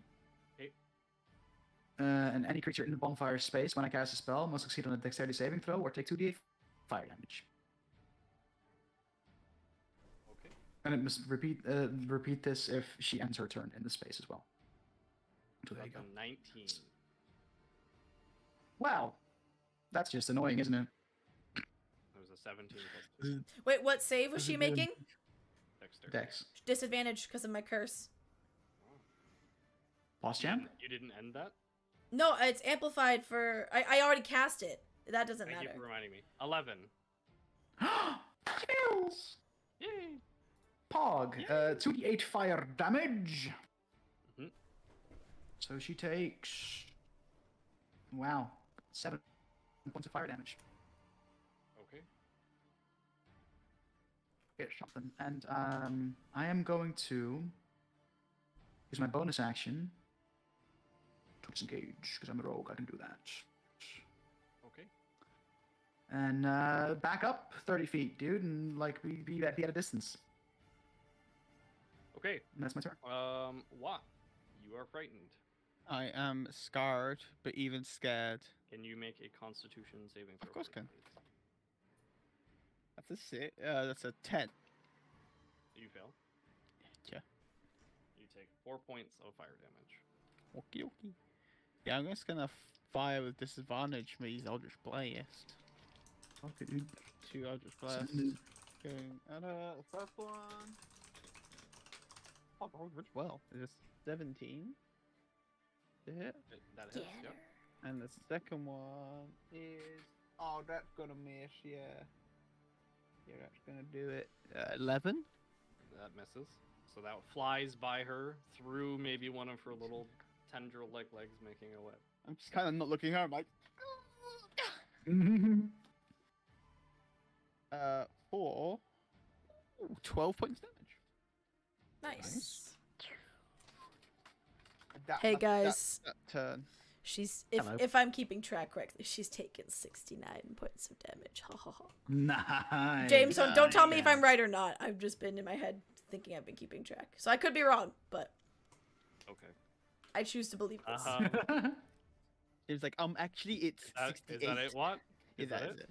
Okay. Uh, and any creature in the bonfire space, when I cast a spell, must succeed on a dexterity saving throw or take 2d8 fire damage. Okay. And it must repeat uh, repeat this if she ends her turn in the space as well. So there you go. 19. Wow, that's just annoying, isn't it? That was a 17 plus two. Wait, what save was she This is good. making? Dexter. Dex. Disadvantage because of my curse. Boss You jam. You didn't end that? No, it's amplified for. I, I already cast it. That doesn't Thank matter. you for reminding me. 11. Kills. Yay! Pog, uh, 2d8 fire damage. Mhm. So she takes. Wow, seven points of fire damage. Okay. Get something. And um, I am going to use my bonus action to disengage because I'm a rogue. I can do that. Okay. And uh, back up 30 feet, dude, and like be, be, at, be at a distance. Okay. And that's my turn. Um, what? You are frightened. I am scarred, but even scared. Can you make a constitution saving throw? Of course can. please? That's a six. Uh, that's a ten. You fail. Yeah. You take four points of fire damage. Okie dokie. Yeah, I'm just gonna fire with disadvantage. from These Eldritch Blast. Okay, dude. Two Eldritch Blasts. Going at uh, the first one. Oh, I rolled really well. It's seventeen. To hit. Th- That hits. Yep. And the second one is. Oh, that's gonna miss. Yeah. Yeah, that's gonna do it. Uh, Eleven. That misses. So that flies by her through maybe one of her little tendril-like legs, making a web. I'm just kind of not looking at her. I'm like. Uh, four. Ooh, 12 points damage. Nice. that, Hey, that- that- guys. That, turn. She's if Hello. if I'm keeping track correctly, she's taken 69 points of damage. Ha ha ha. Nice. James, don't, don't tell me if I'm right or not. I've just been in my head thinking I've been keeping track. So I could be wrong, but Okay. I choose to believe this. Uh, It was like, um, actually, it's is, that, 68. is that it? What? Yeah, Is that that it? is it.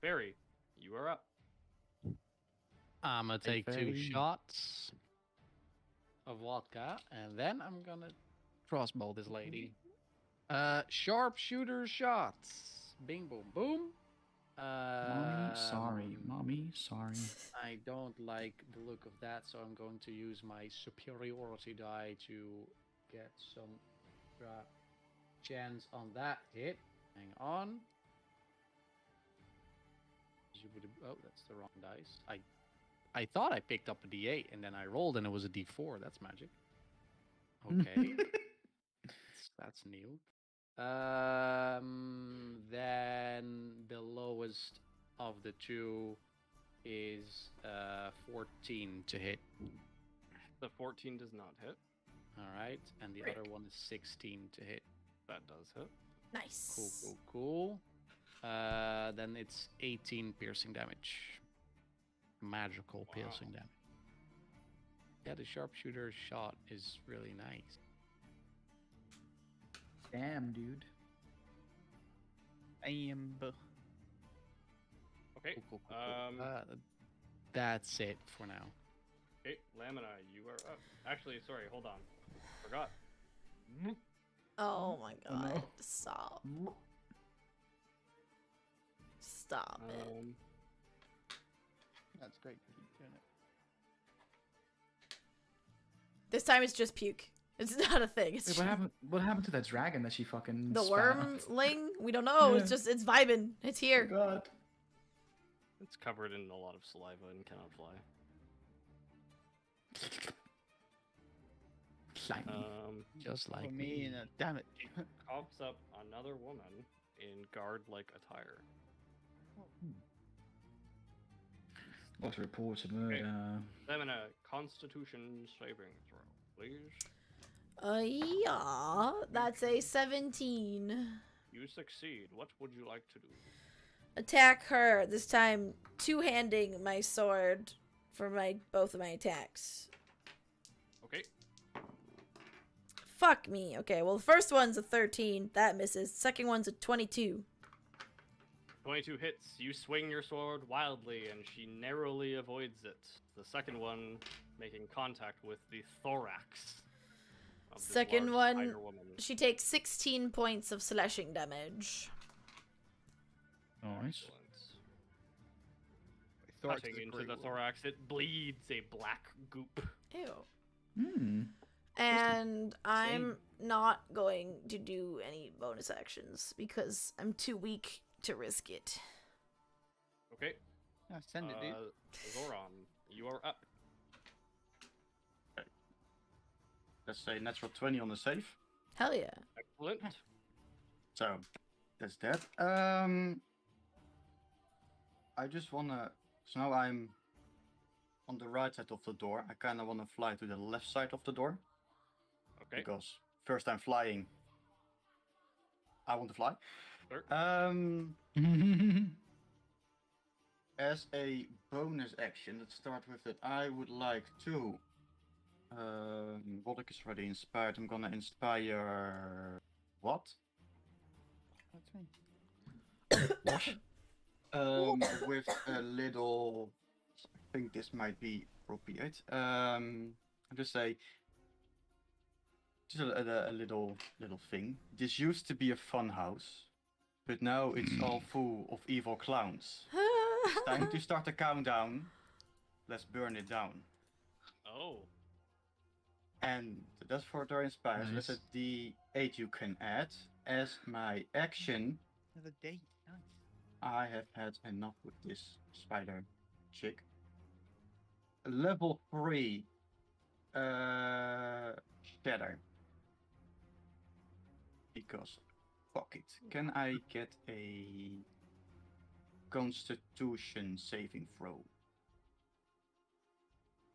Barry, you are up. I'm gonna take two shots of vodka, and then I'm gonna crossbow this lady. Uh, sharpshooter shots. Bing, boom, boom. Uh, Mommy, sorry. Mommy, sorry. I don't like the look of that, so I'm going to use my superiority die to get some uh, chance on that hit. Hang on. Oh, that's the wrong dice. I I thought I picked up a D8 and then I rolled and it was a D4. That's magic. Okay, that's, that's new. Um, then the lowest of the two is uh 14 to hit. The 14 does not hit. All right, and the other one is 16 to hit. That does hit. nice. Cool, cool, cool. Uh, then it's 18 piercing damage. Magical Wow. piercing damage. Yeah, the sharpshooter shot is really nice. Damn, dude. Am. Okay. Cool, cool, cool, cool. Um, Uh, that's it for now. Okay, Lamina, you are up. Actually, sorry, hold on. Forgot. Oh my Oh, no. god. Stop. Stop it. Um, That's great. Keep doing it. This time it's just puke. It's not a thing. It's Wait, what happened? What happened to that dragon that she fucking? the spat out? wyrmling. We don't know. It's just it's vibing. It's Oh here. God. it's covered in a lot of saliva and cannot fly. Slimy. Um, Just like For me, and, uh, damn it. coughs up another woman in guard-like attire. What reports of murder? a Constitution saving throw, please. Uh, yeah. That's a 17. You succeed. What would you like to do? Attack her. This time, two-handing my sword for my both of my attacks. Okay. Fuck me. Okay, well, the first one's a 13. That misses. Second one's a 22. 22 hits. You swing your sword wildly, and she narrowly avoids it. The second one making contact with the thorax. Of this Second one- She takes 16 points of slashing damage. Nice. Cutting into the one. thorax, it bleeds a black goop. Ew. Hmm. And I'm not going to do any bonus actions because I'm too weak to risk it. Okay. Yeah, send it, dude. Uh, Zoran, you are up. Let's say natural 20 on the save. Hell yeah. Excellent. So that's that. Um, I just wanna. So now I'm on the right side of the door. I kind of wanna fly to the left side of the door Okay. because first time flying, I want to fly. Sure. Um, as a bonus action, let's start with that. I would like to. Um, Wodok is already inspired. I'm gonna inspire. What? That's me. Um, with a little. I think this might be appropriate. Um, I'll just say. Just a, a, a little little thing. This used to be a fun house, but now it's all full of evil clowns. It's time to start the countdown. Let's burn it down. Oh. And that's for their inspires. Nice. That's a D8 you can add. As my action, Another date. Nice. I have had enough with this spider chick. Level 3 uh shatter. Because fuck it. Can I get a constitution saving throw?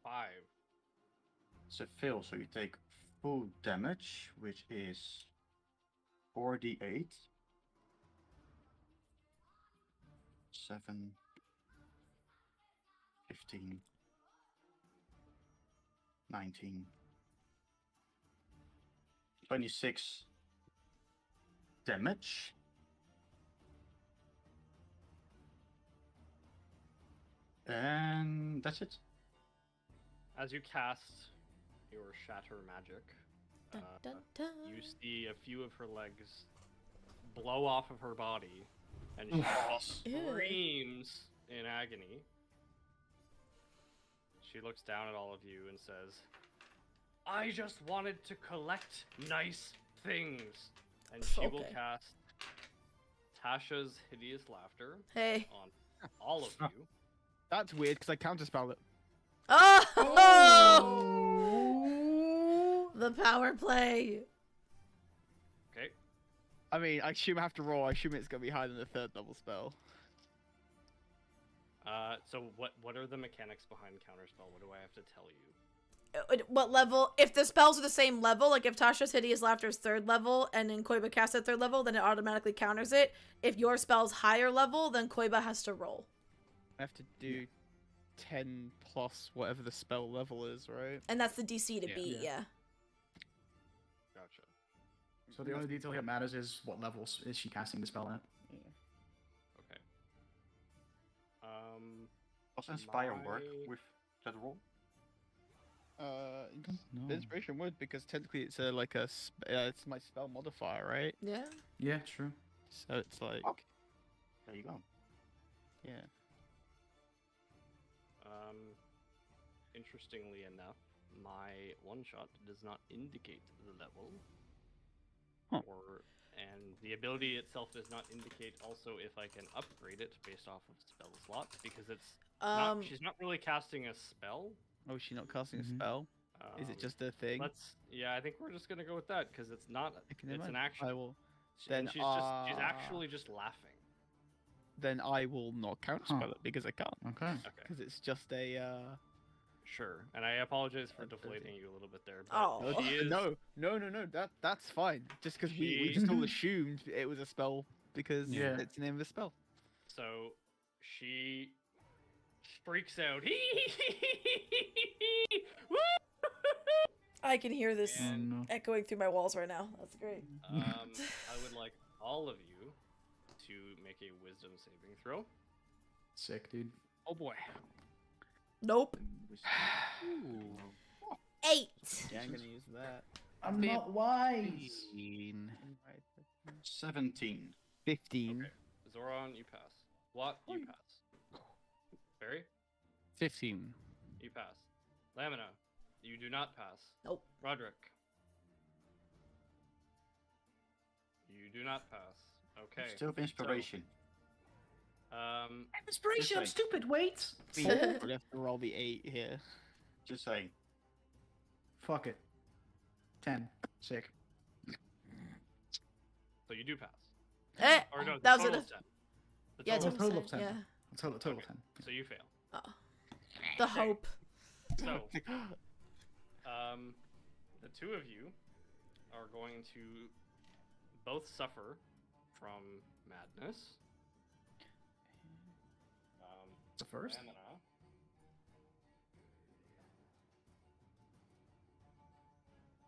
Five. It's a fail, so you take full damage, which is 4d8. 7, 15, 19, 26 damage. And that's it. As you cast your shatter magic, Dun, uh, dun, dun. you see a few of her legs blow off of her body, and she screams in agony. She looks down at all of you and says, I just wanted to collect nice things. And she will cast Tasha's Hideous Laughter Hey. on all of you. That's weird because I counterspell it. Oh! The power play. Okay? I mean, I assume I have to roll. I assume it's gonna be higher than the third level spell. Uh, so what what are the mechanics behind Counterspell? What do I have to tell you? Uh, What level? If the spells are the same level, like if Tasha's Hideous Laughter is third level and then Koiba casts at third level, then it automatically counters it. If your spell's higher level, then Koiba has to roll. I have to do ten plus whatever the spell level is, right? And that's the DC to Yeah. beat, Yeah. yeah. Gotcha. So the only detail here that matters is what levels is she casting the spell at. Okay. Um, Does Inspire work with that roll? Uh, No. inspiration would because technically it's a like a uh, it's my spell modifier, right? Yeah. Yeah, true. So it's like Oh. There you go. yeah. um, interestingly enough, my one shot does not indicate the level. Huh. Or and the ability itself does not indicate also if I can upgrade it based off of spell slots because it's Um not, she's not really casting a spell. Oh, is she not casting Mhm. a spell? Is it um, just a thing? Let's yeah, I think we're just gonna go with that because it's not Okay, it's never an action. I will. She- then, and she's just she's uh, actually just laughing. Then I will not counterspell it because I can't. Okay. Okay, Because it's just a. uh... sure. And I apologize for deflating you a little bit there. But Oh. No, is, no, no, no, no. That that's fine. Just because we, we just all assumed it was a spell because Yeah. it's the name of the spell. So she freaks out. Woo! I can hear this And- echoing through my walls right now. That's great. um, I would like all of you to make a wisdom saving throw. Sick, dude. Oh boy. Nope. Ooh. Eight. Yeah, I'm gonna use that. I'm not wise. 15. 17. 15. Okay. Zoran, you pass. What? You pass. Barry, 15. you pass. Lamina, you do not pass. Nope. Roderick, you do not pass. Okay. Still have inspiration. Um, Inspiration, I'm stupid, wait! We have to roll the 8 here. Just saying. Fuck it. 10. Sick. so you do pass. Eh, Or no, that was total it. is 10. The Yeah, total total- total total of ten, 10. Yeah. Total, total Okay. 10. So you fail. Oh. The hope. So, um, the two of you are going to both suffer from madness. First? Lamina,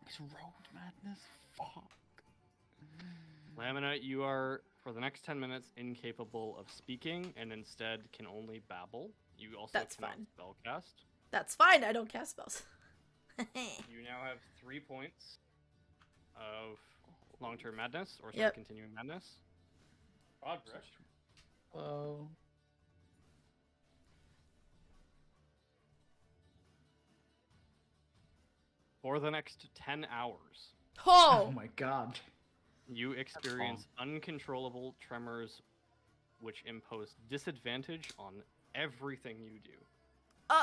It's rolled madness. Fuck. Lamina, you are for the next ten minutes incapable of speaking, and instead can only babble. You also That's cannot fine. spellcast. That's fine. I don't cast spells. You now have three points of long-term madness, or sorry, Yep. continuing madness. Roderick, Well. For the next ten hours, Oh oh. my god. you experience uncontrollable tremors, which impose disadvantage on everything you do. Uh,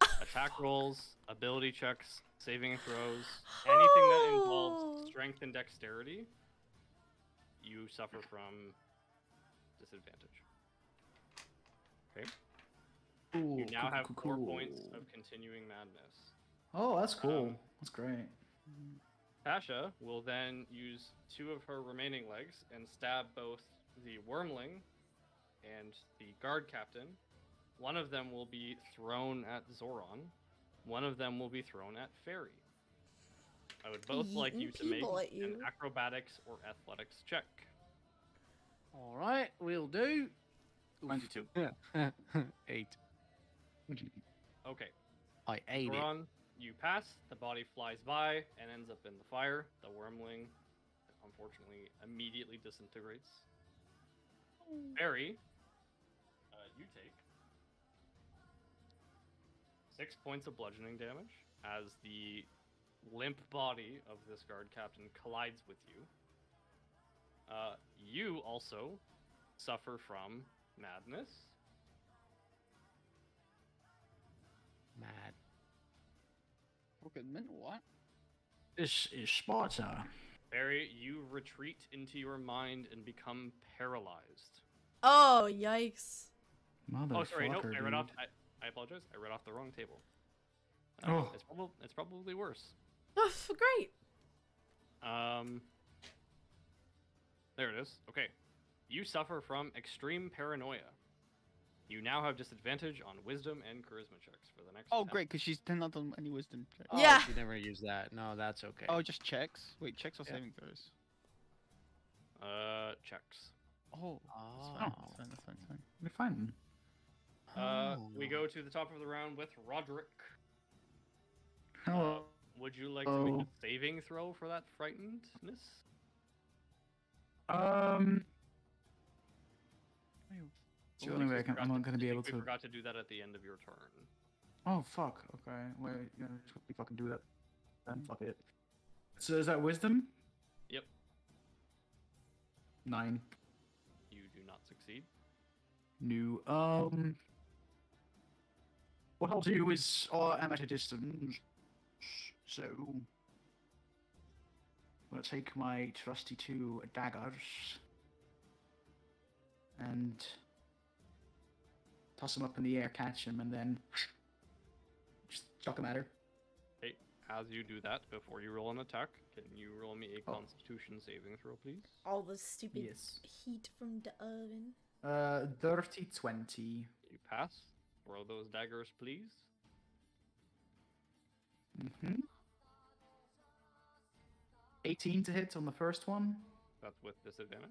Attack rolls, ability checks, saving throws, anything that Oh. involves strength and dexterity, you suffer from disadvantage. Cool. You now cool, have cool, four cool. points of continuing madness. Oh, that's cool. Um, that's great. Tasha will then use two of her remaining legs and stab both the wyrmling and the guard captain. One of them will be thrown at Zoran. One of them will be thrown at Fairy. I would both like you to make people at an acrobatics or athletics check. All right, we'll do. 22. Yeah, Eight. Okay, I ate it. Zoran, you pass. The body flies by and ends up in the fire. The wyrmling, unfortunately, immediately disintegrates. Barry, uh, you take six points of bludgeoning damage as the limp body of this guard captain collides with you. Uh, you also suffer from madness. Mad. Fucking mental, what? This is Sparta. Barry, you retreat into your mind and become paralyzed. Oh, yikes. Oh, sorry, nope. Motherfucker, I read off. I, I apologize. I read off the wrong table. Uh, Oh. it's, probably, it's probably worse. Oh, great. Um, there it is. Okay, you suffer from extreme paranoia. You now have disadvantage on wisdom and charisma checks for the next. Oh, 10. great, because she's not done any wisdom checks. Oh, Yeah. She never used that. No, that's okay. Oh, just checks? Wait, checks or Yeah. saving throws? Uh, checks. Oh, that's Oh. fine, that's fine, that's fine, that's fine. We're fine. Uh, we Oh. go to the top of the round with Roderick. Hello. Would you like to make a Oh. saving throw for that frightenedness? Um. The only way I I'm not gonna be able think We to. forgot to do that at the end of your turn. Oh fuck. Okay. Wait. Yeah, just quickly fucking do that. Then fuck it. So is that wisdom? Yep. Nine. You do not succeed. New. Um. What I'll do is, uh, I'm at a distance, so I'm gonna take my trusty two daggers and toss them up in the air, catch him, and then just chuck him at her. Hey, as you do that, before you roll an attack, can you roll me a Oh. Constitution saving throw, please? All the stupid Yes. heat from the oven. Uh, dirty twenty. You pass. Roll those daggers, please. Mm-hmm. Eighteen to hit on the first one. That's with disadvantage.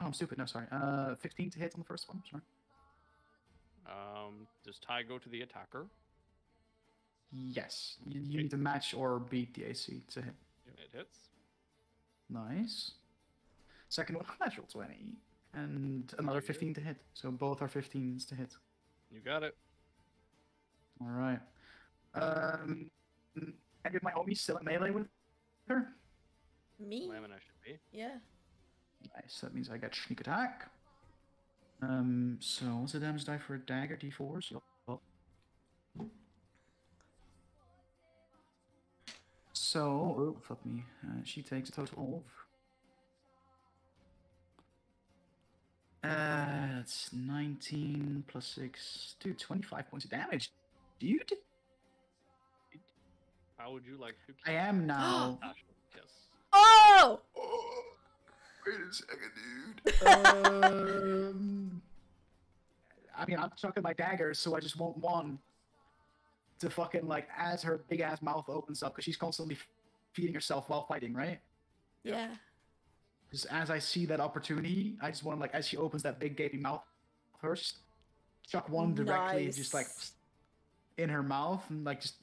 Oh, I'm stupid. No, sorry. Uh, fifteen to hit on the first one. Sorry. Um, does tie go to the attacker? Yes. You, you need to match or beat the AC to hit. It hits. Nice. Second one, natural 20. And another 15 to hit. So both are 15s to hit. You got it. Alright. Um, any of my homies still at melee with her? Me? Lamina should be. Yeah. Nice. That means I get sneak attack. Um, so what's the damage die for a dagger? D4s? Yup. So, oh, fuck me. Uh, she takes a total of. Uh, that's 19 plus 6. Dude, 25 points of damage. Dude, How would you like to I am now. Yes. Oh! Wait a second, dude. um, I mean, I'm chucking my daggers, so I just want one to fucking like as her big ass mouth opens up because she's constantly feeding herself while fighting, right? Yeah. Just as I see that opportunity, I just want to like as she opens that big gaping mouth first, chuck one directly just like in her mouth and like just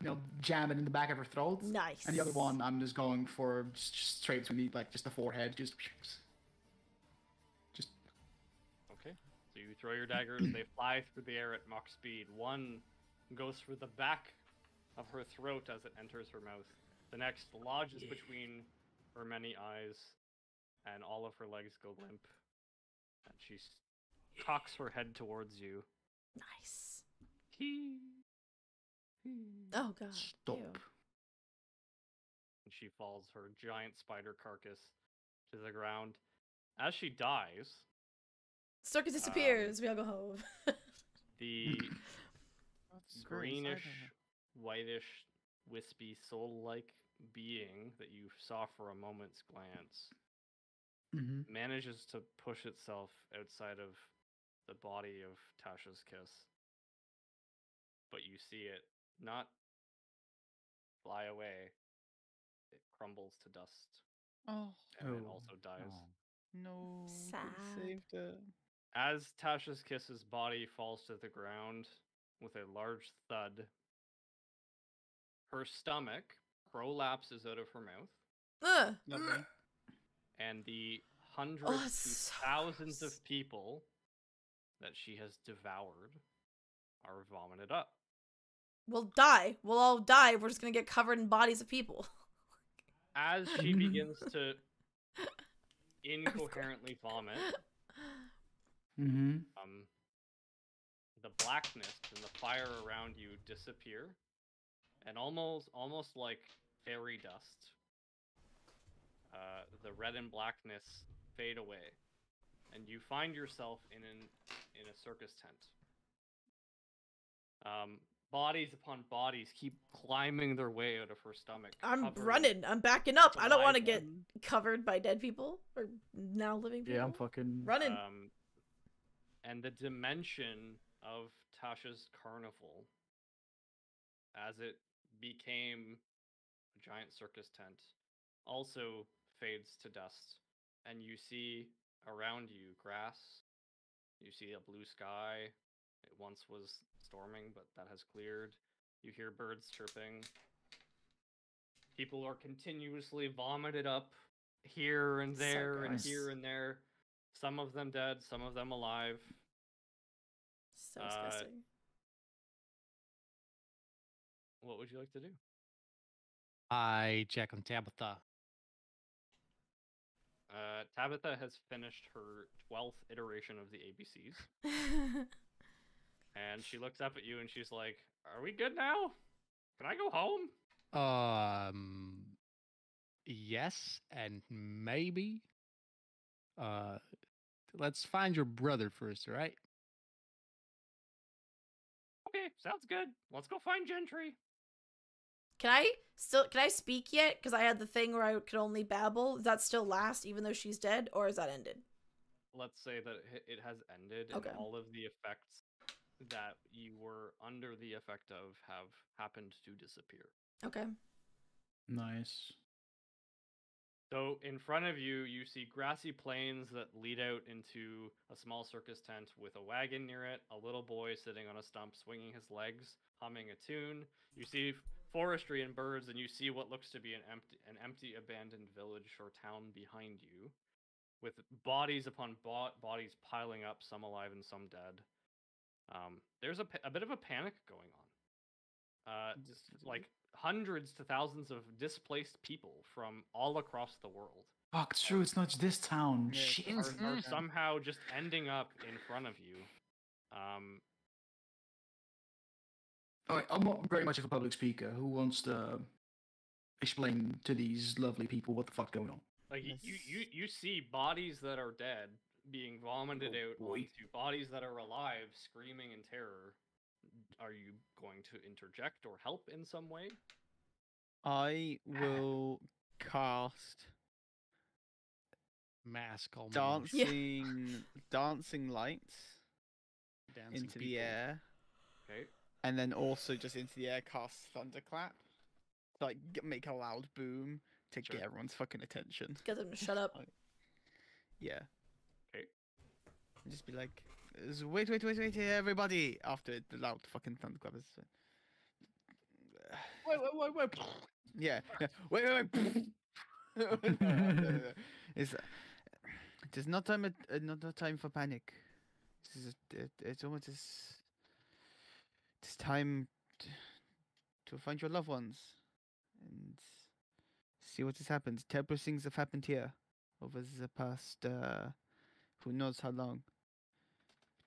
you know jam it in the back of her throat. Nice. And the other one, I'm just going for just, just straight between the, like just the forehead, just just Okay. So you throw your daggers, they fly through the air at Mach speed. One goes through the back of her throat as it enters her mouth. The next lodges between her many eyes, and all of her legs go limp. And she cocks her head towards you. Nice. Hee. Oh god. stop. Ew. and she falls her giant spider carcass to the ground. As she dies, Circus disappears. we all go home. the greenish, whitish wispy soul-like being that you saw for a moment's glance hmm manages to push itself outside of the body of Tasha's kiss. But you see it not fly away. It crumbles to dust Oh and then Oh, also dies. no! Sad. Saved it. As Tasha's kiss's body falls to the ground with a large thud, her stomach prolapses out of her mouth, Ugh. Lovely. and the oh, hundreds that's to so thousands gross. of people that she has devoured are vomited up. We'll die. We'll all die. We're just gonna get covered in bodies of people. As she begins to incoherently vomit, hmm um, the blackness and the fire around you disappear, and almost almost like fairy dust, uh, the red and blackness fade away, and you find yourself in an in a circus tent. Um, bodies upon bodies keep climbing their way out of her stomach. I'm running. I'm backing up. I don't want to get covered by dead people or now living people. Yeah, I'm fucking. running. Um, and the dimension of Tasha's carnival, as it became a giant circus tent, also fades to dust. And you see around you grass. You see a blue sky. It once was storming, but that has cleared. You hear birds chirping. People are continuously vomited up here and So there and here and there. Some of them dead, some of them alive. so uh, disgusting. What would you like to do? I check on Tabitha. Uh, Tabitha has finished her 12th iteration of the ABCs, and she looks up at you and she's like, Are we good now? Can I go home? Um, yes, and maybe. Uh, let's find your brother first, all right? Okay, sounds good. Let's go find Gentry. can I still can I speak yet? Because I had the thing where I could only babble. Does that still last even though she's dead, or is that ended? Let's say that it it has ended Okay. and all of the effects that you were under the effect of have happened to disappear. Okay. Nice. So in front of you, you see grassy plains that lead out into a small circus tent with a wagon near it, a little boy sitting on a stump swinging his legs, humming a tune. You see forestry and birds, and you see what looks to be an empty, an empty abandoned village or town behind you, with bodies upon bo- bodies piling up, some alive and some dead. Um, there's a, a bit of a panic going on. Uh, Just like hundreds to thousands of displaced people from all across the world Fuck, it's true. It's not just this town. Yeah, Shit. are, are Mhm. somehow just ending up in front of you. Um, Alright, I'm not very much of a public speaker. Who wants to explain to these lovely people what the fuck's going on? like y- you, you, you see bodies that are dead being vomited Oh, out boy. onto bodies that are alive, screaming in terror. Are you going to interject or help in some way? I ah. will cast Mask all dancing, dancing lights dancing into the air, Okay. and then also just into the air cast thunderclap, to, like make a loud boom to Sure. get everyone's fucking attention. Get them to shut up. Yeah. Just be like, wait, wait, wait, wait, everybody! After the loud fucking thunderclap is. Wait, wait, wait, wait. Yeah. yeah. Wait, wait, wait. No, no, no. It's, it is not time. At, uh, not not time for panic. This is it, it's almost this. It's time t- to find your loved ones and see what has happened. Terrible things have happened here over the past. Uh, who knows how long.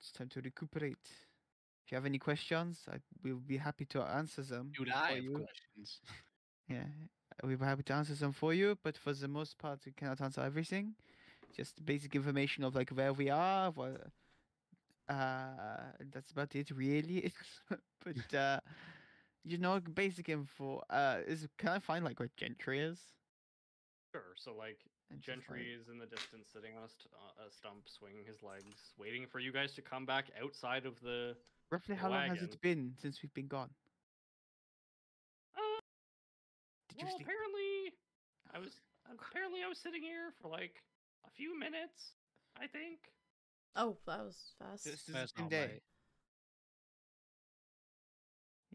It's time to recuperate. If you have any questions, I will be happy to answer them. Dude, for I have you. questions. Yeah, we'll be happy to answer some for you, but for the most part, we cannot answer everything. Just basic information of like where we are. What, uh, that's about it, really. but uh, You know, basic info. Uh, is can I find like where Gentry is? Sure. So like And just, like- Gentry is in the distance, sitting on a, st- uh, a stump, swinging his legs, waiting for you guys to come back outside of the. Roughly the how long has it been since we've been gone? Uh, Did you well, sleep? apparently, I was apparently I was sitting here for like a few minutes. I think. Oh, that was fast. This is the same day. right.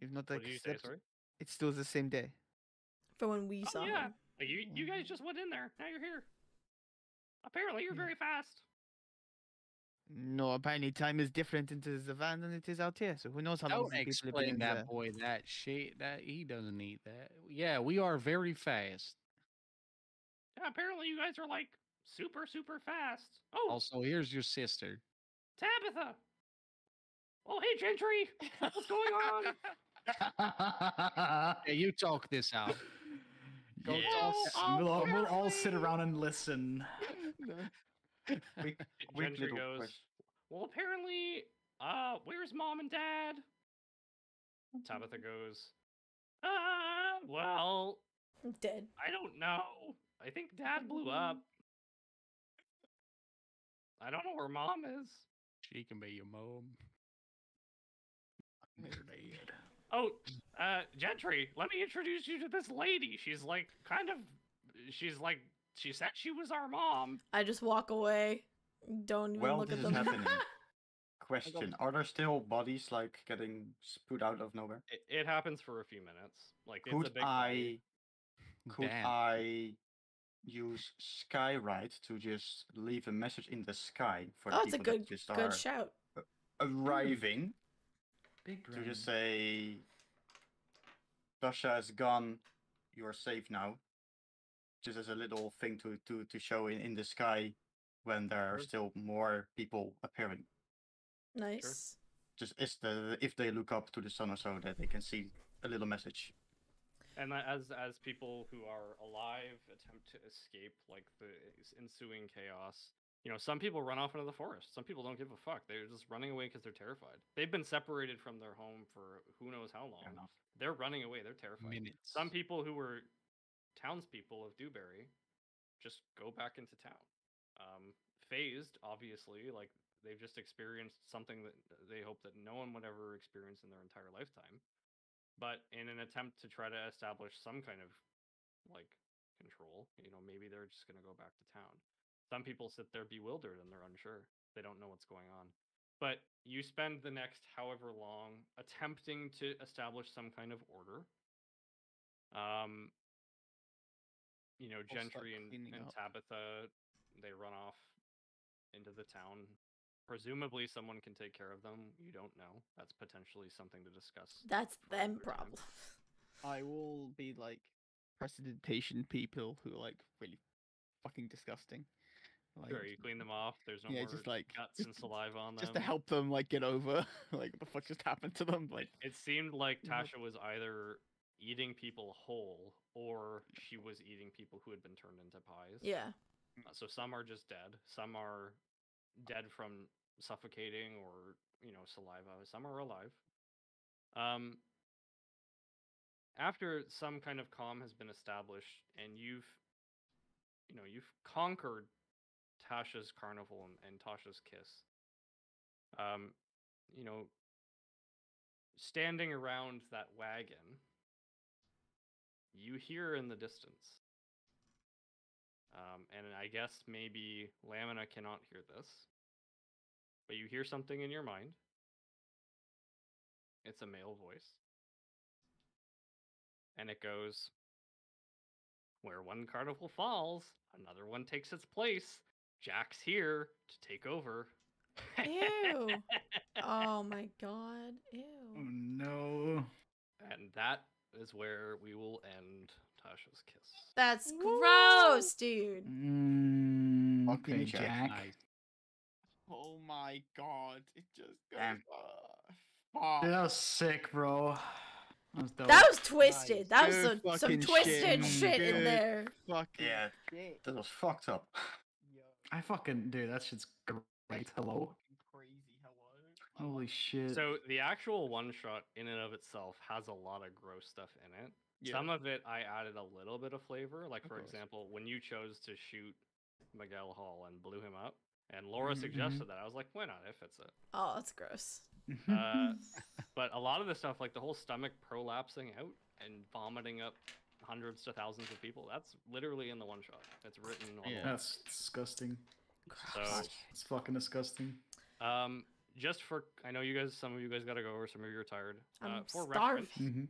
You've not What did you say? Sorry. It's still the same day. For when we Oh saw yeah. him. Like, you you guys just went in there. Now you're here. Apparently, you're very fast. No, apparently time is different into the van than it is out here. So who knows how long Don't these people have been explain in that there. boy that shit. That he doesn't need that. Yeah, we are very fast. Yeah, apparently you guys are like super super fast. Oh, Also, here's your sister. Tabitha. Oh, hey Gentry. What's going on? Yeah, you talk this out. Go Yes, talk. Oh, we'll, all, we'll all sit around and listen. Quick, quick Gentry goes. question. Well, apparently, uh, where's mom and dad? Tabitha goes. Uh, well, Dead. I don't know. I think dad blew up. I don't know where mom is. She can be your mom. Oh, uh, Gentry, let me introduce you to this lady. She's like kind of, she's like, she said she was our mom. I just walk away. Don't even Well, look this at is them. happening. Question: Are there still bodies like getting spewed out of nowhere? It, it happens for a few minutes. Like it's a Could big body. I could Damn. I use Skywrite to just leave a message in the sky for the oh, it's a good that just good are shout. arriving Big to just say, "Tasha is gone. You are safe now." Just as a little thing to to to show in in the sky when there are still more people appearing. Nice. Just is the if they look up to the sun or so that they can see a little message. And as as people who are alive attempt to escape like the ensuing chaos, you know, some people run off into the forest. Some people don't give a fuck. They're just running away because they're terrified. They've been separated from their home for who knows how long. They're running away. They're terrified. Minutes. Some people who were townspeople of Dewberry just go back into town. Um, fazed, obviously, like they've just experienced something that they hope that no one would ever experience in their entire lifetime. But in an attempt to try to establish some kind of like control, you know, maybe they're just going to go back to town. Some people sit there bewildered and they're unsure. They don't know what's going on. But you spend the next however long attempting to establish some kind of order. Um, you know, Gentry and, and up. Tabitha, they run off into the town. Presumably, someone can take care of them. You don't know. That's potentially something to discuss. That's them another problem. I will be like prestidigitation people who are like really fucking disgusting. Like, Sure, you clean them off. There's no yeah, more just like guts and saliva on them. just to help them like get over like what the fuck just happened to them. Like It seemed like. Tasha was either eating people whole or she was eating people who had been turned into pies. Yeah. Uh, So some are just dead. Some are dead from suffocating or you know saliva. Some are alive. Um. After some kind of calm has been established, and you've, you know, you've conquered Tasha's carnival and, and Tasha's kiss. Um, you know, standing around that wagon, you hear in the distance um, and I guess maybe Lamina cannot hear this, but you hear something in your mind. It's a male voice. And it goes, Where one carnival falls, another one takes its place. Jack's here to take over. Ew. Oh my god. Ew. Oh no. and that is where we will end Tasha's kiss. That's gross, dude. Mm, okay, Jack. Jack. Nice. oh my god, it just goes. Damn. Uh, fuck. That was sick, bro. That was. That was twisted. That was Good some, some twisted shit. shit in there. Fucking Yeah, shit. that was fucked up. Yo, I fucking dude. That shit's great. Hello. crazy. Hello. Holy shit. So the actual one shot in and of itself has a lot of gross stuff in it. Yeah. Some of it I added a little bit of flavor. Like Of for course. example, when you chose to shoot Miguel Hull and blew him up, and Laura Mhm, mhm. suggested that, I was like, why not? It fits it. Oh, that's gross. Uh, but a lot of the stuff, like the whole stomach prolapsing out and vomiting up hundreds to thousands of people, that's literally in the one shot. It's written on Yeah. That's disgusting. So, It's fucking disgusting. um, just for I know you guys, some of you guys got to go, or some of you are tired. I'm uh, for starving. reference, hmm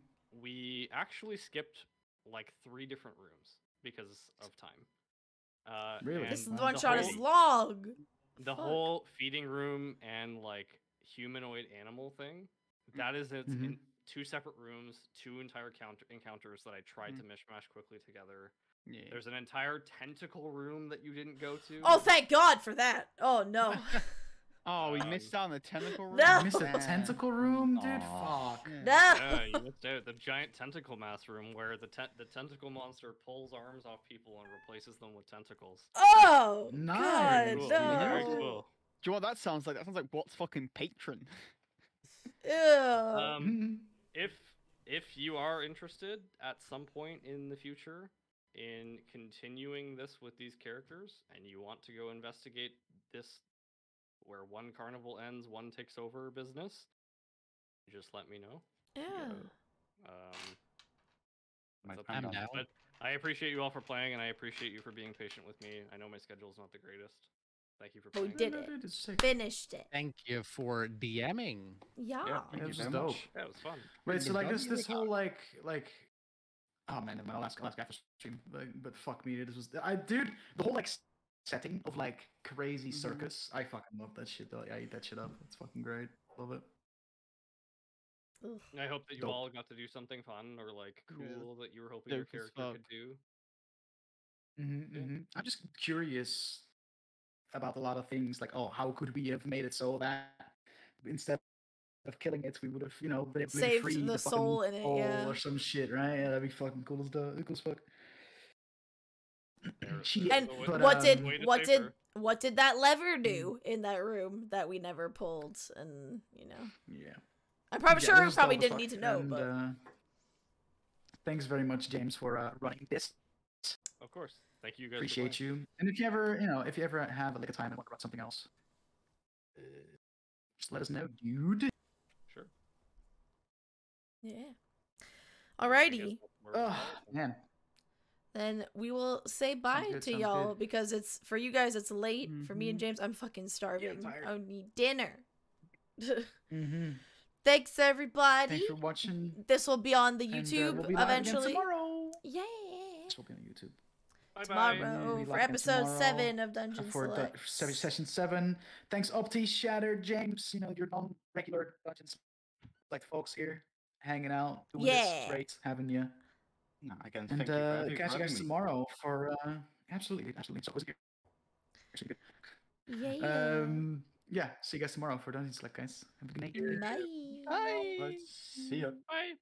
we actually skipped like three different rooms because of time. Uh, Really? This one the shot whole- is long. the Fuck. whole feeding room and like humanoid animal thing that is it's Mhm. in two separate rooms two entire counter encounters that i tried to mishmash quickly together Yeah. there's an entire tentacle room that you didn't go to Oh, thank God for that. Oh no. Oh, we Um, missed out on the tentacle room. No! You missed the tentacle room, dude. Aw. Fuck. Yeah. no. yeah you missed out the giant tentacle mass room where the te- the tentacle monster pulls arms off people and replaces them with tentacles Oh Nice. God, cool. no. very cool Do you know what that sounds like? That sounds like what's fucking patron. Ew. um. if if you are interested at some point in the future in continuing this with these characters and you want to go investigate this where one carnival ends one takes over business just let me know yeah. um My it's up time to I'm down. i appreciate you all for playing and i appreciate you for being patient with me i know my schedule is not the greatest thank you for But we did No, it. dude, it's sick. Finished it. Thank you for DMing. Yeah. Yeah, Yeah, thank it you was very dope. much. yeah it was fun Wait, so like this this whole like like oh man, my last last guy for stream, like, but fuck me, this was I dude the whole like setting of like crazy Mhm. circus. I fucking love that shit though. I eat that shit up. It's fucking great. Love it. Ugh. i hope that you Dope. all got to do something fun or like Yeah. cool that you were hoping your Dope as character could do Mm-hmm, Yeah. I'm just curious about a lot of things. Like, oh, how could we have made it so that instead of killing it, we would have, you know, been able to Saved free the fucking soul in it, yeah. or some shit, right? Yeah, that'd be fucking cool as the cool as fuck. There- Shit, And there's a way- but, what did um, way to what did her. what did that lever do in that room that we never pulled? And you know, Yeah. I'm probably Yeah, sure we probably didn't need to know, and, but uh, thanks very much, James, for uh, running this. Of course. Thank you guys. Appreciate you. And if you ever, you know, if you ever have like a time and want to run something else, uh, just let us know, dude. Sure. yeah. Alrighty, Oh man. then we will say bye good, to y'all good. because it's for you guys. It's late for me and Mhm. James. I'm fucking starving. tired. I need dinner. Mm-hmm. Thanks everybody. Thanks for watching. this will be on the and, uh, YouTube we'll be eventually. tomorrow. Yeah. This will be on YouTube. Bye-bye. Tomorrow We for episode tomorrow seven of Dungeon for Select. du- session seven. Thanks, Opti, Shatter, James. You know your non-regular dungeons, like folks here, hanging out, doing Yeah. this. Great having you. No, I can And thank you uh, having- for catch you guys me. tomorrow for uh, absolutely, absolutely. So it was good. Actually good. Yeah. Um, yeah. See you guys tomorrow for Dungeon Select, guys. Have a good night. Bye. Bye. Right, see ya. Bye.